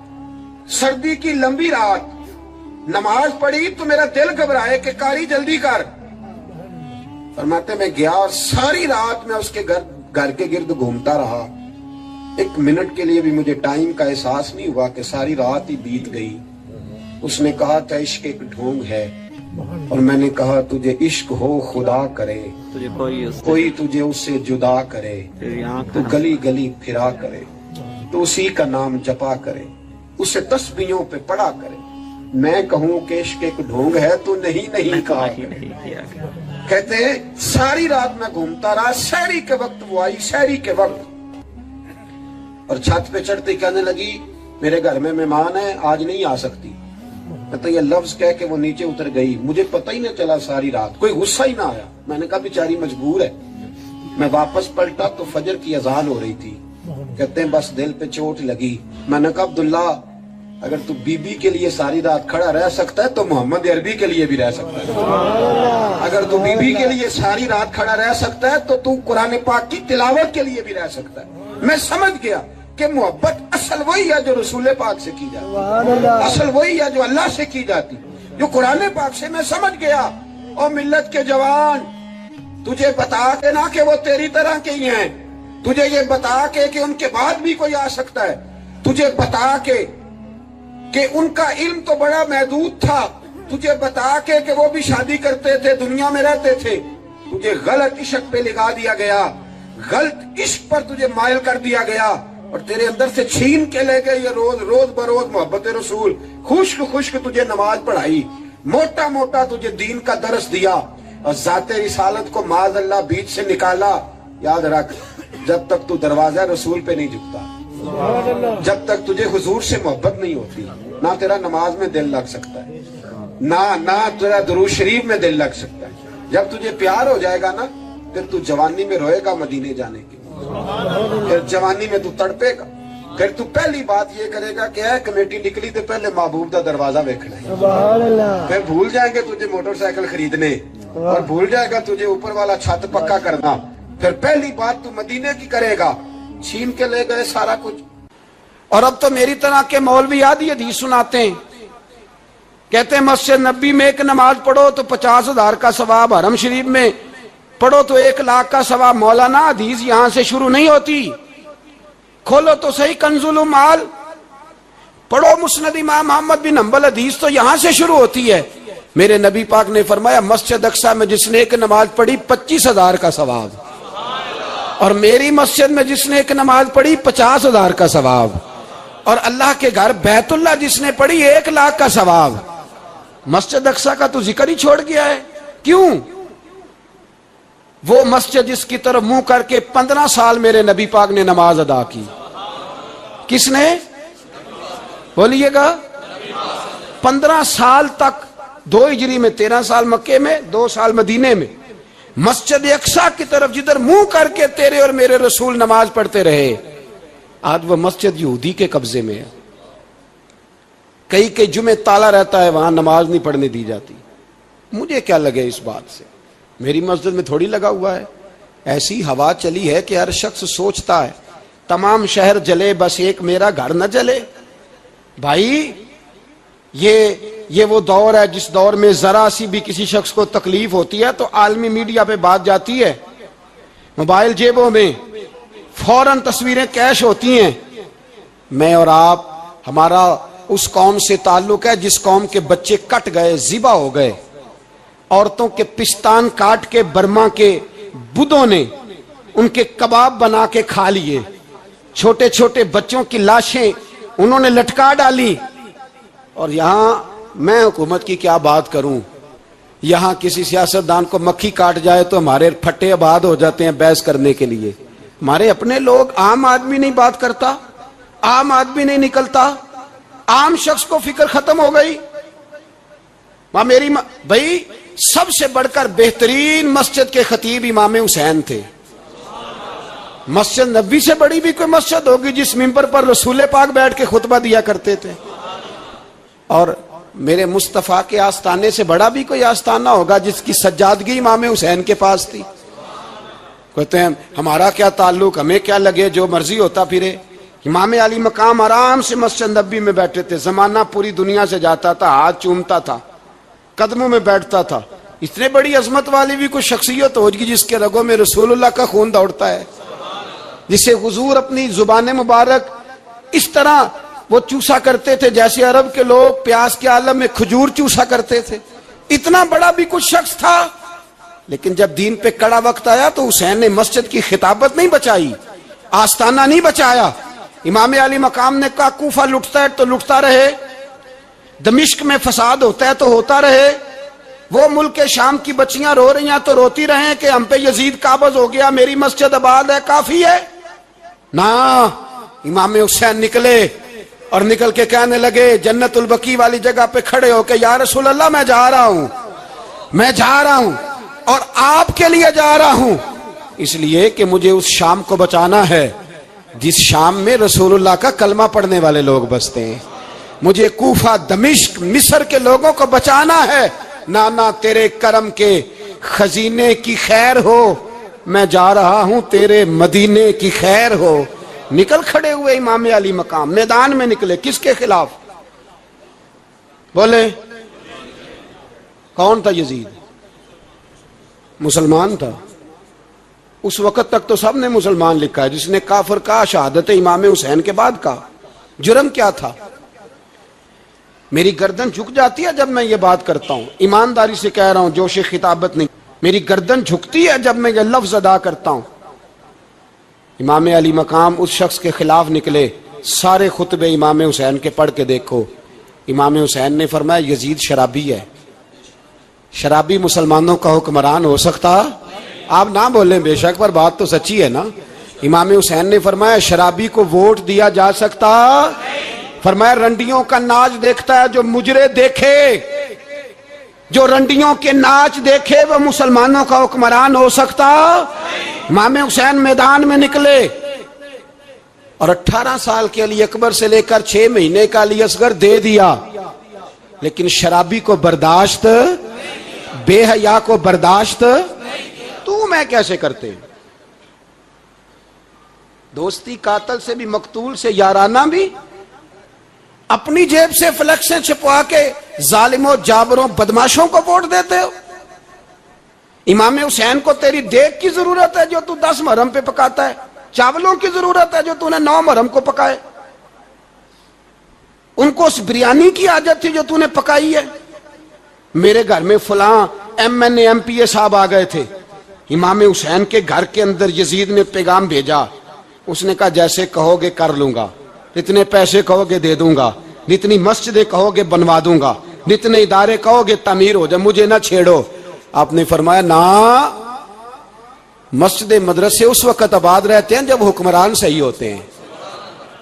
सर्दी की लंबी रात। नमाज़ पढ़ी तो मेरा दिल घबराए कि कारी जल्दी कर। फरमाते, मैं गया और सारी रात मैं उसके घर घर के गिर्द घूमता रहा। एक मिनट के लिए भी मुझे टाइम का एहसास नहीं हुआ कि सारी रात ही बीत गई। उसने कहा क्या इश्क एक ढोंग है? और मैंने कहा तुझे इश्क हो खुदा करे। तुझे कोई कोई तुझे उससे जुदा करे। तो गली गली फिरा करे। तो उसी का नाम जपा करे। उसे तस्बियों पे पड़ा करे। मैं कहूँ केश के एक ढोंग है तो नहीं नहीं कहा। कहते हैं सारी रात मैं घूमता रहा शहरी के वक्त वो आई शहरी के वक्त। और छत पे चढ़ते कहने लगी मेरे घर में मेहमान है आज नहीं आ सकती। तो ये लफ्ज कह के वो नीचे उतर गई। मुझे पता ही नहीं चला सारी रात। कोई गुस्सा ही ना आया। मैंने कहा बेचारी मजबूर है। मैं वापस पलटा तो फजर की अजान हो रही थी। कहते हैं बस दिल पे चोट लगी। मैंने कहा अब्दुल्ला अगर तू बीबी के लिए सारी रात खड़ा रह सकता है तो मोहम्मद अरबी के लिए भी रह सकता है। अगर तू बीबी के लिए सारी रात खड़ा रह सकता है तो तू कुरान पाक की तिलावत के लिए भी रह सकता है। मैं समझ गया कि मोहब्बत असल वही है जो रसूल पाक से की जाती असल वही है जो अल्लाह से की जाती जो कुरान पाक से मैं समझ गया और मिल्लत के जवान, तुझे बता के ना कि वो तेरी तरह के ही हैं। तुझे ये बता के कि उनके बाद भी कोई आ सकता है। तुझे बता के कि उनका इल्म तो बड़ा महदूद था। तुझे बता के कि वो भी शादी करते थे, दुनिया में रहते थे। तुझे गलत इश्क पे लगा दिया गया। गलत इश्क पर तुझे मायल कर दिया गया। और तेरे अंदर से छीन के ले गए ये रोज रोज बरोज मोहब्बत रसूल। खुश्क खुश्क तुझे नमाज़ पढ़ाई। मोटा मोटा तुझे दीन का दरस दिया। और जाते रिसालत को माज अल्लाह बीच से निकाला। याद रख, जब तक तू दरवाज़ा रसूल पे नहीं झुकता। जब तक तुझे हुजूर से मोहब्बत नहीं होती ना तेरा नमाज़ में दिल लग सकता है ना ना तेरा दुरूद शरीफ में दिल लग सकता है। जब तुझे प्यार हो जाएगा ना फिर तू जवानी में रोएगा मदीने जाने के फिर जवानी में तू तड़पेगा। फिर तू पहली बात ये करेगा कि है कमेटी निकली तो पहले महबूब का दरवाज़ा वेखना है। फिर भूल जाएँगे तुझे मोटरसाइकिल खरीदने और भूल जाएगा तुझे ऊपर वाला छत पक्का करना। फिर पहली बात तू मदीने की करेगा छीन के ले गए सारा कुछ। और अब तो मेरी तरह के मौलवी आदि हदीस सुनाते हैं, कहते हैं, मस्जिद नबी में एक नमाज़ पढ़ो तो पचास हज़ार का सवाब हरम शरीफ में, पढ़ो तो एक लाख का सवाब मौलाना हदीस यहाँ से शुरू नहीं होती। खोलो तो सही कंजुल माल, पढ़ो मुस्नद इमाम मोहम्मद बिन हम्बल हदीस तो यहाँ से शुरू होती है। मेरे नबी पाक ने फरमाया, मस्जिद अक्सा में जिसने एक नमाज़ पढ़ी पच्चीस हज़ार का सवाब। और मेरी मस्जिद में जिसने एक नमाज़ पढ़ी, पचास हज़ार का सवाब। और अल्लाह के घर, बैतुल्ला जिसने पढ़ी, एक लाख का सवाब। मस्जिद अक्सा का तो ज़िक्र ही छोड़ गया है। क्यों? वो मस्जिद जिसकी तरफ़ मुँह करके पंद्रह साल मेरे नबी पाक ने नमाज़ अदा की। किसने? बोलिएगा। पंद्रह साल तक, दो हिजरी में, तेरह साल मक्के में, दो साल मदीने में। मस्जिद अक्सा की तरफ़ जिधर मुँह करके तेरे और मेरे रसूल नमाज़ पढ़ते रहे, आज वह मस्जिद यहूदी के कब्जे में है। कई कई जुमे ताला रहता है, वहाँ नमाज़ नहीं पढ़ने दी जाती। मुझे क्या लगे इस बात से? मेरी मस्जिद में थोड़ी लगा हुआ है। ऐसी हवा चली है कि हर शख्स सोचता है, तमाम शहर जले, बस एक मेरा घर न जले। भाई ये ये वो दौर है, जिस दौर में जरा सी भी किसी शख्स को तकलीफ़ होती है तो आलमी मीडिया पे बात जाती है। मोबाइल जेबों में फ़ौरन तस्वीरें कैश होती हैं। मैं और आप, हमारा उस कौम से ताल्लुक है, जिस कौम के बच्चे कट गए, जिबा हो गए। औरतों के पिस्तान काट के बर्मा के बुद्धों ने उनके कबाब बना के खा लिए। छोटे छोटे बच्चों की लाशें उन्होंने लटका डाली। और यहाँ मैं हुकूमत की क्या बात करूँ? यहाँ किसी सियासतदान को मक्खी काट जाए तो हमारे फटे आबाद हो जाते हैं बहस करने के लिए। हमारे अपने लोग आम आदमी नहीं बात करता, आम आदमी नहीं निकलता, आम शख्स को फ़िक्र खत्म हो गई। माँ, मेरी मा... भाई, सबसे बढ़कर बेहतरीन मस्जिद के खतीब इमाम हुसैन थे। मस्जिद नबी से बड़ी भी कोई मस्जिद होगी जिस मिंबर पर रसूल पाक बैठ के खुतबा दिया करते थे। और मेरे मुस्तफ़ा के आस्थाने से बड़ा भी कोई आस्थाना होगा जिसकी सज्जादगी इमाम हुसैन के पास थी। कहते हैं, हमारा क्या ताल्लुक? हमें क्या लगे जो मर्ज़ी होता फिरे? इमाम अली मकाम आराम से मस्जिद नबी में बैठे थे। जमाना पूरी दुनिया से जाता था, हाथ चूमता था, कदमों में बैठता था। इतने बड़ी अजमत वाली भी कोई शख्सियत होगी जिसके रगों में रसूलुल्लाह का खून दौड़ता है, जिसे हुजूर अपनी ज़ुबान मुबारक इस तरह वो चूसा करते थे, जैसे अरब के लोग प्यास के आलम में खजूर चूसा करते थे। इतना बड़ा भी कुछ शख्स था, लेकिन जब दीन पे कड़ा वक्त आया तो हुसैन ने मस्जिद की खिताबत नहीं बचाई आस्ताना नहीं बचाया। इमाम अली मकाम ने कहा, कूफा लुटता है तो लुटता रहे, दमिश्क में फसाद होता है तो होता रहे। वो मुल्क के शाम की बच्चियाँ रो रही हैं तो रोती रहे कि हम पे यजीद काबज हो गया, मेरी मस्जिद आबाद है, काफ़ी है। ना, इमाम हुसैन निकले। और निकल के कहने लगे, जन्नतुल बकी वाली जगह पे खड़े होके, या रसूल अल्लाह मैं जा रहा हूँ। मैं जा रहा हूँ और आपके लिए जा रहा हूँ। इसलिए कि मुझे उस शाम को बचाना है, जिस शाम में रसूलुल्लाह का कलमा पढ़ने वाले लोग बसते हैं। मुझे कूफा, दमिश्क, मिस्र के लोगों को बचाना है। ना ना तेरे करम के खजीने की खैर हो। मैं जा रहा हूँ, तेरे मदीने की खैर हो। निकल खड़े हुए इमाम अली मकाम, मैदान में निकले, किसके खिलाफ? बोले, कौन था यजीद? मुसलमान था। उस वक्त तक तो सबने मुसलमान लिखा है, जिसने काफर का शहादत इमाम हुसैन के बाद का जुर्म क्या था? मेरी गर्दन झुक जाती है जब मैं ये बात करता हूँ। ईमानदारी से कह रहा हूँ जोश खिताबत नहीं। मेरी गर्दन झुकती है जब मैं ये लफ्ज अदा करता हूँ। इमाम अली मकाम उस शख्स के खिलाफ निकले। सारे खुतबे इमाम हुसैन के पढ़ के देखो। इमाम हुसैन ने फरमाया, यजीद शराबी है। शराबी मुसलमानों का हुक्मरान हो सकता? आप ना बोले, बेशक, पर बात तो सच्ची है ना। इमाम हुसैन ने फरमाया, शराबी को वोट दिया जा सकता? फरमाया, रंडियों का नाच देखता है जो मुजरे देखे। जो रंडियों के नाच देखे, वह मुसलमानों का हुक्मरान हो सकता? इमाम हुसैन मैदान में निकले और 18 साल के अली अकबर से लेकर छह महीने का अली असगर दे दिया। लेकिन शराबी को बर्दाश्त, बेहया को बर्दाश्त तू मैं कैसे करते? दोस्ती कातल से भी, मकतूल से, याराना भी। अपनी जेब से फ्लैक्सें छिपवा के जालिमों, जाबरों, बदमाशों को वोट देते हो। इमाम हुसैन को तेरी देख की ज़रूरत है जो तू दस मरम पे पकाता है? चावलों की ज़रूरत है जो तूने नौ मरम को पकाए? उनको उस बिरयानी की आदत थी जो तूने पकाई है? मेरे घर में फुला M N M P A साहब आ गए थे। इमाम हुसैन के घर के अंदर यजीद ने पैगाम भेजा। उसने कहा, जैसे कहोगे कर लूँगा। जितने पैसे कहोगे दे दूँगा। जितनी मस्जिदें कहोगे बनवा दूँगा। जितने इदारे कहोगे तमीर हो जाए मुझे ना छेड़ो। आपने फरमाया, ना, मस्जिद मदरसे उस वक्त आबाद रहते हैं जब हुक्मरान सही होते हैं।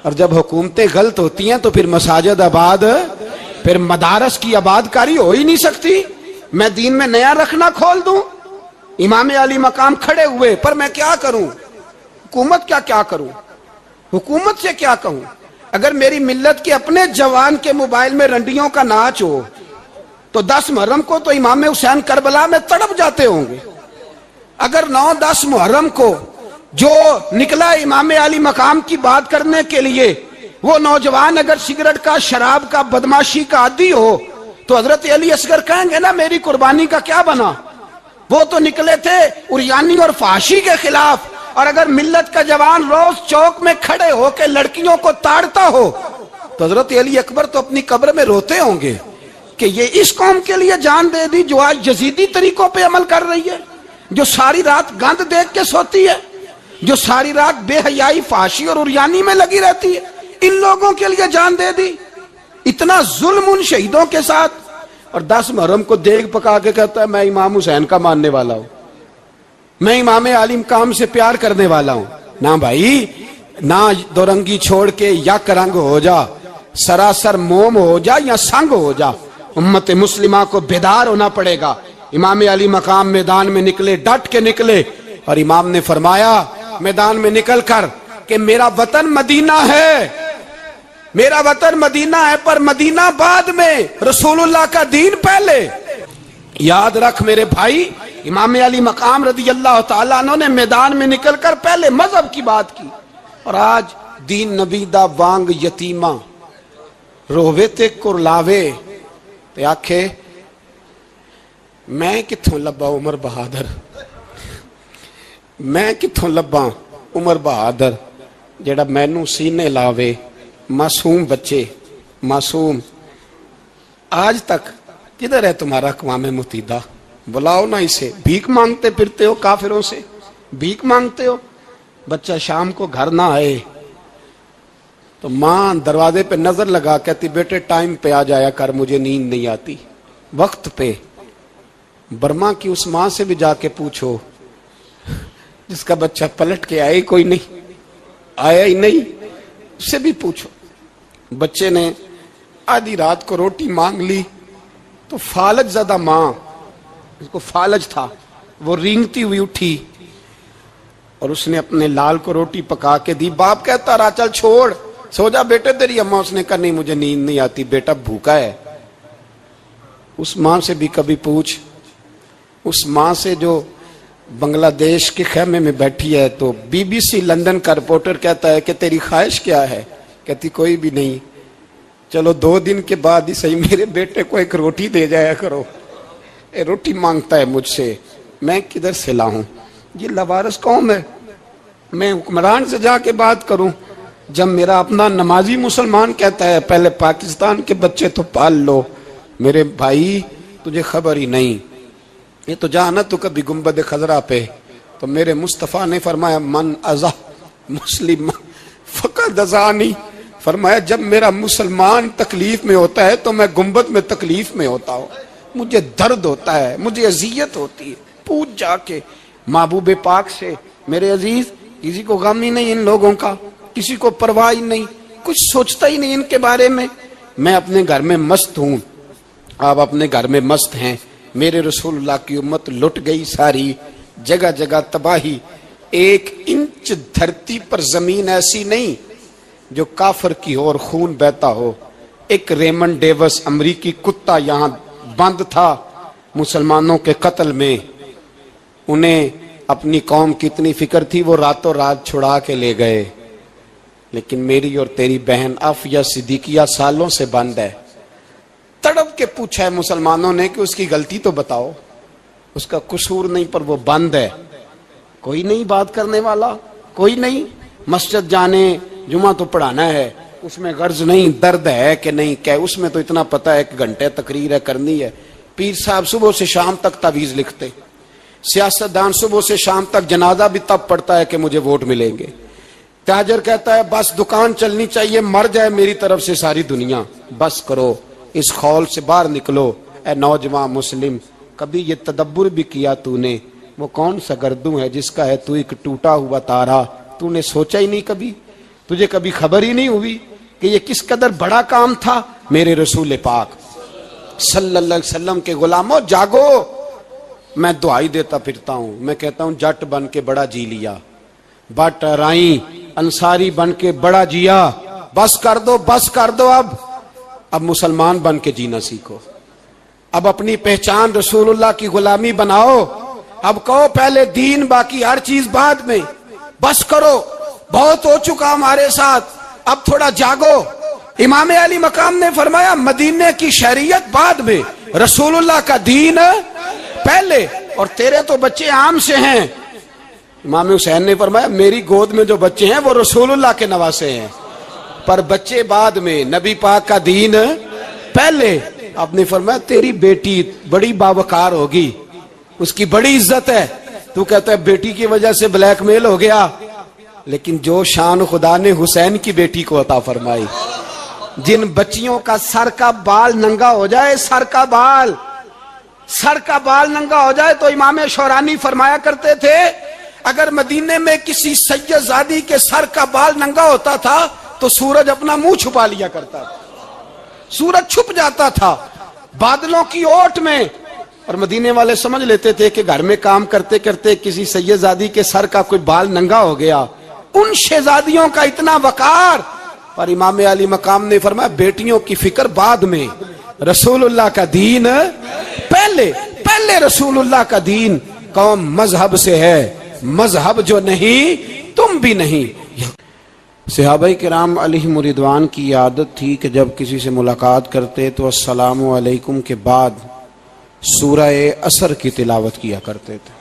और जब हुकूमतें गलत होती हैं तो फिर मसाजिद आबाद, फिर मदारस की आबादकारी हो ही नहीं सकती। मैं दीन में नया रखना खोल दूँ। इमाम अली मकाम खड़े हुए, पर मैं क्या करूँ? हुकूमत क्या क्या करूँ? हुकूमत से क्या कहूँ? अगर मेरी मिल्लत के अपने जवान के मोबाइल में रंडियों का नाच हो तो दस मुहर्रम को तो इमाम हुसैन करबला में तड़प जाते होंगे। अगर नौ दस मुहर्रम को जो निकला इमाम अली मकाम की बात करने के लिए, वो नौजवान अगर सिगरेट का, शराब का, बदमाशी का आदि हो तो हज़रत अली असगर कहेंगे, ना, मेरी कुर्बानी का क्या बना? वो तो निकले थे उरियानी और फाशी के खिलाफ। और अगर मिल्लत का जवान रोज चौक में खड़े होकर लड़कियों को ताड़ता हो तो हज़रत अली अकबर तो अपनी कब्र में रोते होंगे। कि ये इस कौम के लिए जान दे दी, जो आज जजीदी तरीकों पे अमल कर रही है, जो सारी रात गंद देख के सोती है, जो सारी रात बेहयाई फाशी और उरियानी में लगी रहती है, इन लोगों के लिए जान दे दी। इतना जुल्म उन शहीदों के साथ। और दस मुहर्रम को देख पका के कहता है, मैं इमाम हुसैन का मानने वाला हूँ। मैं इमाम आलिम काम से प्यार करने वाला हूँ। ना भाई, ना दो रंगी छोड़ के यक रंग हो जा, सरासर मोम हो जा या संग हो जा। उम्मत मुस्लिमा को बेदार होना पड़ेगा। इमाम अली मकाम मैदान में निकले, डट के निकले। और इमाम ने फरमाया, मैदान में निकल कर कि मेरा वतन मदीना है। मेरा वतन मदीना है, पर मदीना बाद में रसूलुल्लाह का दीन पहले। याद रख मेरे भाई, इमाम अली मकाम रदी अल्लाह तआला ने मैदान में निकलकर पहले मज़हब की बात की। और आज दीन नबी दा वांग यतीमा, रोवे ते कुरलावे आखे, मैं किथों लब्बा उमर बहादुर? मैं किथों लब्बा उमर बहादुर? जेड़ा मैनू सीने लावे, मासूम बच्चे, मासूम। आज तक किधर है तुम्हारा कवाम मुतीदा? बुलाओ ना इसे। भीख मांगते फिरते हो काफिरों से? भीख मांगते हो? बच्चा शाम को घर ना आए। तो माँ दरवाजे पे नज़र लगा, कहती, बेटे टाइम पे आ जाया कर, मुझे नींद नहीं आती। वक्त पे। बर्मा की उस माँ से भी जाके पूछो, जिसका बच्चा पलट के आया कोई नहीं, आया ही नहीं, उससे भी पूछो। बच्चे ने आधी रात को रोटी मांग ली तो फालज ज़्यादा माँ उसको फालज था, वो रींगती हुई उठी और उसने अपने लाल को रोटी पका के दी। बाप कहता रहा चल छोड़। सो जा बेटे, तेरी अम्मा उसने कहा, नहीं, मुझे नींद नहीं आती, बेटा, भूखा है। उस माँ से भी कभी पूछ। उस माँ से जो बांग्लादेश के खेमे में बैठी है तो बीबीसी लंदन का रिपोर्टर कहता है कि तेरी ख्वाहिश क्या है? कहती, कोई भी नहीं। चलो, दो दिन के बाद ही सही, मेरे बेटे को एक रोटी दे जाया करो। ए, रोटी माँगता है मुझसे। मैं किधर से लाऊं? ये लवारस कौम है। मैं हुक्मरान से जाके बात करूँ। जब मेरा अपना नमाजी मुसलमान कहता है, पहले पाकिस्तान के बच्चे तो पाल लो। मेरे भाई, तुझे खबर ही नहीं। ये तो जाना तो कभी गुंबद खजरा पे। तो मेरे मुस्तफ़ा ने फरमाया, मन अजा, मुस्लिम, फ़कत अजानी। फरमाया, जब मेरा मुसलमान तकलीफ़ में होता है तो मैं गुंबद में तकलीफ़ में होता हूँ। मुझे दर्द होता है, मुझे अजियत होती है, पूछ जाके, महबूब पाक से, मेरे अज़ीज़, किसी को गम ही नहीं इन लोगों का? किसी को परवाह ही नहीं। कुछ सोचता ही नहीं इनके बारे में। मैं अपने घर में मस्त हूँ। आप अपने घर में मस्त हैं। मेरे रसूलुल्लाह की उम्मत लुट गई सारी। जगह जगह तबाही। एक इंच धरती पर ज़मीन ऐसी नहीं, जो काफर की हो और खून बहता हो। एक रेमन डेवस अमरीकी कुत्ता यहाँ बंद था मुसलमानों के कत्ल में। उन्हें अपनी कौम की इतनी फ़िक्र थी, वो रातों रात छुड़ा के ले गए। लेकिन मेरी और तेरी बहन अफ या सिद्दीकिया सालों से बंद है। तड़प के पूछा है मुसलमानों ने कि उसकी गलती तो बताओ। उसका कसूर नहीं, पर वो बंद है। कोई नहीं बात करने वाला, कोई नहीं। मस्जिद जाने जुमा तो पढ़ाना है। उसमें गर्ज नहीं, दर्द है कि नहीं? क्या उसमें तो इतना पता है कि घंटे तकरीर है, करनी है। पीर साहब सुबह से शाम तक तावीज लिखते। सियासतदान सुबह से शाम तक जनाजा भी तब पड़ता है कि मुझे वोट मिलेंगे। ताजर कहता है, बस दुकान चलनी चाहिए, मर जाए मेरी तरफ़ से सारी दुनिया। बस करो, इस खौल से बाहर निकलो, ए नौजवान मुस्लिम, कभी ये तदब्बर भी किया तूने। वो कौन सा गर्दू है जिसका है तू एक टूटा हुआ तारा? तूने सोचा ही नहीं कभी? तुझे कभी खबर ही नहीं हुई कि ये किस कदर बड़ा काम था? मेरे रसूल पाक सल्लल्लाहु अलैहि वसल्लम के गुलामों, जागो। मैं दुआई देता फिरता हूँ। मैं कहता हूँ, जट बन के बड़ा जी लिया। बट राई अंसारी बन के बड़ा जिया। बस कर दो, बस कर दो अब। अब मुसलमान बन के जीना सीखो। अब अपनी पहचान रसूलुल्लाह की गुलामी बनाओ। अब कहो पहले दीन, बाकी हर चीज़ बाद में। बस करो। बहुत हो चुका हमारे साथ। अब थोड़ा जागो। इमाम अली मकाम ने फरमाया, मदीने की शरीयत बाद में। रसूलुल्लाह का दीन पहले। और तेरे तो बच्चे आम से हैं। इमाम हुसैन ने फरमाया, मेरी गोद में जो बच्चे हैं, वो रसूलुल्लाह के नवासे हैं। पर बच्चे बाद में, नबी पाक का दीन पहले, आपने फरमाया, तेरी बेटी बड़ी बावकार होगी, उसकी बड़ी इज़्ज़त है। तू कहता है, बेटी की वजह से ब्लैकमेल हो गया। लेकिन जो शान खुदा ने हुसैन की बेटी को अता फरमाई, जिन बच्चियों का सर का बाल नंगा हो जाए, सर का बाल, सर का बाल नंगा हो जाए तो इमाम शौरानी फरमाया करते थे अगर मदीने में किसी सैयदादी के सर का बाल नंगा होता था तो सूरज अपना मुँह छुपा लिया करता था। सूरज छुप जाता था, बादलों की ओट में। और मदीने वाले समझ लेते थे कि घर में काम करते करते किसी सैयदादी के सर का कोई बाल नंगा हो गया। उन शहजादियों का इतना वकार। पर इमाम अली मकाम ने फरमाया, बेटियों की फ़िक्र बाद में। रसूलुल्लाह का दीन पहले पहले रसूलुल्लाह का दीन कौम मज़हब से है। मज़हब जो नहीं, तुम भी नहीं। कराम अली मुरिदवान की आदत थी कि जब किसी से मुलाकात करते तो अस्सलाम वालेकुम के बाद सूरह असर की तिलावत किया करते थे।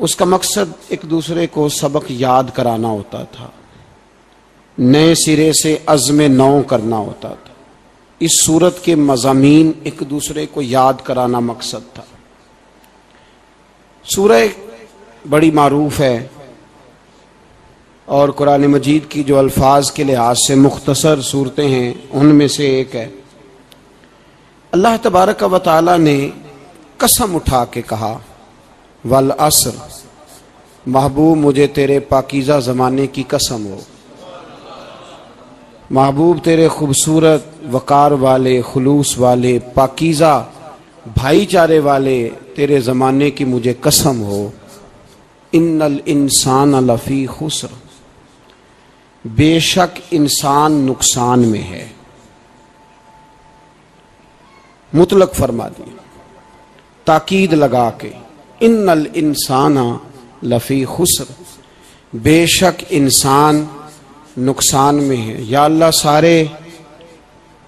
उसका मकसद एक दूसरे को सबक याद कराना होता था। नए सिरे से अज़म नौ करना होता था। इस सूरत के मजामी एक दूसरे को याद कराना मकसद था। सूरह बड़ी मरूफ है और कुरान मजीद की जो अल्फाज के लिहाज से मुख्तसर सूरतें हैं, उनमें से एक है। अल्लाह तबारक व ताली ने कसम उठा के कहा, वल असर, महबूब मुझे तेरे पाकिज़ा ज़माने की कसम हो। महबूब तेरे खूबसूरत वकार वाले, खलूस वाले पाकिज़ा भाईचारे वाले, तेरे ज़माने की मुझे कसम हो। इन्नल इंसान लफ़ी खुसर। बेशक इंसान नुकसान में है। मुतलक फरमा दिया ताकीद लगा के, इन्नल इंसान लफ़ी खुसर। बेशक इंसान नुकसान में है। या अल्लाह सारे,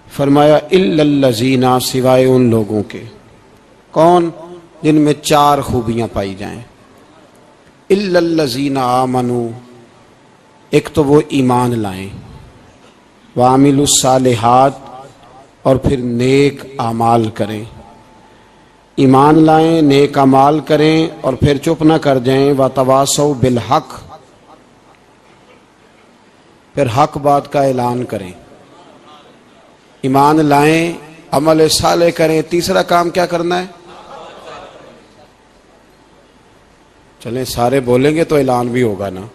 फरमाया इल्लजीना सिवाय उन लोगों के। कौन जिनमें चार खूबियाँ पाई जाएँ? इल्लजीना आमनु, एक तो वो ईमान लाएँ वामिलसालहात और फिर नेक आमाल करें। ईमान लाएँ, नेक अमाल करें, और फिर चुप ना कर जाएँ, व तवासो बिलहक, फिर हक बात का ऐलान करें। ईमान लाएँ, अमल साले करें, तीसरा काम क्या करना है? चलें, सारे बोलेंगे तो ऐलान भी होगा ना।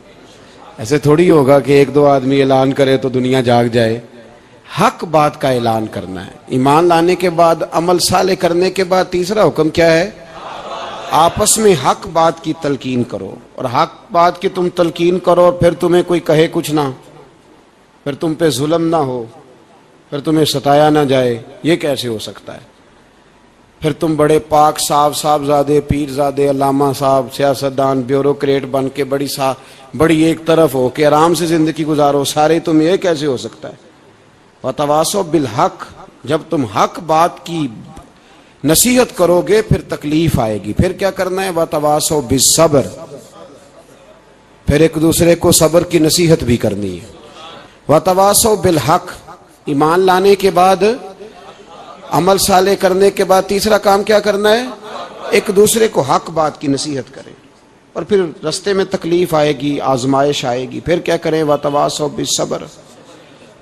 ऐसे थोड़ी होगा कि एक दो आदमी ऐलान करे तो दुनिया जाग जाए। हक बात का ऐलान करना है। ईमान लाने के बाद, अमल साले करने के बाद तीसरा हुक्म क्या है? आपस में हक बात की तलकीन करो। और हक बात की तुम तलकीन करो और फिर तुम्हें कोई कहे कुछ ना। फिर तुम पे जुल्म ना हो। फिर तुम्हें सताया ना जाए। ये कैसे हो सकता है? फिर तुम बड़े पाक साहब साहबजादे पीरजादे, अलामा साहब, सियासतदान, ब्यूरोक्रेट बन के बड़ी सा, बड़ी एक तरफ़ हो के आराम से ज़िंदगी गुजारो, सारे तुम ये कैसे हो सकता है? व तवासो बिल हक, जब तुम हक बात की नसीहत करोगे, फिर तकलीफ़ आएगी। फिर क्या करना है? व तवासो बिसब्र फिर एक दूसरे को सब्र की नसीहत भी करनी है। व तवासो बिल हक। ईमान लाने के बाद अमल साले करने के बाद तीसरा काम क्या करना है? एक दूसरे को हक बात की नसीहत करें। और फिर रस्ते में तकलीफ़ आएगी, आजमाइश आएगी, फिर क्या करें? व तवास सबर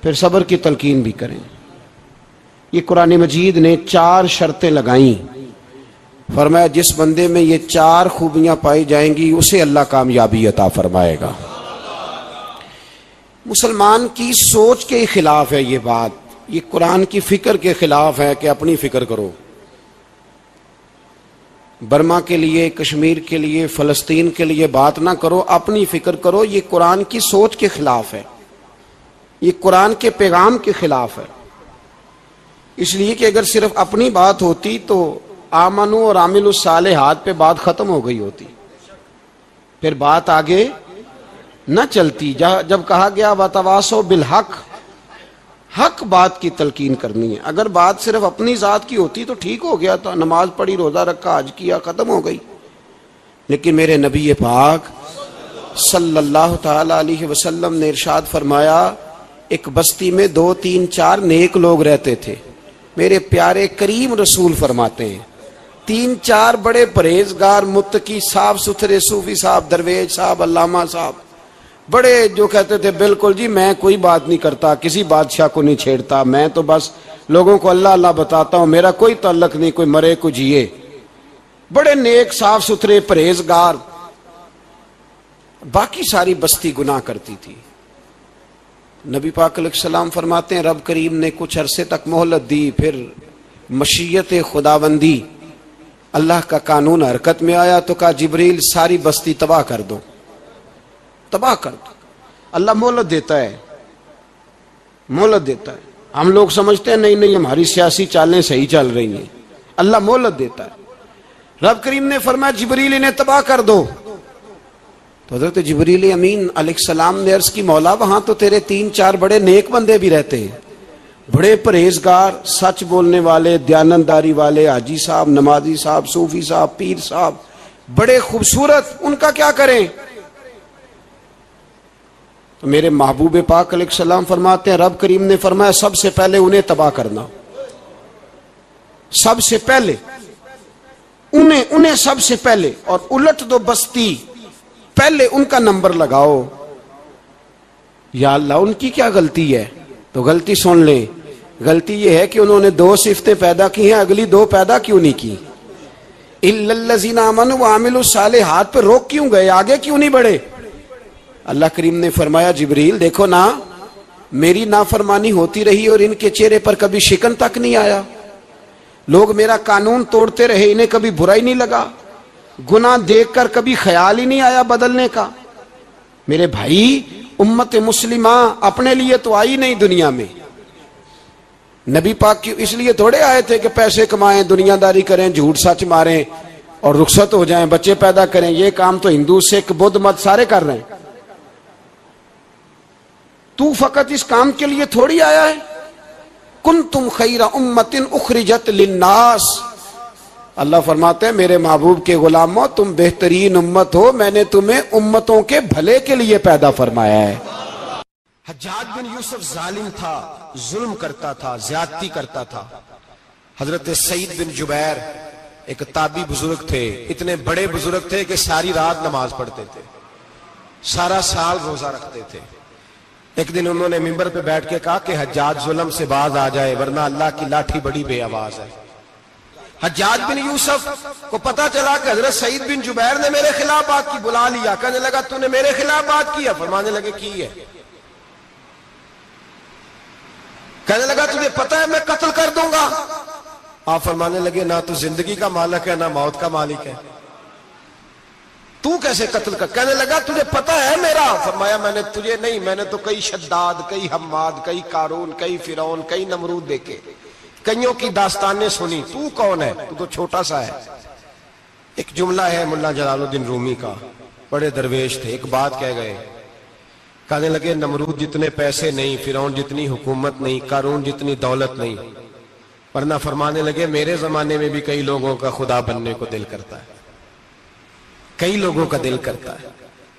फिर सबर की तलकीन भी करें। ये कुरान मजीद ने चार शर्तें लगाई। फरमाया, जिस बंदे में ये चार खूबियाँ पाई जाएँगी, उसे अल्लाह कामयाबी अता फरमाएगा। मुसलमान की सोच के खिलाफ है ये बात। ये कुरान की फ़िक्र के खिलाफ है कि अपनी फ़िक्र करो। बर्मा के लिए, कश्मीर के लिए, फलस्तीन के लिए बात ना करो, अपनी फ़िक्र करो। ये कुरान की सोच के खिलाफ है। ये कुरान के पैगाम के खिलाफ है। इसलिए कि अगर सिर्फ़ अपनी बात होती तो आमनु और आमिल साल हाथ पे बात खत्म हो गई होती। फिर बात आगे न चलती। जब कहा गया, वतवासो बिल हक बात की तलकीन करनी है। अगर बात सिर्फ़ अपनी ज़ात की होती तो ठीक हो गया था। नमाज़ पढ़ी, रोज़ा रखा आज किया, ख़त्म हो गई। लेकिन मेरे नबी पाक सल्लल्लाहु अलैहि वसल्लम ने इरशाद फरमाया, एक बस्ती में दो, तीन, चार नेक लोग रहते थे। मेरे प्यारे करीम रसूल फरमाते हैं, तीन, चार बड़े परहेजगार, मुत्तकी साफ़ सुथरे सूफी साहब, दरवेज साहब, अल्लामा साहब बड़े जो कहते थे, बिल्कुल जी, मैं कोई बात नहीं करता, किसी बादशाह को नहीं छेड़ता, मैं तो बस लोगों को अल्लाह अल्लाह बताता हूँ, मेरा कोई तल्लक नहीं, कोई मरे को जिए। बड़े नेक साफ़ सुथरे परहेजगार, बाकी सारी बस्ती गुनाह करती थी। नबी पाक सलाम फरमाते हैं, रब करीम ने कुछ अरसे तक मोहलत दी, फिर मशीयत खुदाबंदी, अल्लाह का कानून हरकत में आया तो कहा, जिबरील, सारी बस्ती तबाह कर दो। तबाह कर दो। अल्लाह मोहलत देता है। मोहलत देता है। हम लोग समझते हैं, नहीं नहीं, हमारी सियासी चालें सही चल रही हैं। अल्लाह मोहलत देता है। रब करीम ने फरमाया, जिबरील इन्हें तबाह कर दो। तो हज़रत जबरील अमीन सलाम ने अर्ज़ की, मौला, वहाँ तो तेरे तीन, चार बड़े नेक बंदे भी रहते हैं। बड़े परहेजगार, सच बोलने वाले, दयानंदारी वाले, हाजी साहब, नमाजी साहब, सूफी साहब, पीर साहब, बड़े खूबसूरत, उनका क्या करें? तो मेरे महबूब पाक सलाम फरमाते हैं, रब करीम ने फरमाया, सबसे पहले उन्हें तबाह करना। सबसे पहले, उन्हें उन्हें सबसे पहले, और उलट दो बस्ती, पहले उनका नंबर लगाओ। या अल्लाह, उनकी क्या गलती है? तो गलती सुन ले। गलती यह है कि उन्होंने दो सिफतें पैदा की हैं, अगली दो पैदा क्यों नहीं की? इल्लजीना अमन व आमिल साले हाथ पे रोक क्यों गए? आगे क्यों नहीं बढ़े? अल्लाह करीम ने फरमाया, जिबरील, देखो ना, मेरी नाफरमानी होती रही और इनके चेहरे पर कभी शिकन तक नहीं आया। लोग मेरा कानून तोड़ते रहे, इन्हें कभी बुरा ही नहीं लगा। गुना देखकर कभी ख्याल ही नहीं आया बदलने का। मेरे भाई, उम्मत मुस्लिमा, अपने लिए तो आई नहीं दुनिया में। नबी पाक की इसलिए थोड़े आए थे कि पैसे कमाएँ, दुनियादारी करें, झूठ सच मारें और रुखसत हो जाएँ, बच्चे पैदा करें। ये काम तो हिंदू, सिख, बुद्ध, मत सारे कर रहे हैं। तू फकत इस काम के लिए थोड़ी आया है। कुन तुम खैरा उम्मतिन उखरिजत लिन्नास। अल्लाह फरमाते हैं, मेरे महबूब के गुलामों, तुम बेहतरीन उम्मत हो, मैंने तुम्हें उम्मतों के भले के लिए पैदा फरमाया है। हजाज बिन यूसुफ जालिम था, जुल्म करता था, ज्यादती करता था। हज़रत सईद बिन जुबैर एक ताबी बुज़ुर्ग थे, इतने बड़े बुज़ुर्ग थे कि सारी रात नमाज़ पढ़ते थे, सारा साल रोजा रखते थे। एक दिन उन्होंने मिंबर पे बैठ के कहा कि हजाज जुलम से बाज आ जाए, वरना अल्लाह की लाठी बड़ी बेआवाज है। हजाज बिन यूसुफ को पता चला कि हज़रत सईद बिन जुबैर ने मेरे खिलाफ बात की, बुला लिया। कहने लगा, तूने मेरे खिलाफ बात की है? फरमाने लगे, की है? कहने लगा, तुझे पता है, मैं कत्ल कर दूँगा। आप फरमाने लगे, ना तू ज़िंदगी का मालिक है, ना मौत का मालिक है। तू कैसे कत्ल कर? कहने लगा, तुझे पता है मेरा? फरमाया, मैंने तुझे नहीं, मैंने तो कई शद्दाद, कई हम्माद, कई कारून, कई फिरौन, कई नमरूद देखे। कईयों की दास्तानें सुनी। तू कौन है? तू तो छोटा सा है। एक जुमला है मुल्ला जलालुद्दीन रूमी का। बड़े दरवेश थे। एक बात कह गए। कहने लगे, नमरूद जितने पैसे नहीं फिर जितनी हुकूमत नहीं कानून जितनी दौलत नहीं। वरना फरमाने लगे, मेरे जमाने में भी कई लोगों का खुदा बनने को दिल करता है। कई लोगों का दिल करता है।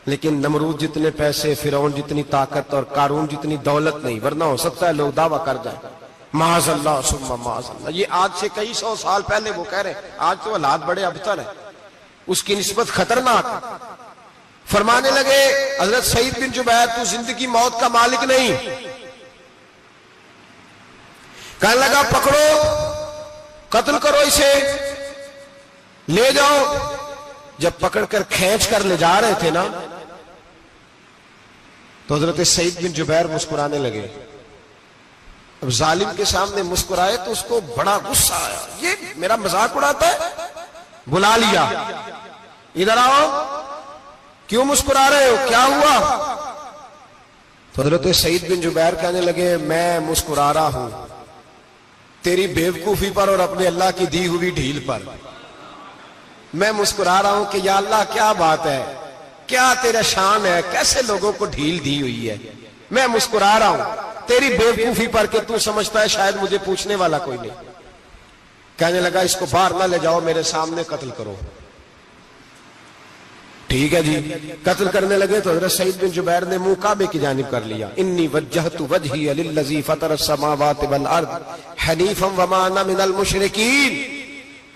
लेकिन नमरूद जितने पैसे फिर जितनी ताकत और कानून जितनी दौलत नहीं, वरना हो सकता है लोग दावा कर जाए। माजल्ला माजल्ला ये आज से कई सौ साल पहले वो कह रहे आज तो हालात बड़े अबतर है। उसकी नस्बत खतरनाक फरमाने लगे, हज़रत सईद बिन जुबैर, तू ज़िंदगी मौत का मालिक नहीं। कहने लगा, पकड़ो, कत्ल करो इसे, ले जाओ। जब पकड़कर खींच कर ले जा रहे थे ना तो हज़रत सईद बिन जुबैर मुस्कुराने लगे। अब जालिम के सामने मुस्कुराए तो उसको बड़ा गुस्सा आया। ये मेरा मज़ाक उड़ाता है? बुला लिया। इधर आओ। क्यों मुस्कुरा रहे हो? क्या हुआ? तो हज़रत सईद बिन जुबैर कहने लगे, मैं मुस्कुरा रहा हूँ। तेरी बेवकूफ़ी पर और अपने अल्लाह की दी हुई ढील पर। मैं मुस्कुरा रहा हूँ कि या अल्लाह, क्या बात है? क्या तेरा शान है? कैसे लोगों को ढील दी हुई है? मैं मुस्कुरा रहा हूँ। तेरी बेवकूफ़ी पर के तू समझता है, शायद मुझे पूछने वाला कोई नहीं। कहने लगा, इसको बाहर ना ले जाओ, मेरे सामने कत्ल करो। ठीक है जी। कत्ल करने लगे तो हज़रत सईद बिन जुबैर ने मुँह काबे की जानिब कर लिया। इन्नी वजह तु वजही अलिल्लजी फतर अर्द, हनीफम वमाना मिनल मुशरिकीन।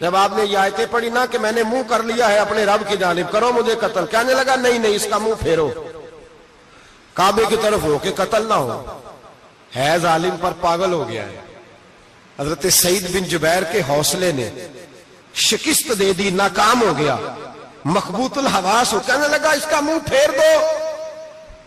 जब आपने ये आयतें पढ़ी ना कि मैंने मुँह कर लिया है अपने रब की जानिब, करो मुझे कत्ल। कहने लगा, नहीं नहीं, इसका मुँह फेरो। काबे की तरफ़ हो के कत्ल ना हो। है जालिम पर पागल हो गया है। हज़रत सईद बिन जुबैर के हौसले ने शिकिस्त दे दी, नाकाम हो गया। मकबूतुल हवास हो। कहने लगा, इसका मुँह फेर दो।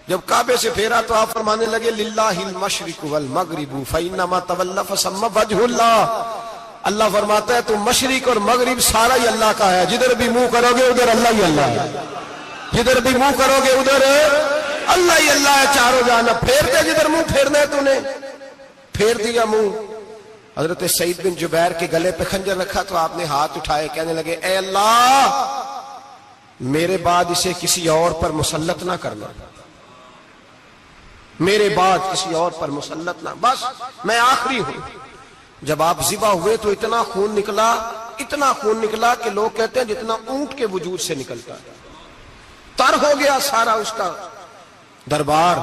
जब काबे से फेरा तो आप फरमाने लगे, लिल्लाहिल मशरिक वल मगरिबु, फइन्नमा तवल्ला फसम्मा वजहुल्लाह। अल्लाह फरमाता है तुम मशरक और मगरब सारा ही अल्लाह का है। जिधर भी मुँह करोगे, उधर अल्लाह ही अल्लाह है। जिधर भी मुँह करोगे, उधर अल्लाह ही अल्लाह है, चारों जाना। फेर दे, जिधर मुँह फेरना है तूने। फेर दिया मुँह। हज़रत सईद बिन जुबैर के गले पे खंजर रखा तो आपने हाथ उठाए। कहने लगे, ए अल्लाह, मेरे बाद इसे किसी और पर मुसलत ना करना मेरे बाद किसी और पर मुसलत ना। बस, मैं आखिरी हूँ। जब आप जिबा हुए तो इतना खून निकला, इतना खून निकला कि लोग कहते हैं जितना ऊँट के वजूद से निकलता है। तर हो गया सारा उसका। दरबार,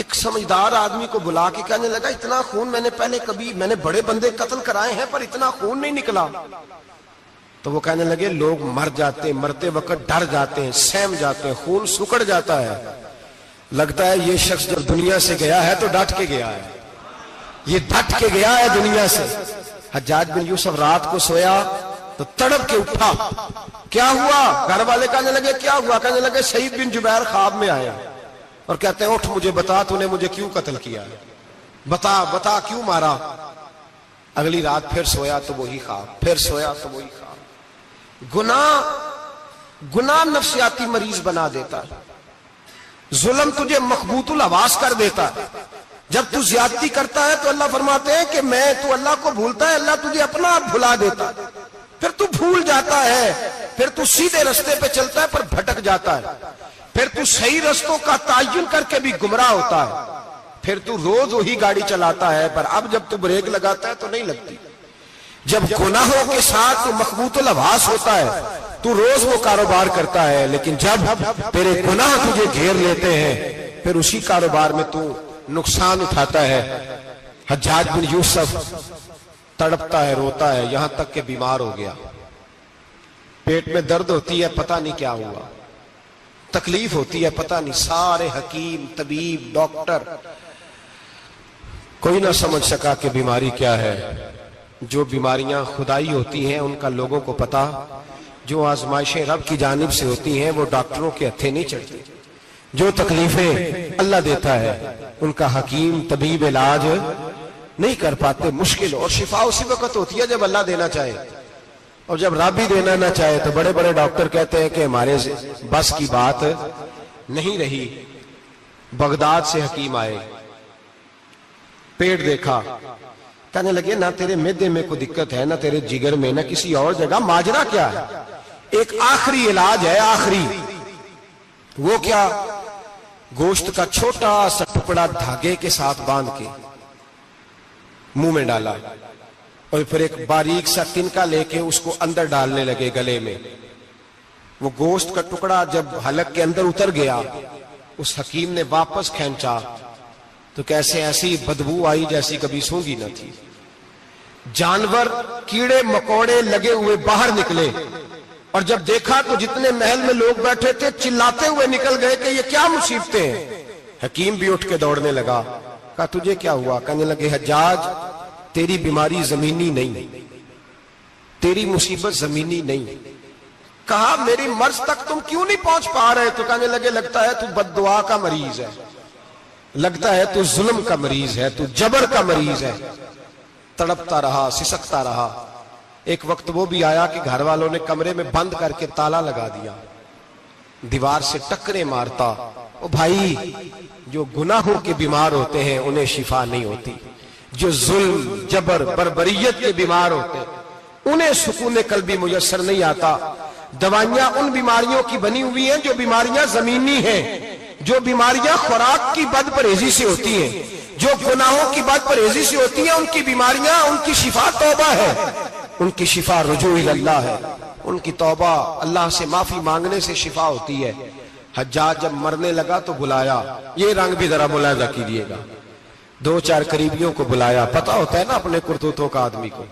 एक समझदार आदमी को बुला के कहने लगा, इतना खून मैंने पहले कभी, मैंने बड़े बंदे कत्ल कराए हैं, पर इतना खून नहीं निकला। तो वो कहने लगे, लोग मर जाते, मरते वक्त डर जाते हैं, सहम जाते हैं, खून सुकड़ जाता है। लगता है ये शख्स जब दुनिया से गया है तो डट के गया है। ये डट के गया है दुनिया से। हजाज बिन यूसुफ रात को सोया तो तड़प के उठा। क्या हुआ? घर वाले कहने लगे, क्या हुआ? कहने लगे, शहीद बिन जुबैर ख्वाब में आया। और कहते हैं, उठ मुझे बता, तूने मुझे क्यों कत्ल किया? बता बता, क्यों मारा? अगली रात फिर सोया तो वही ख्वाब। फिर सोया तो वही ख्वाब। गुना गुना नफसियाती मरीज़ बना देता है। जुल्म तुझे मकबूतुल आवास कर देता है। जब तू ज्यादती करता है तो अल्लाह फरमाते हैं कि मैं तू अल्लाह को भूलता है, अल्लाह तुझे अपना आप भुला देता फिर तू भूल जाता है, फिर तू सीधे रास्ते पे चलता है पर भटक जाता है। फिर तू सही रस्तों का तयन करके भी गुमराह होता है। फिर तू रोज वही गाड़ी चलाता है, पर अब जब तू ब्रेक लगाता है तो नहीं लगती। जब गुनाहों के साथ तू मकबूतुल आभास होता है, तू रोज वो कारोबार करता है, लेकिन जब तेरे गुनाह तुझे घेर लेते हैं, फिर उसी कारोबार में तू नुकसान उठाता है। हजाज बिन यूसुफ तड़पता है, रोता है, यहाँ तक के बीमार हो गया। पेट में दर्द होती है, पता नहीं क्या हुआ। तकलीफ़ होती है, पता नहीं। सारे हकीम, तबीब, डॉक्टर, कोई ना समझ सका कि बीमारी क्या है। जो बीमारियाँ खुदाई होती हैं, उनका लोगों को पता। जो आजमाइशें रब की जानब से होती हैं, वो डॉक्टरों के हथे नहीं चढ़ती। जो तकलीफें अल्लाह देता है उनका हकीम तबीब इलाज नहीं कर पाते, मुश्किल और शिफा उसी वक्त होती है जब अल्लाह देना चाहे। और जब रब देना ना चाहे तो बड़े बड़े डॉक्टर कहते हैं कि हमारे बस की बात नहीं रही। बगदाद से हकीम आए। पेट देखा। कहने लगे, ना तेरे मेदे में कोई दिक्कत है, ना तेरे जिगर में, ना किसी और जगह। माजरा क्या है? एक आखिरी इलाज है, आखिरी। वो क्या? गोश्त का छोटा सा टुकड़ा धागे के साथ बाँध के मुँह में डाला और फिर एक बारीक सा तिनका लेके उसको अंदर डालने लगे गले में। वो गोश्त का टुकड़ा जब हलक के अंदर उतर गया, उस हकीम ने वापस खेचा तो कैसे ऐसी बदबू आई जैसी कभी सूँगी न थी। जानवर कीड़े मकोड़े लगे हुए बाहर निकले। और जब देखा तो जितने महल में लोग बैठे थे, चिल्लाते हुए निकल गए कि ये क्या मुसीबतें हैं। हकीम भी उठ के दौड़ने लगा। कहा, तुझे क्या हुआ? कहने लगे, हजाज, तेरी बीमारी जमीनी नहीं। तेरी मुसीबत जमीनी नहीं। कहा, मेरी मर्ज तक तुम क्यों नहीं पहुँच पा रहे? तो कहने लगे, लगता है तू बददुआ का मरीज़ है। लगता है तू जुल्म का मरीज़ है, तू जबर का मरीज़ है। तड़पता रहा, सिसकता रहा। एक वक्त वो भी आया कि घर वालों ने कमरे में बंद करके ताला लगा दिया। दीवार से टकरे मारता, ओ भाई, जो गुनाहों के बीमार होते हैं, उन्हें शिफा नहीं होती। जो जुल्म, जबर, बरबरीयत के बीमार होते उन्हें सुकून कल भी मुयसर नहीं आता। दवाइयाँ उन बीमारियों की बनी हुई हैं, जो बीमारियाँ जमीनी हैं, जो बीमारियाँ खुराक की बद परहेजी से होती हैं, जो गुनाहों की बद परहेजी से होती हैं, उनकी बीमारियाँ, उनकी शिफा तोबा है। उनकी शिफा रजू अल्लाह है। उनकी तौबा अल्लाह से माफ़ी मांगने से शिफा होती है। हज्जाज जब मरने लगा तो बुलाया। ये रंग भी जरा मुलायजा कीजिएगा। दो चार करीबियों को बुलाया। पता होता है ना अपने कुर्तूतों का आदमी को।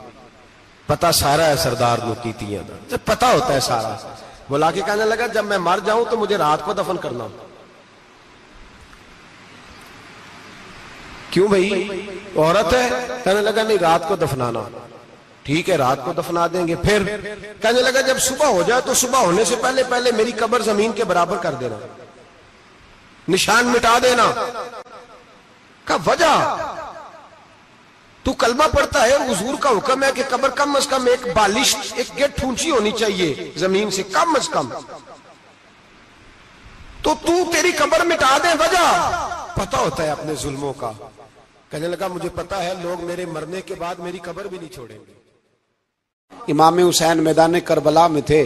पता सारा है सरदार नुकीतियाँ तो पता होता है सारा। बुला के कहने लगा, जब मैं मर जाऊँ तो मुझे रात को दफन करना। क्यों भाई? औरत है। कहने लगा, नहीं, रात को दफनाना। ठीक है, रात को दफना देंगे। फिर कहने लगा, जब सुबह हो जाए तो सुबह होने से पहले पहले मेरी कब्र ज़मीन के बराबर कर देना। निशान मिटा देना। का वजह? तू कलमा पड़ता है हुजूर का हुक्म है कि कब्र कम अज कम एक बालिश, एक गेट ऊँची होनी चाहिए ज़मीन से, कम अज कम। तो तू तेरी कब्र मिटा दे, वजह? पता होता है अपने जुल्मों का। कहने लगा, मुझे पता है, लोग मेरे मरने के बाद मेरी कब्र भी नहीं छोड़ेंगे। इमाम हुसैन मैदान करबला में थे।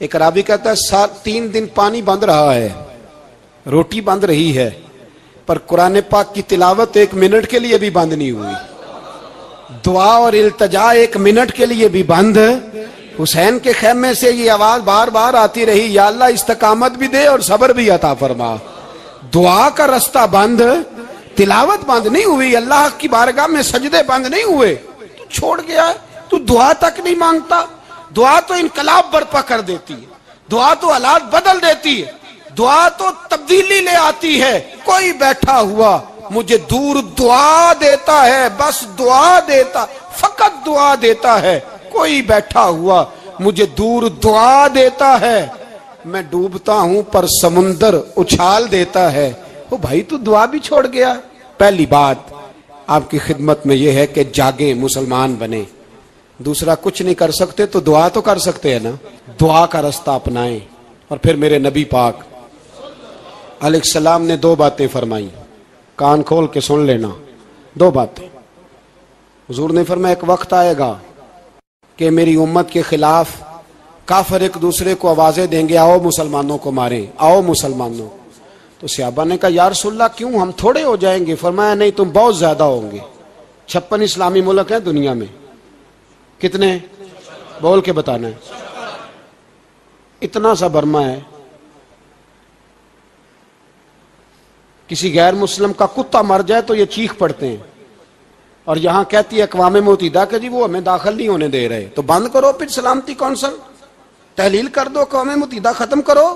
एक राबी कहता है सात तीन दिन पानी बंद रहा है, रोटी बंद रही है, पर कुरान पाक की तिलावत एक मिनट के लिए भी बंद नहीं हुई। दुआ और इल्तजा एक मिनट के लिए भी बंद। हुसैन के खेमे से ये आवाज़ बार बार आती रही, या अल्लाह, इस्तकामत भी दे और सबर भी अता फरमा। दुआ का रास्ता बंद, तिलावत बंद नहीं हुई, अल्लाह की बारगाह में सजदे बंद नहीं हुए, तू छोड़ गया तू दुआ तक नहीं माँगता। दुआ तो इनकलाब बर्पा कर देती है। दुआ तो हालात बदल देती है। दुआ तो तब्दीली ले आती है। कोई बैठा हुआ मुझे दूर दुआ देता है, बस दुआ देता, फकत दुआ देता है। कोई बैठा हुआ मुझे दूर दुआ देता है। मैं डूबता हूँ, पर समुंदर उछाल देता है। वो भाई, तू दुआ भी छोड़ गया। पहली बात आपकी खिदमत में यह है कि जागे, मुसलमान बने। दूसरा, कुछ नहीं कर सकते तो दुआ तो कर सकते हैं ना? दुआ का रास्ता अपनाएँ और फिर मेरे नबी पाक सलाम ने दो बातें फरमाई। कान खोल के सुन लेना। दो बातें। हजूर ने फरमाया, एक वक्त आएगा कि मेरी उम्मत के खिलाफ काफर एक दूसरे को आवाज़ें देंगे, आओ मुसलमानों को मारें, आओ मुसलमानों। तो सियाबा ने कहा, यार सुल्ला, क्यों हम थोड़े हो जाएँगे? फरमाया, नहीं, तुम बहुत ज़्यादा होंगे। छप्पन इस्लामी मुल्क है दुनिया में। कितने? बोल के बताना है। इतना सा बर्मा है। किसी गैर मुस्लिम का कुत्ता मर जाए तो ये चीख पड़ते हैं। और यहाँ कहती है, अकवाम मुतदा के जी वो हमें दाखिल नहीं होने दे रहे। तो बंद करो फिर सलामती कौंसल। तहलील कर दो, अकवाम मुतदा खत्म करो।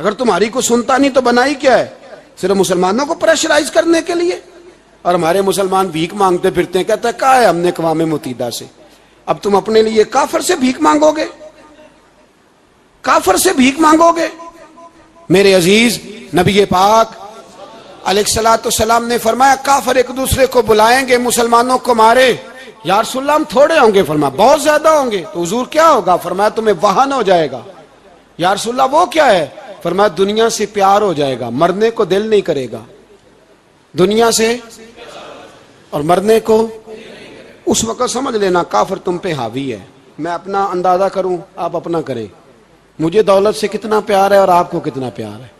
अगर तुम्हारी को सुनता नहीं तो बनाई क्या है? सिर्फ़ मुसलमानों को प्रेशराइज करने के लिए। और हमारे मुसलमान भीख मांगते फिरते हैं, कहते हैं, कहा है हमने अकवाम मुतदा से? अब तुम अपने लिए काफर से भीख मांगोगे? काफर से भीख मांगोगे? मेरे अज़ीज़, नबी पाक सलाम ने फरमाया, काफर एक दूसरे को बुलाएँगे, मुसलमानों को मारे। यार सुल्लाम थोड़े होंगे फरमाया बहुत ज़्यादा होंगे। तो हजूर क्या होगा? फरमाया, तुम्हें वाहन हो जाएगा। यार सुल्ला वो क्या है? फरमाया दुनिया से प्यार हो जाएगा, मरने को दिल नहीं करेगा। दुनिया से और मरने को उस वक्त समझ लेना, काफर तुम पे हावी है। मैं अपना अंदाज़ा करूँ, आप अपना करें। मुझे दौलत से कितना प्यार है और आपको कितना प्यार है।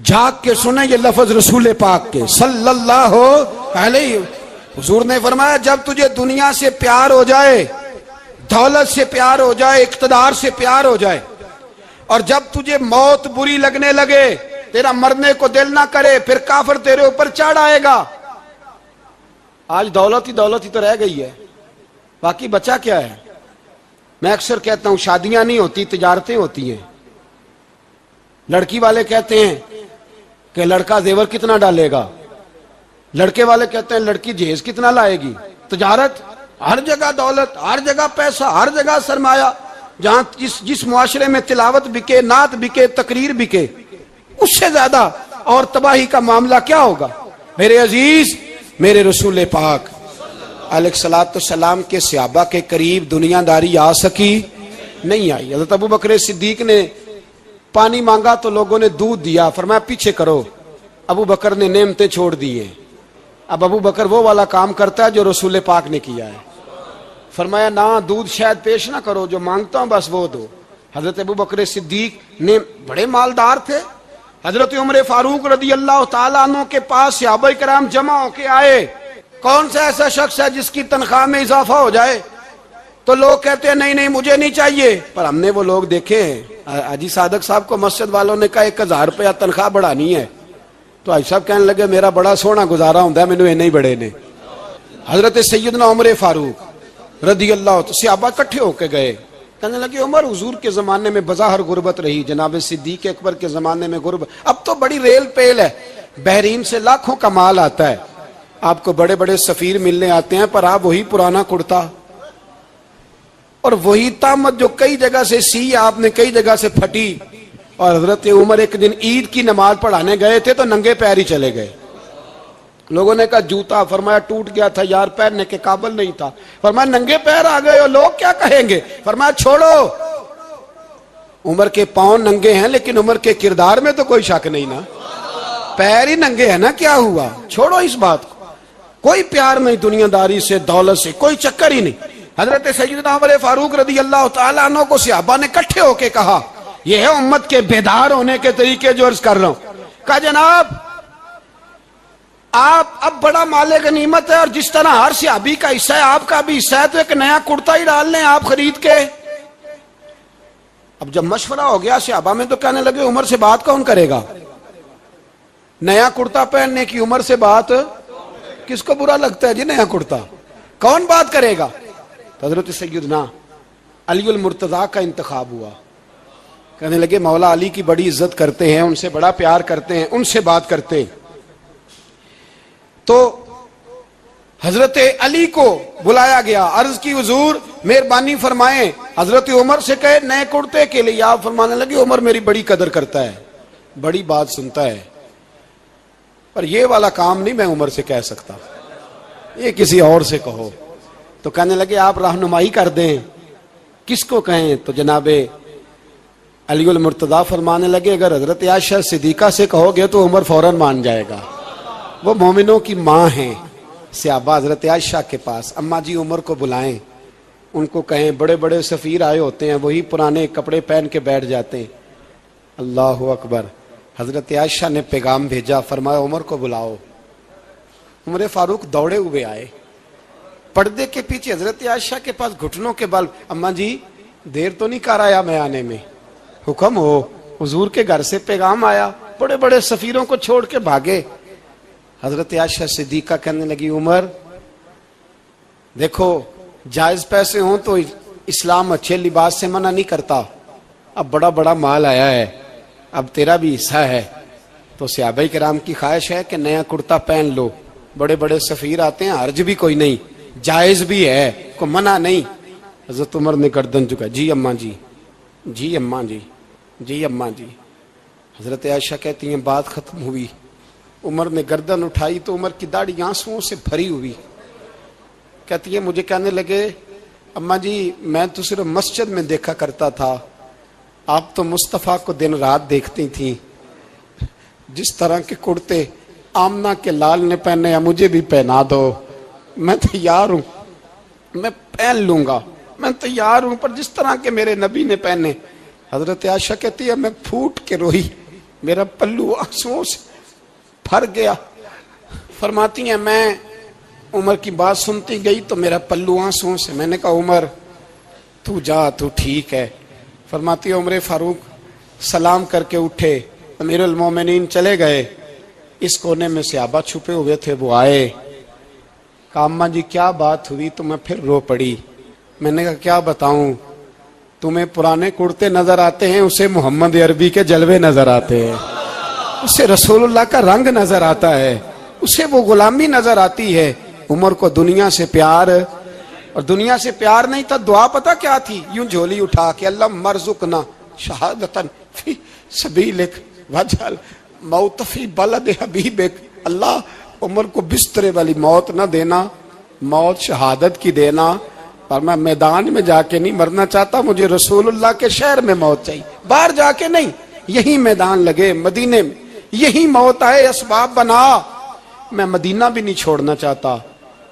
झाक के सुने ये लफज रसूल पाक के, सल्लल्लाहु अलैहि हुजूर ने फरमाया, जब तुझे दुनिया से प्यार हो जाए, दौलत से प्यार हो जाए, इकतदार से प्यार हो जाए, और जब तुझे मौत बुरी लगने लगे, तेरा मरने को दिल ना करे, फिर काफर तेरे ऊपर चढ़ आएगा। आज दौलत ही दौलत ही तो रह गई है। बाकी बचा क्या है? मैं अक्सर कहता हूँ, शादियाँ नहीं होती, तजारतें होती हैं। लड़की वाले कहते हैं कि लड़का जेवर कितना डालेगा? लड़के वाले कहते हैं, लड़की जेज कितना लाएगी? तजारत? हर जगह दौलत, हर जगह पैसा, हर जगह सरमाया। जहाँ जिस जिस मुआशरे में तिलावत बिके, नात बिके, तकरीर बिके, उससे ज़्यादा और तबाही का मामला क्या होगा? मेरे अज़ीज़ मेरे रसूल पाक सलाम के सियाबा के करीब दुनियादारी आ सकी, नहीं आई। हज़रत अबू बकर सिद्दीक ने पानी मांगा तो लोगों ने दूध दिया। फरमाया, पीछे करो। अबू बकर ने नेमते छोड़ दिए। अब अबू बकर वो वाला काम करता है जो रसूल पाक ने किया है। फरमाया, ना, दूध शायद पेश ना करो, जो माँगता हूँ बस वो दो। हज़रत अबू बकर सिद्दीक ने बड़े मालदार थे। हज़रत उमर फारूक रदी अल्लाह तु के पास सियाब कराम जमा होके आए। कौन सा ऐसा शख्स है जिसकी तनख्वाह में इजाफा हो जाए? तो लोग कहते हैं, नहीं नहीं, मुझे नहीं चाहिए। पर हमने वो लोग देखे हैं। अजी सादक साहब को मस्जिद वालों ने कहा, एक हज़ार रुपया तनख्वाह बढ़ानी है। तो आज साहब कहने लगे, मेरा बड़ा सोना गुजारा होंगे मैंने इन्हें बड़े ने। हज़रत सैदना उमर फारूक रदी अल्लाह सियाबा इकट्ठे होके गए। कहने लगे, उमर, हजूर के जमाने में बजाहर गुर्बत रही, जनाब सिद्दीक अकबर के जमाने में गुर्बत अब तो बड़ी रेल पेल है। बहरीन से लाखों का माल आता है। आपको बड़े बड़े सफीर मिलने आते हैं, पर आप वही पुराना कुर्ता। और वही तामत जो कई जगह से सी, आपने कई जगह से फटी। और हज़रत उमर एक दिन ईद की नमाज़ पढ़ाने गए थे तो नंगे पैर ही चले गए। लोगों ने कहा, जूता, फरमाया, टूट गया था यार, पहनने के काबल नहीं था। फरमाया, नंगे पैर आ गए और लोग क्या कहेंगे? फरमाया, छोड़ो। उमर के पाँव नंगे हैं, लेकिन उम्र के किरदार में तो कोई शक नहीं ना। पैर ही नंगे है ना, क्या हुआ? छोड़ो इस बात को। कोई प्यार नहीं दुनियादारी से, दौलत से, कोई चक्कर ही नहीं। हज़रत सैदना फारूक रदी अल्लाह तला को सियाबा ने इकट्ठे होके कहा, यह है उम्मत के बेदार होने के तरीके जो अर्ज़ कर रहा हूँ। कहा, जनाब आप अब बड़ा माले गनीमत है, और जिस तरह हर सियाबी का हिस्सा है, आपका भी हिस्सा है तो एक नया कुर्ता ही डाल लें आप खरीद के। अब जब मशवरा हो गया सियाबा में तो कहने लगे, उम्र से बात कौन करेगा? नया कुर्ता पहनने की उम्र से बात किसको बुरा लगता है जी, नया कुर्ता? कौन बात करेगा? तो हज़रत सैदना अली मुर्तजा का इंतखाब हुआ। कहने लगे, मौला अली की बड़ी इज़्ज़त करते हैं, उनसे बड़ा प्यार करते हैं, उनसे बात करते हैं। तो हज़रत अली को बुलाया गया। अर्ज़ की हजूर, मेहरबानी फरमाए। हज़रत उमर से कहे, नए कुर्ते के लिए। आप फरमाने लगे, उमर मेरी बड़ी कदर करता है, बड़ी बात सुनता है। पर यह वाला काम नहीं मैं उमर से कह सकता। ये किसी और से कहो। तो कहने लगे, आप रहनुमाई कर दें। किसको कहें? तो जनाबे अली मुर्तदा फरमाने लगे, अगर हज़रत आशा सिद्दीका से कहोगे तो उमर फ़ौरन मान जाएगा। वो मोमिनों की माँ हैं, सियाबा हज़रत आयशा के पास। अम्मा जी उमर को बुलाएँ। उनको कहें बड़े बड़े सफ़ीर आए होते हैं, वही पुराने कपड़े पहन के बैठ जाते हैं। अल्लाह अकबर। हज़रत आयशा ने पैगाम भेजा, फरमाया, उमर को बुलाओ। उमर फारूक दौड़े हुए आए। पर्दे के पीछे हज़रत आयशा के पास घुटनों के बल। अम्मा जी, देर तो नहीं कर आया मैं आने में। हुक्म हो, हजूर के घर से पैगाम आया। बड़े बड़े सफीरों को छोड़ के भागे। हज़रत आशा सिद्दीका कहने लगी, उमर, देखो, जायज़ पैसे हो तो इस्लाम अच्छे लिबास से मना नहीं करता। अब बड़ा बड़ा माल आया है, अब तेरा भी हिस्सा है। तो सियाबई कराम की ख्वाहिश है कि नया कुर्ता पहन लो। बड़े बड़े सफीर आते हैं, हर्ज भी कोई नहीं, जायज़ भी है, को मना नहीं। हज़रत उमर ने गर्दन चुका जी अम्मा जी जी अम्मा जी जी अम्मा जी। हज़रत आयशा कहती हैं, बात खत्म हुई। उमर ने गर्दन उठाई तो उमर की दाढ़ी आंसुओं से भरी हुई। कहती है, मुझे कहने लगे, अम्मा जी, मैं तो सिर्फ़ मस्जिद में देखा करता था। आप तो मुस्तफ़ा को दिन रात देखती थी। जिस तरह के कुर्ते आमना के लाल ने पहने या मुझे भी पहना दो। मैं तैयार हूँ। मैं पहन लूँगा। मैं तैयार हूँ, पर जिस तरह के मेरे नबी ने पहने, हज़रत आशा कहती है, मैं फूट के रोई। मेरा पल्लू आंसुओं से फर गया। फरमाती हैं, मैं उमर की बात सुनती गई तो मेरा पल्लू आंसुओं से मैंने कहा, उमर, तू जा, तू ठीक है। फरमाती है, उमर फारूक, सलाम करके उठे। अमीर मोमिन चले गए। इस कोने में सियाबा छुपे हुए थे, वो आए। कामा जी, क्या बात हुई? तो मैं फिर रो पड़ी। मैंने कहा, क्या बताऊँ? तुम्हें पुराने कुर्ते नज़र आते हैं, उसे मोहम्मद अरबी के जलवे नज़र आते हैं। उसे रसूलुल्लाह का रंग नज़र आता है, उसे वो गुलामी नज़र आती है। उमर को दुनिया से प्यार, और दुनिया से प्यार नहीं था दुआ पता क्या थी? यूँ झोली उठा के, अल्लाह मरजुकना शहादतन फ़ी सबीलिक वजल मौतफी बलद हबीबिक। अल्लाह उमर को बिस्तरे वाली मौत ना देना, मौत शहादत की देना और मैं मैदान में जाके नहीं मरना चाहता, मुझे रसूलुल्लाह के शहर में मौत चाहिए। बाहर जाके नहीं, यही मैदान लगे, मदीने में। यही मौत आए, असबाब बना। मैं मदीना भी नहीं छोड़ना चाहता।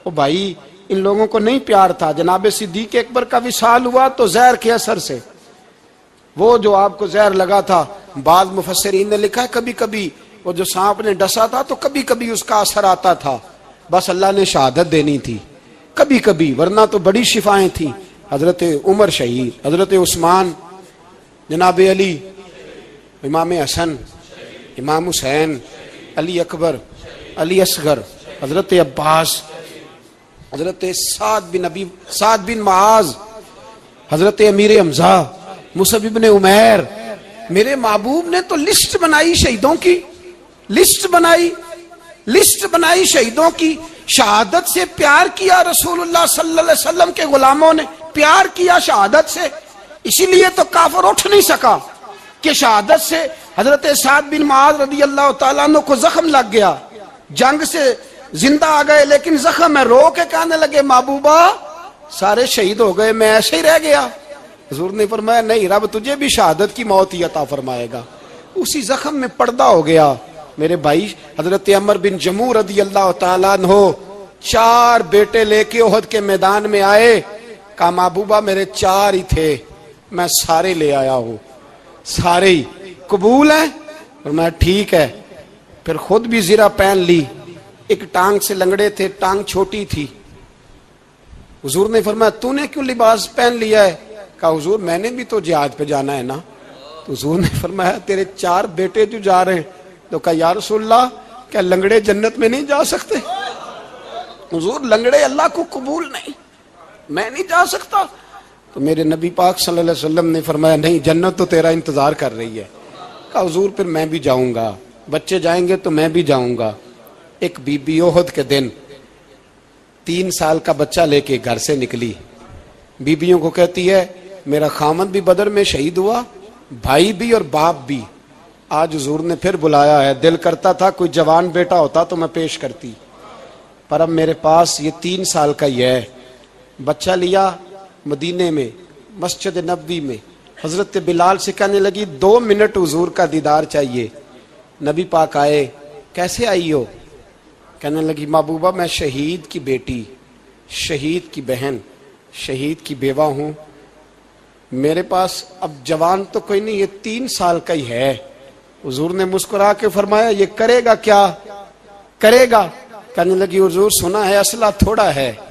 ओ भाई, इन लोगों को नहीं प्यार था। जनाब सिद्दीक अकबर का विशाल हुआ तो जहर के असर से। वो जो आपको जहर लगा था, बाद मुफसरीन ने लिखा है कभी कभी वो जो सांप ने डसा था तो कभी कभी उसका असर आता था। बस अल्लाह ने शहादत देनी थी। कभी कभी वरना तो बड़ी शिफाएँ थी। हज़रत उमर शहीद, हज़रत उस्मान, जनाब अली, इमाम हसन इमाम हुसैन, अली अकबर, अली असगर, हज़रत अब्बास, हज़रत साद बिन अबी, साद बिन माज हज़रत अमीर हमजा मुसबिब ने उमैर। मेरे महबूब ने तो लिस्ट बनाई शहीदों की, लिस्ट बनाई लिस्ट बनाई शहीदों की। शहादत से प्यार किया रसूलुल्लाह सल्लल्लाहु अलैहि वसल्लम के गुलामों ने, प्यार किया शहादत से। इसीलिए तो काफर उठ नहीं सका। कि शहादत से हज़रत साद बिन माज रदी अल्लाह तु को जख्म लग गया। जंग से ज़िंदा आ गए, लेकिन जख्म है रो के कहने लगे, महबूबा, सारे शहीद हो गए, मैं ऐसे ही रह गया। हजूर ने फरमाया, नहीं, रब तुझे भी शहादत की मौत ही अता फरमाएगा। उसी जख्म में पर्दा हो गया। मेरे भाई हज़रत अमर बिन जमू रदी अल्लाह हो चार बेटे लेके ओहद के मैदान में आए। कहा, महबूबा, मेरे चार ही थे, मैं सारे ले आया हूँ। सारे ही। कबूल है? और मैं ठीक है। फिर खुद भी जीरा पहन ली। एक टांग से लंगड़े थे, टांग छोटी थी। हुजूर ने फरमाया, तूने क्यों लिबास पहन लिया है? कहा, हुजूर, मैंने भी तो जिहाद पे जाना है ना। तो हुजूर ने फरमाया, तेरे चार बेटे जो जा रहे हैं। तो कहा यार रसुल्ला क्या लंगड़े जन्नत में नहीं जा सकते? हुजूर, लंगड़े अल्लाह को कबूल नहीं। मैं नहीं जा सकता। तो मेरे नबी पाक सल्लल्लाहु अलैहि वसल्लम ने फरमाया, नहीं, जन्नत तो तेरा इंतज़ार कर रही है। कहा, हजूर, फिर मैं भी जाऊँगा। बच्चे जाएँगे तो मैं भी जाऊँगा। एक बीबी ओहद के दिन तीन साल का बच्चा लेके घर से निकली। बीबियों को कहती है, मेरा खामद भी बदर में शहीद हुआ, भाई भी और बाप भी। आज हजूर ने फिर बुलाया है। दिल करता था, कोई जवान बेटा होता तो मैं पेश करती। पर अब मेरे पास ये तीन साल का ही है। बच्चा लिया मदीने में, मस्जिद नबी में। हज़रत बिलाल से कहने लगी, दो मिनट हजूर का दीदार चाहिए। नबी पाक आए, कैसे आई हो? कहने लगी, महबूबा, मैं शहीद की बेटी, शहीद की बहन, शहीद की बेवा हूँ। मेरे पास अब जवान तो कोई नहीं, ये तीन साल का ही है। हजूर ने मुस्कुरा के फरमाया, ये करेगा क्या? करेगा? कहने लगी, हजूर, सुना है, असला थोड़ा है।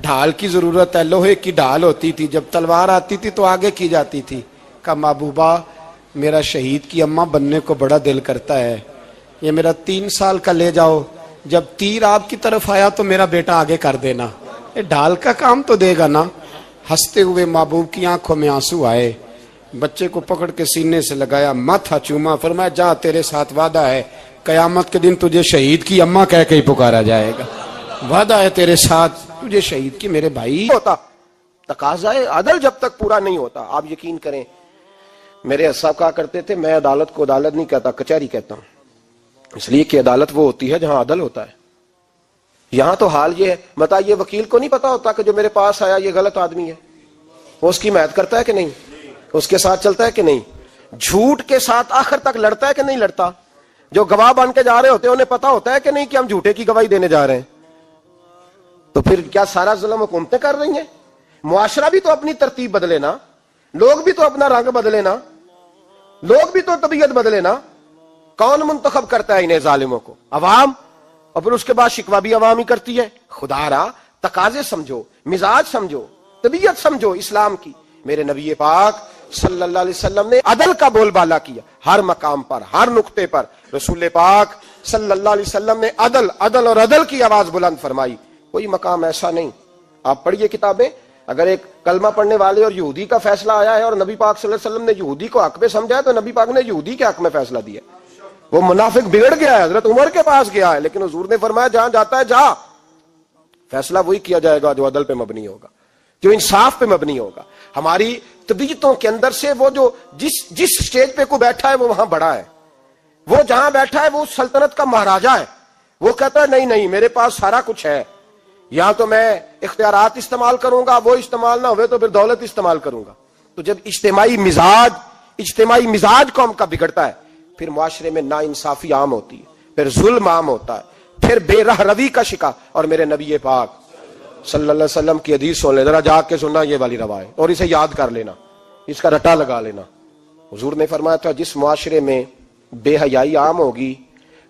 ढाल की ज़रूरत है, लोहे की ढाल होती थी। जब तलवार आती थी तो आगे की जाती थी। का महबूबा मेरा शहीद की अम्मा बनने को बड़ा दिल करता है। ये मेरा तीन साल का ले जाओ। जब तीर आपकी तरफ़ आया तो मेरा बेटा आगे कर देना। ये ढाल का काम तो देगा ना। हँसते हुए महबूब की आँखों में आँसू आए। बच्चे को पकड़ के सीने से लगाया। माथा चूमा, फरमाया, जा, तेरे साथ वादा है। कयामत के दिन तुझे शहीद की अम्मा कह के ही पुकारा जाएगा। वादा है तेरे साथ। तुझे शहीद की मेरे भाई होता। तकाजा अदल जब तक पूरा नहीं होता। आप यकीन करें, मेरे साहब कहा करते थे, मैं अदालत को अदालत नहीं कहता, कचहरी कहता हूँ। इसलिए कि अदालत वो होती है जहाँ अदल होता है। यहाँ तो हाल ये है। बताइए, वकील को नहीं पता होता कि जो मेरे पास आया, ये गलत आदमी है? वो उसकी महत करता है कि नहीं? उसके साथ चलता है कि नहीं? झूठ के साथ आखिर तक लड़ता है कि नहीं लड़ता? जो गवाह बन के जा रहे होते हैं, उन्हें पता होता है कि नहीं कि हम झूठे की गवाही देने जा रहे हैं? तो फिर क्या सारा जुलम हुकूमतें कर रही हैं मुआशरा भी तो अपनी तरतीब बदले ना लोग भी तो अपना रंग बदले ना लोग भी तो तबीयत बदले ना कौन मुंतखब करता है इन्हें जालिमों को? अवाम। और फिर उसके बाद शिकवा भी अवाम ही करती है। खुदारा तकाजे समझो, मिजाज समझो, तबीयत समझो इस्लाम की। मेरे नबी पाक सल्लल्लाहु अलैहि वसल्लम ने अदल का बोलबाला किया, हर मकाम पर, हर नुक्ते पर। रसूल पाक सल्लल्लाहु अलैहि वसल्लम ने अदल अदल और अदल की आवाज़ बुलंद फरमाई। कोई मकाम ऐसा नहीं। आप पढ़िए किताबें। अगर एक कलमा पढ़ने वाले और यहूदी का फैसला आया है और नबी पाक वसल्लम ने यहूदी को हक में समझाया तो नबी पाक ने यहूदी के हक में फैसला दिया। वो मुनाफिक बिगड़ गया है, हज़रत उमर के पास गया है, लेकिन हजूर ने फरमाया, जहाँ जाता है, जा। फैसला वही किया जाएगा जो अदल पे मबनी होगा, जो इंसाफ पे मबनी होगा। हमारी तबीयतों के अंदर से वो जो जिस जिस स्टेज पे को बैठा है, वो वहाँ बड़ा है। वो जहाँ बैठा है, वो सल्तनत का महाराजा है। वो कहता है, नहीं नहीं, मेरे पास सारा कुछ है। या तो मैं इख्तियार इस्तेमाल करूँगा, वो इस्तेमाल ना हुए तो फिर दौलत इस्तेमाल करूँगा। तो जब इज्तमाही मिजाज इज्तमाही मिजाज कौम का बिगड़ता है? फिर मुआशरे में ना इंसाफी आम होती है, फिर जुल्म आम होता है, फिर बेरह रवि का शिका और मेरे नबी पाक सल्लल्लाहु अलैहि वसल्लम की हदीस सुन ले, जरा जाग के सुनना ये वाली रवा है और इसे याद कर लेना, इसका रटा लगा लेना। हजूर ने फरमाया था, जिस मुआशरे में बेहयाई आम होगी,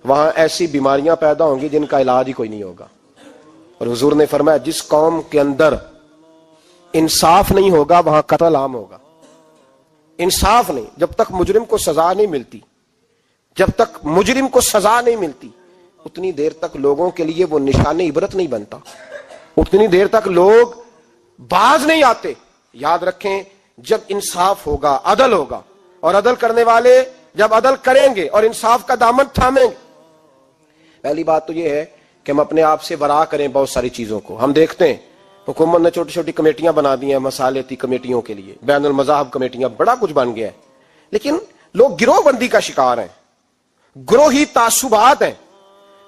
वहाँ ऐसी बीमारियाँ पैदा होंगी जिनका इलाज ही कोई नहीं होगा। और हजूर ने फरमाया, जिस कौम के अंदर इंसाफ नहीं होगा, वहाँ कतल आम होगा। इंसाफ नहीं, जब तक मुजरिम को सजा नहीं मिलती, जब तक मुजरिम को सजा नहीं मिलती, उतनी देर तक लोगों के लिए वो निशान इबरत नहीं बनता। उतनी देर तक लोग बाज नहीं आते। याद रखें, जब इंसाफ होगा, अदल होगा, और अदल करने वाले जब अदल करेंगे, और इंसाफ का दामन थामेंगे। पहली बात तो यह है कि हम अपने आप से वरा करें बहुत सारी चीज़ों को। हम देखते हैं, हुकूमत ने छोटी छोटी कमेटियाँ बना दी हैं मसालेती कमेटियों के लिए। बैन मजाहब कमेटियाँ, बड़ा कुछ बन गया है। लेकिन लोग गिरोहबंदी का शिकार हैं। ग्रोही तासुबात हैं।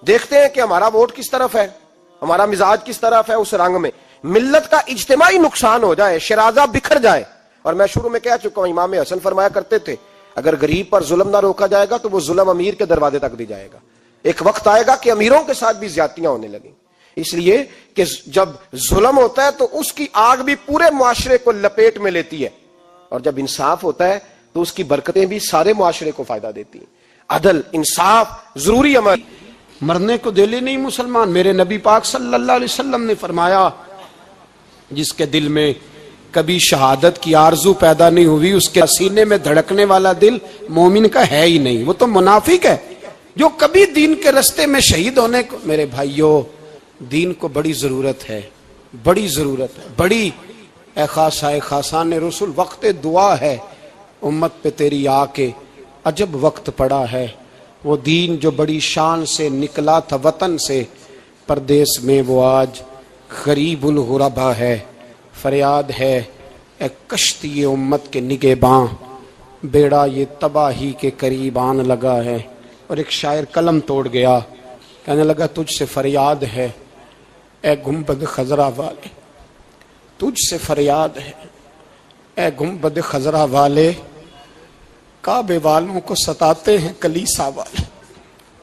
देखते हैं कि हमारा वोट किस तरफ़ है, हमारा मिजाज किस तरफ़ है उस रंग में। मिल्लत का इज्तमाही नुकसान हो जाए, शराजा बिखर जाए। और मैं शुरू में कह चुका हूँ, इमाम हसन फरमाया करते थे, अगर गरीब पर जुल्म ना रोका जाएगा तो वो जुल्म अमीर के दरवाजे तक दी जाएगा। एक वक्त आएगा कि अमीरों के साथ भी ज्यादतियाँ होने लगी। इसलिए कि जब जुल्म होता है तो उसकी आग भी पूरे मुआशरे को लपेट में लेती है। और जब इंसाफ होता है तो उसकी बरकतें भी सारे मुआशरे को फ़ायदा देती हैं। अदल, इंसाफ, ज़रूरी अमल। मरने को दिल नहीं मुसलमान। मेरे नबी पाक सल्लल्लाहु अलैहि वसल्लम ने फरमाया, जिसके दिल में कभी शहादत की आरज़ू पैदा नहीं हुई, उसके सीने में धड़कने वाला दिल मोमिन का है ही नहीं। वो तो मुनाफिक है। जो कभी दीन के रस्ते में शहीद होने को, मेरे भाइयों, दीन को बड़ी ज़रूरत है, बड़ी ज़रूरत है, बड़ी। ए खासा खासा ने रसुल, वक्त दुआ है, उम्मत पे तेरी आके अजब वक्त पड़ा है। वो दीन जो बड़ी शान से निकला था वतन से परदेश में वो आज गुरबा है। फरियाद है ए कश्ती उम्मत के निगे बाँ बेड़ा ये तबाही के करीब आन लगा है। और एक शायर कलम तोड़ गया। कहने लगा, तुझसे फरियाद है, ए गुंबद खजरा वाले। तुझसे फरियाद है, ए गुंबद खजरा वाले। काबे वालों को सताते हैं कलीसा वाले।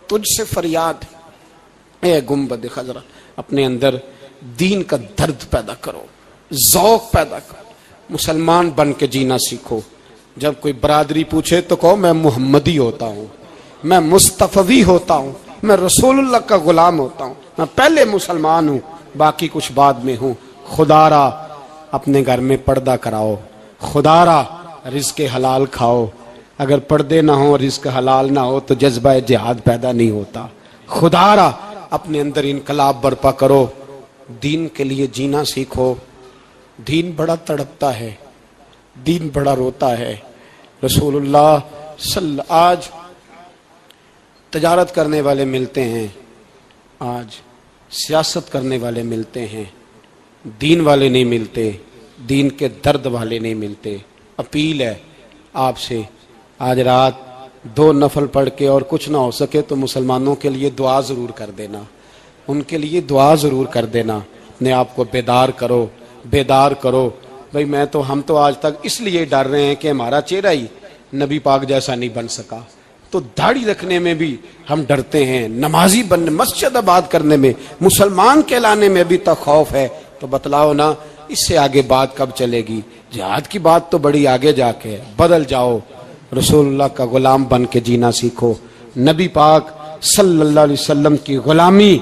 तुझसे फरियाद है, ए गुंबद खजरा। अपने अंदर दीन का दर्द पैदा करो, जौक पैदा करो। मुसलमान बन के जीना सीखो। जब कोई बरादरी पूछे तो कहो, मैं मोहम्मदी होता हूँ। मैं मुस्तफ़वी होता हूँ, मैं रसूलुल्लाह का गुलाम होता हूँ। मैं पहले मुसलमान हूँ, बाकी कुछ बाद में हूँ। खुदारा, अपने घर में पर्दा कराओ। खुदारा रिस्क हलाल खाओ। अगर पर्दे ना हो रिस्क हलाल ना हो तो जज्बा जिहाद पैदा नहीं होता। खुदारा, अपने अंदर इनकलाब बर्पा करो। दीन के लिए जीना सीखो। दीन बड़ा तड़पता है, दीन बड़ा रोता है। रसूलुल्लाह सल आज तजारत करने वाले मिलते हैं, आज सियासत करने वाले मिलते हैं, दीन वाले नहीं मिलते, दीन के दर्द वाले नहीं मिलते। अपील है आपसे, आज रात दो नफल पढ़ के और कुछ ना हो सके तो मुसलमानों के लिए दुआ ज़रूर कर देना। उनके लिए दुआ ज़रूर कर देना। अपने आप को बेदार करो बेदार करो। भाई, मैं तो हम तो आज तक इसलिए डर रहे हैं कि हमारा चेहरा ही नबी पाक जैसा नहीं बन सका। तो दाढ़ी रखने में भी हम डरते हैं, नमाजी बनने, मस्जिद आबाद करने में, मुसलमान कहलाने में भी तो खौफ है। तो बतलाओ ना, इससे आगे बात कब चलेगी? जिहाद की बात तो बड़ी आगे जाके बदल जाओ, रसूलुल्लाह का गुलाम बन के जीना सीखो। नबी पाक सल्लल्लाहु अलैहि वसल्लम की गुलामी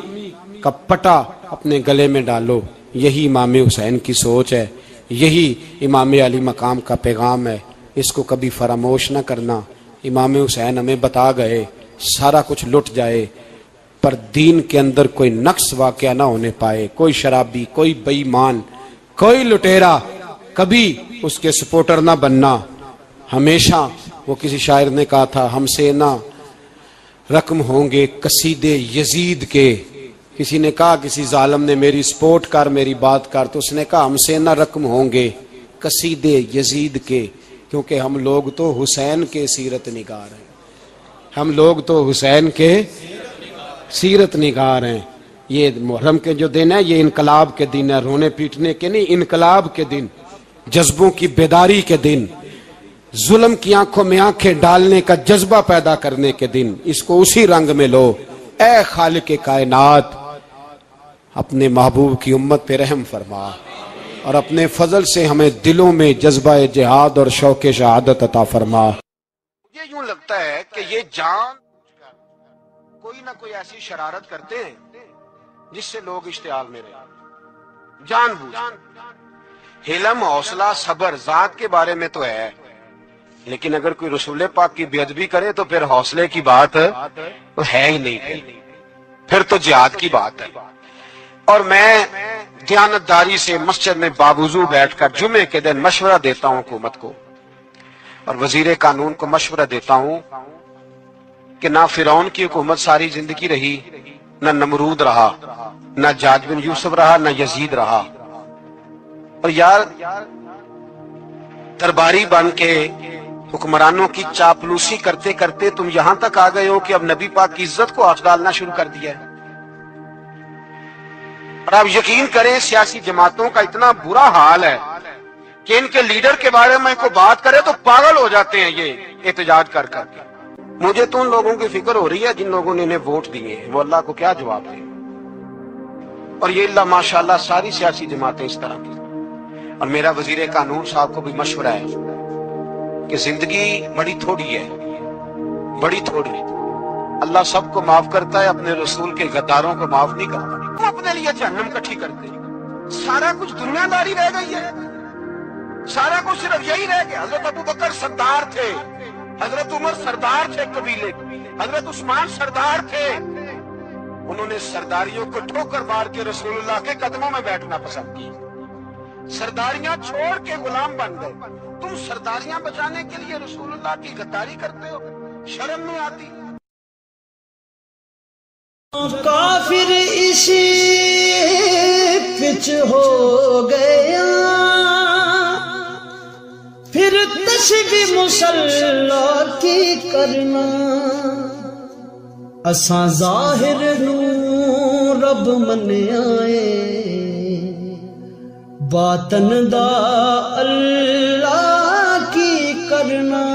का पटा अपने गले में डालो। यही इमाम हुसैन की सोच है। यही इमाम अली मकाम का पैगाम है। इसको कभी फरामोश ना करना। इमाम हुसैन हमें बता गए, सारा कुछ लुट जाए, पर दीन के अंदर कोई नक्स वाक़ ना होने पाए, कोई शराबी, कोई बेईमान, कोई लुटेरा, कभी उसके सपोर्टर ना बनना। हमेशा वो किसी शायर ने कहा था, हमसे ना रकम होंगे कसीदे यजीद के। किसी ने कहा, किसी जालम ने मेरी सपोर्ट कर, मेरी बात कर तो उसने कहा, हमसे ना रकम होंगे कसीदे यजीद के। क्योंकि हम लोग तो हुसैन के सीरत निगार हैं। हम लोग तो हुसैन के सीरत निगार हैं। ये मुहर्रम के जो दिन है, ये इनकलाब के दिन है। रोने पीटने के नहीं, इनकलाब के दिन, जज्बों की बेदारी के दिन, जुल्म की आँखों में आँखें डालने का जज्बा पैदा करने के दिन, इसको उसी रंग में लो। ए खाल के कायनात, अपने महबूब की उम्मत पे रहम फरमा। और अपने फजल से हमें दिलों में जज्बा जिहाद और शौक शहादत अता फरमा। मुझे यूँ लगता है कि ये जान कोई ना कोई ऐसी शरारत करते हैं जिससे लोग इश्तेहाल में रहे। जानबूझ हिलम हौसला सबर जात के बारे में तो है, लेकिन अगर कोई रसूल पाक की बेअदबी करे तो फिर हौसले की बात तो है ही नहीं। फिर तो जिहाद की बात है। और मैं दयानतदारी से मस्जिद में बाबूजू बैठकर जुमे के दिन मशवरा देता हूँ हुकूमत को। और वज़ीर कानून को मशवरा देता हूँ कि ना फिरौन की हुकूमत सारी ज़िंदगी रही, न नमरूद रहा, न जाज बिन यूसुफ रहा, न यजीद रहा। और यार, दरबारी बन के हुक्मरानों की चापलूसी करते करते तुम यहाँ तक आ गए हो कि अब नबी पाक की इज़्ज़त को आँच डालना शुरू कर दिया है। और आप यकीन करें, सियासी जमातों का इतना बुरा हाल है कि इनके लीडर के बारे में को बात करे तो पागल हो जाते हैं ये एहतजाज कर करके। मुझे तो उन लोगों की फ़िक्र हो रही है जिन लोगों ने इन्हें वोट दिए हैं। वो अल्लाह को क्या जवाब दे? और ये अल्लाह, माशाल्लाह, सारी सियासी जमातें इस तरह की। और मेरा वज़ीर कानून साहब को भी मशवरा है कि ज़िंदगी बड़ी थोड़ी है, बड़ी थोड़ी। अल्लाह सबको माफ़ करता है, अपने रसूल के गद्दारों को माफ़ नहीं करता। वो अपने लिए जहन्नम इकट्ठी करते। सारा कुछ दुनियादारी रह गई है। सारा कुछ सिर्फ़ यही रह गया। हज़रत अबू बकर सरदार थे। हज़रत उमर सरदार थे कबीले। हज़रत उस्मान सरदार थे। उन्होंने सरदारियों को ठोकर मार के रसूलुल्लाह के कदमों में बैठना पसंद किया सरदारियाँ छोड़ के गुलाम बन गए। तुम सरदारियाँ बचाने के लिए रसूलुल्लाह की गद्दारी करते हो। शर्म नहीं आती। गया। फिर करना। असा जाहिर रब दा अल्लाह की करना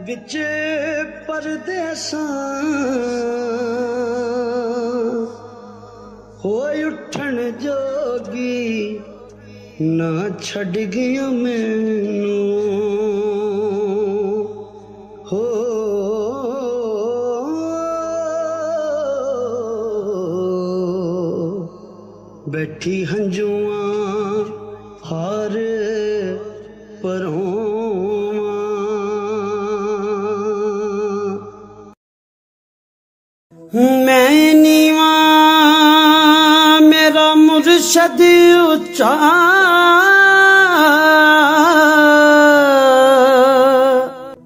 ਵਿੱਚ ਪਰਦੇਸਾਂ ਹੋਏ ਉੱਠਣ ਜੋਗੀ ਨਾ ਛੱਡ ਗਿਆ ਮੈਨੂੰ ਹੋ ਬੈਠੀ ਹੰਝੂਆਂ ਹਾਰ ਮੈਂ ਨੀਵਾ ਮੇਰਾ ਮੁਰਸ਼ਦ ਉੱਚਾ।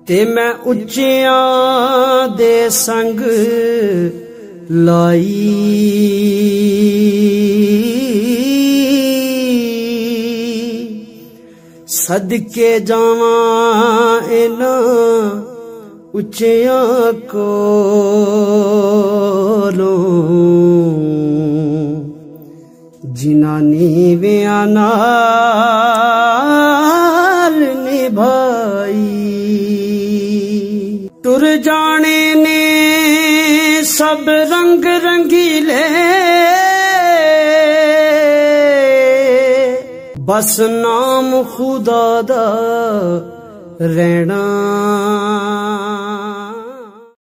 ਤੇ ਮੈਂ ਉੱਚਿਆਂ ਦੇ ਸੰਗ ਲਾਈ। ਸਦਕੇ ਜਾਵਾਂ ਇਹਨਾਂ ਉੱਚਿਆਂ ਕੋਲੋਂ ਜਿਨ੍ਹਾਂ ਨੀਵਿਆਂ ਨਾਲ ਨਿਭਾਈ। ਤੁਰ ਜਾਣੇ ਨੇ ਸਭ ਰੰਗ ਰੰਗੀਲੇ। ਬਸ ਨਾਮ ਖੁਦਾ ਦਾ ਰਹਿਣਾ।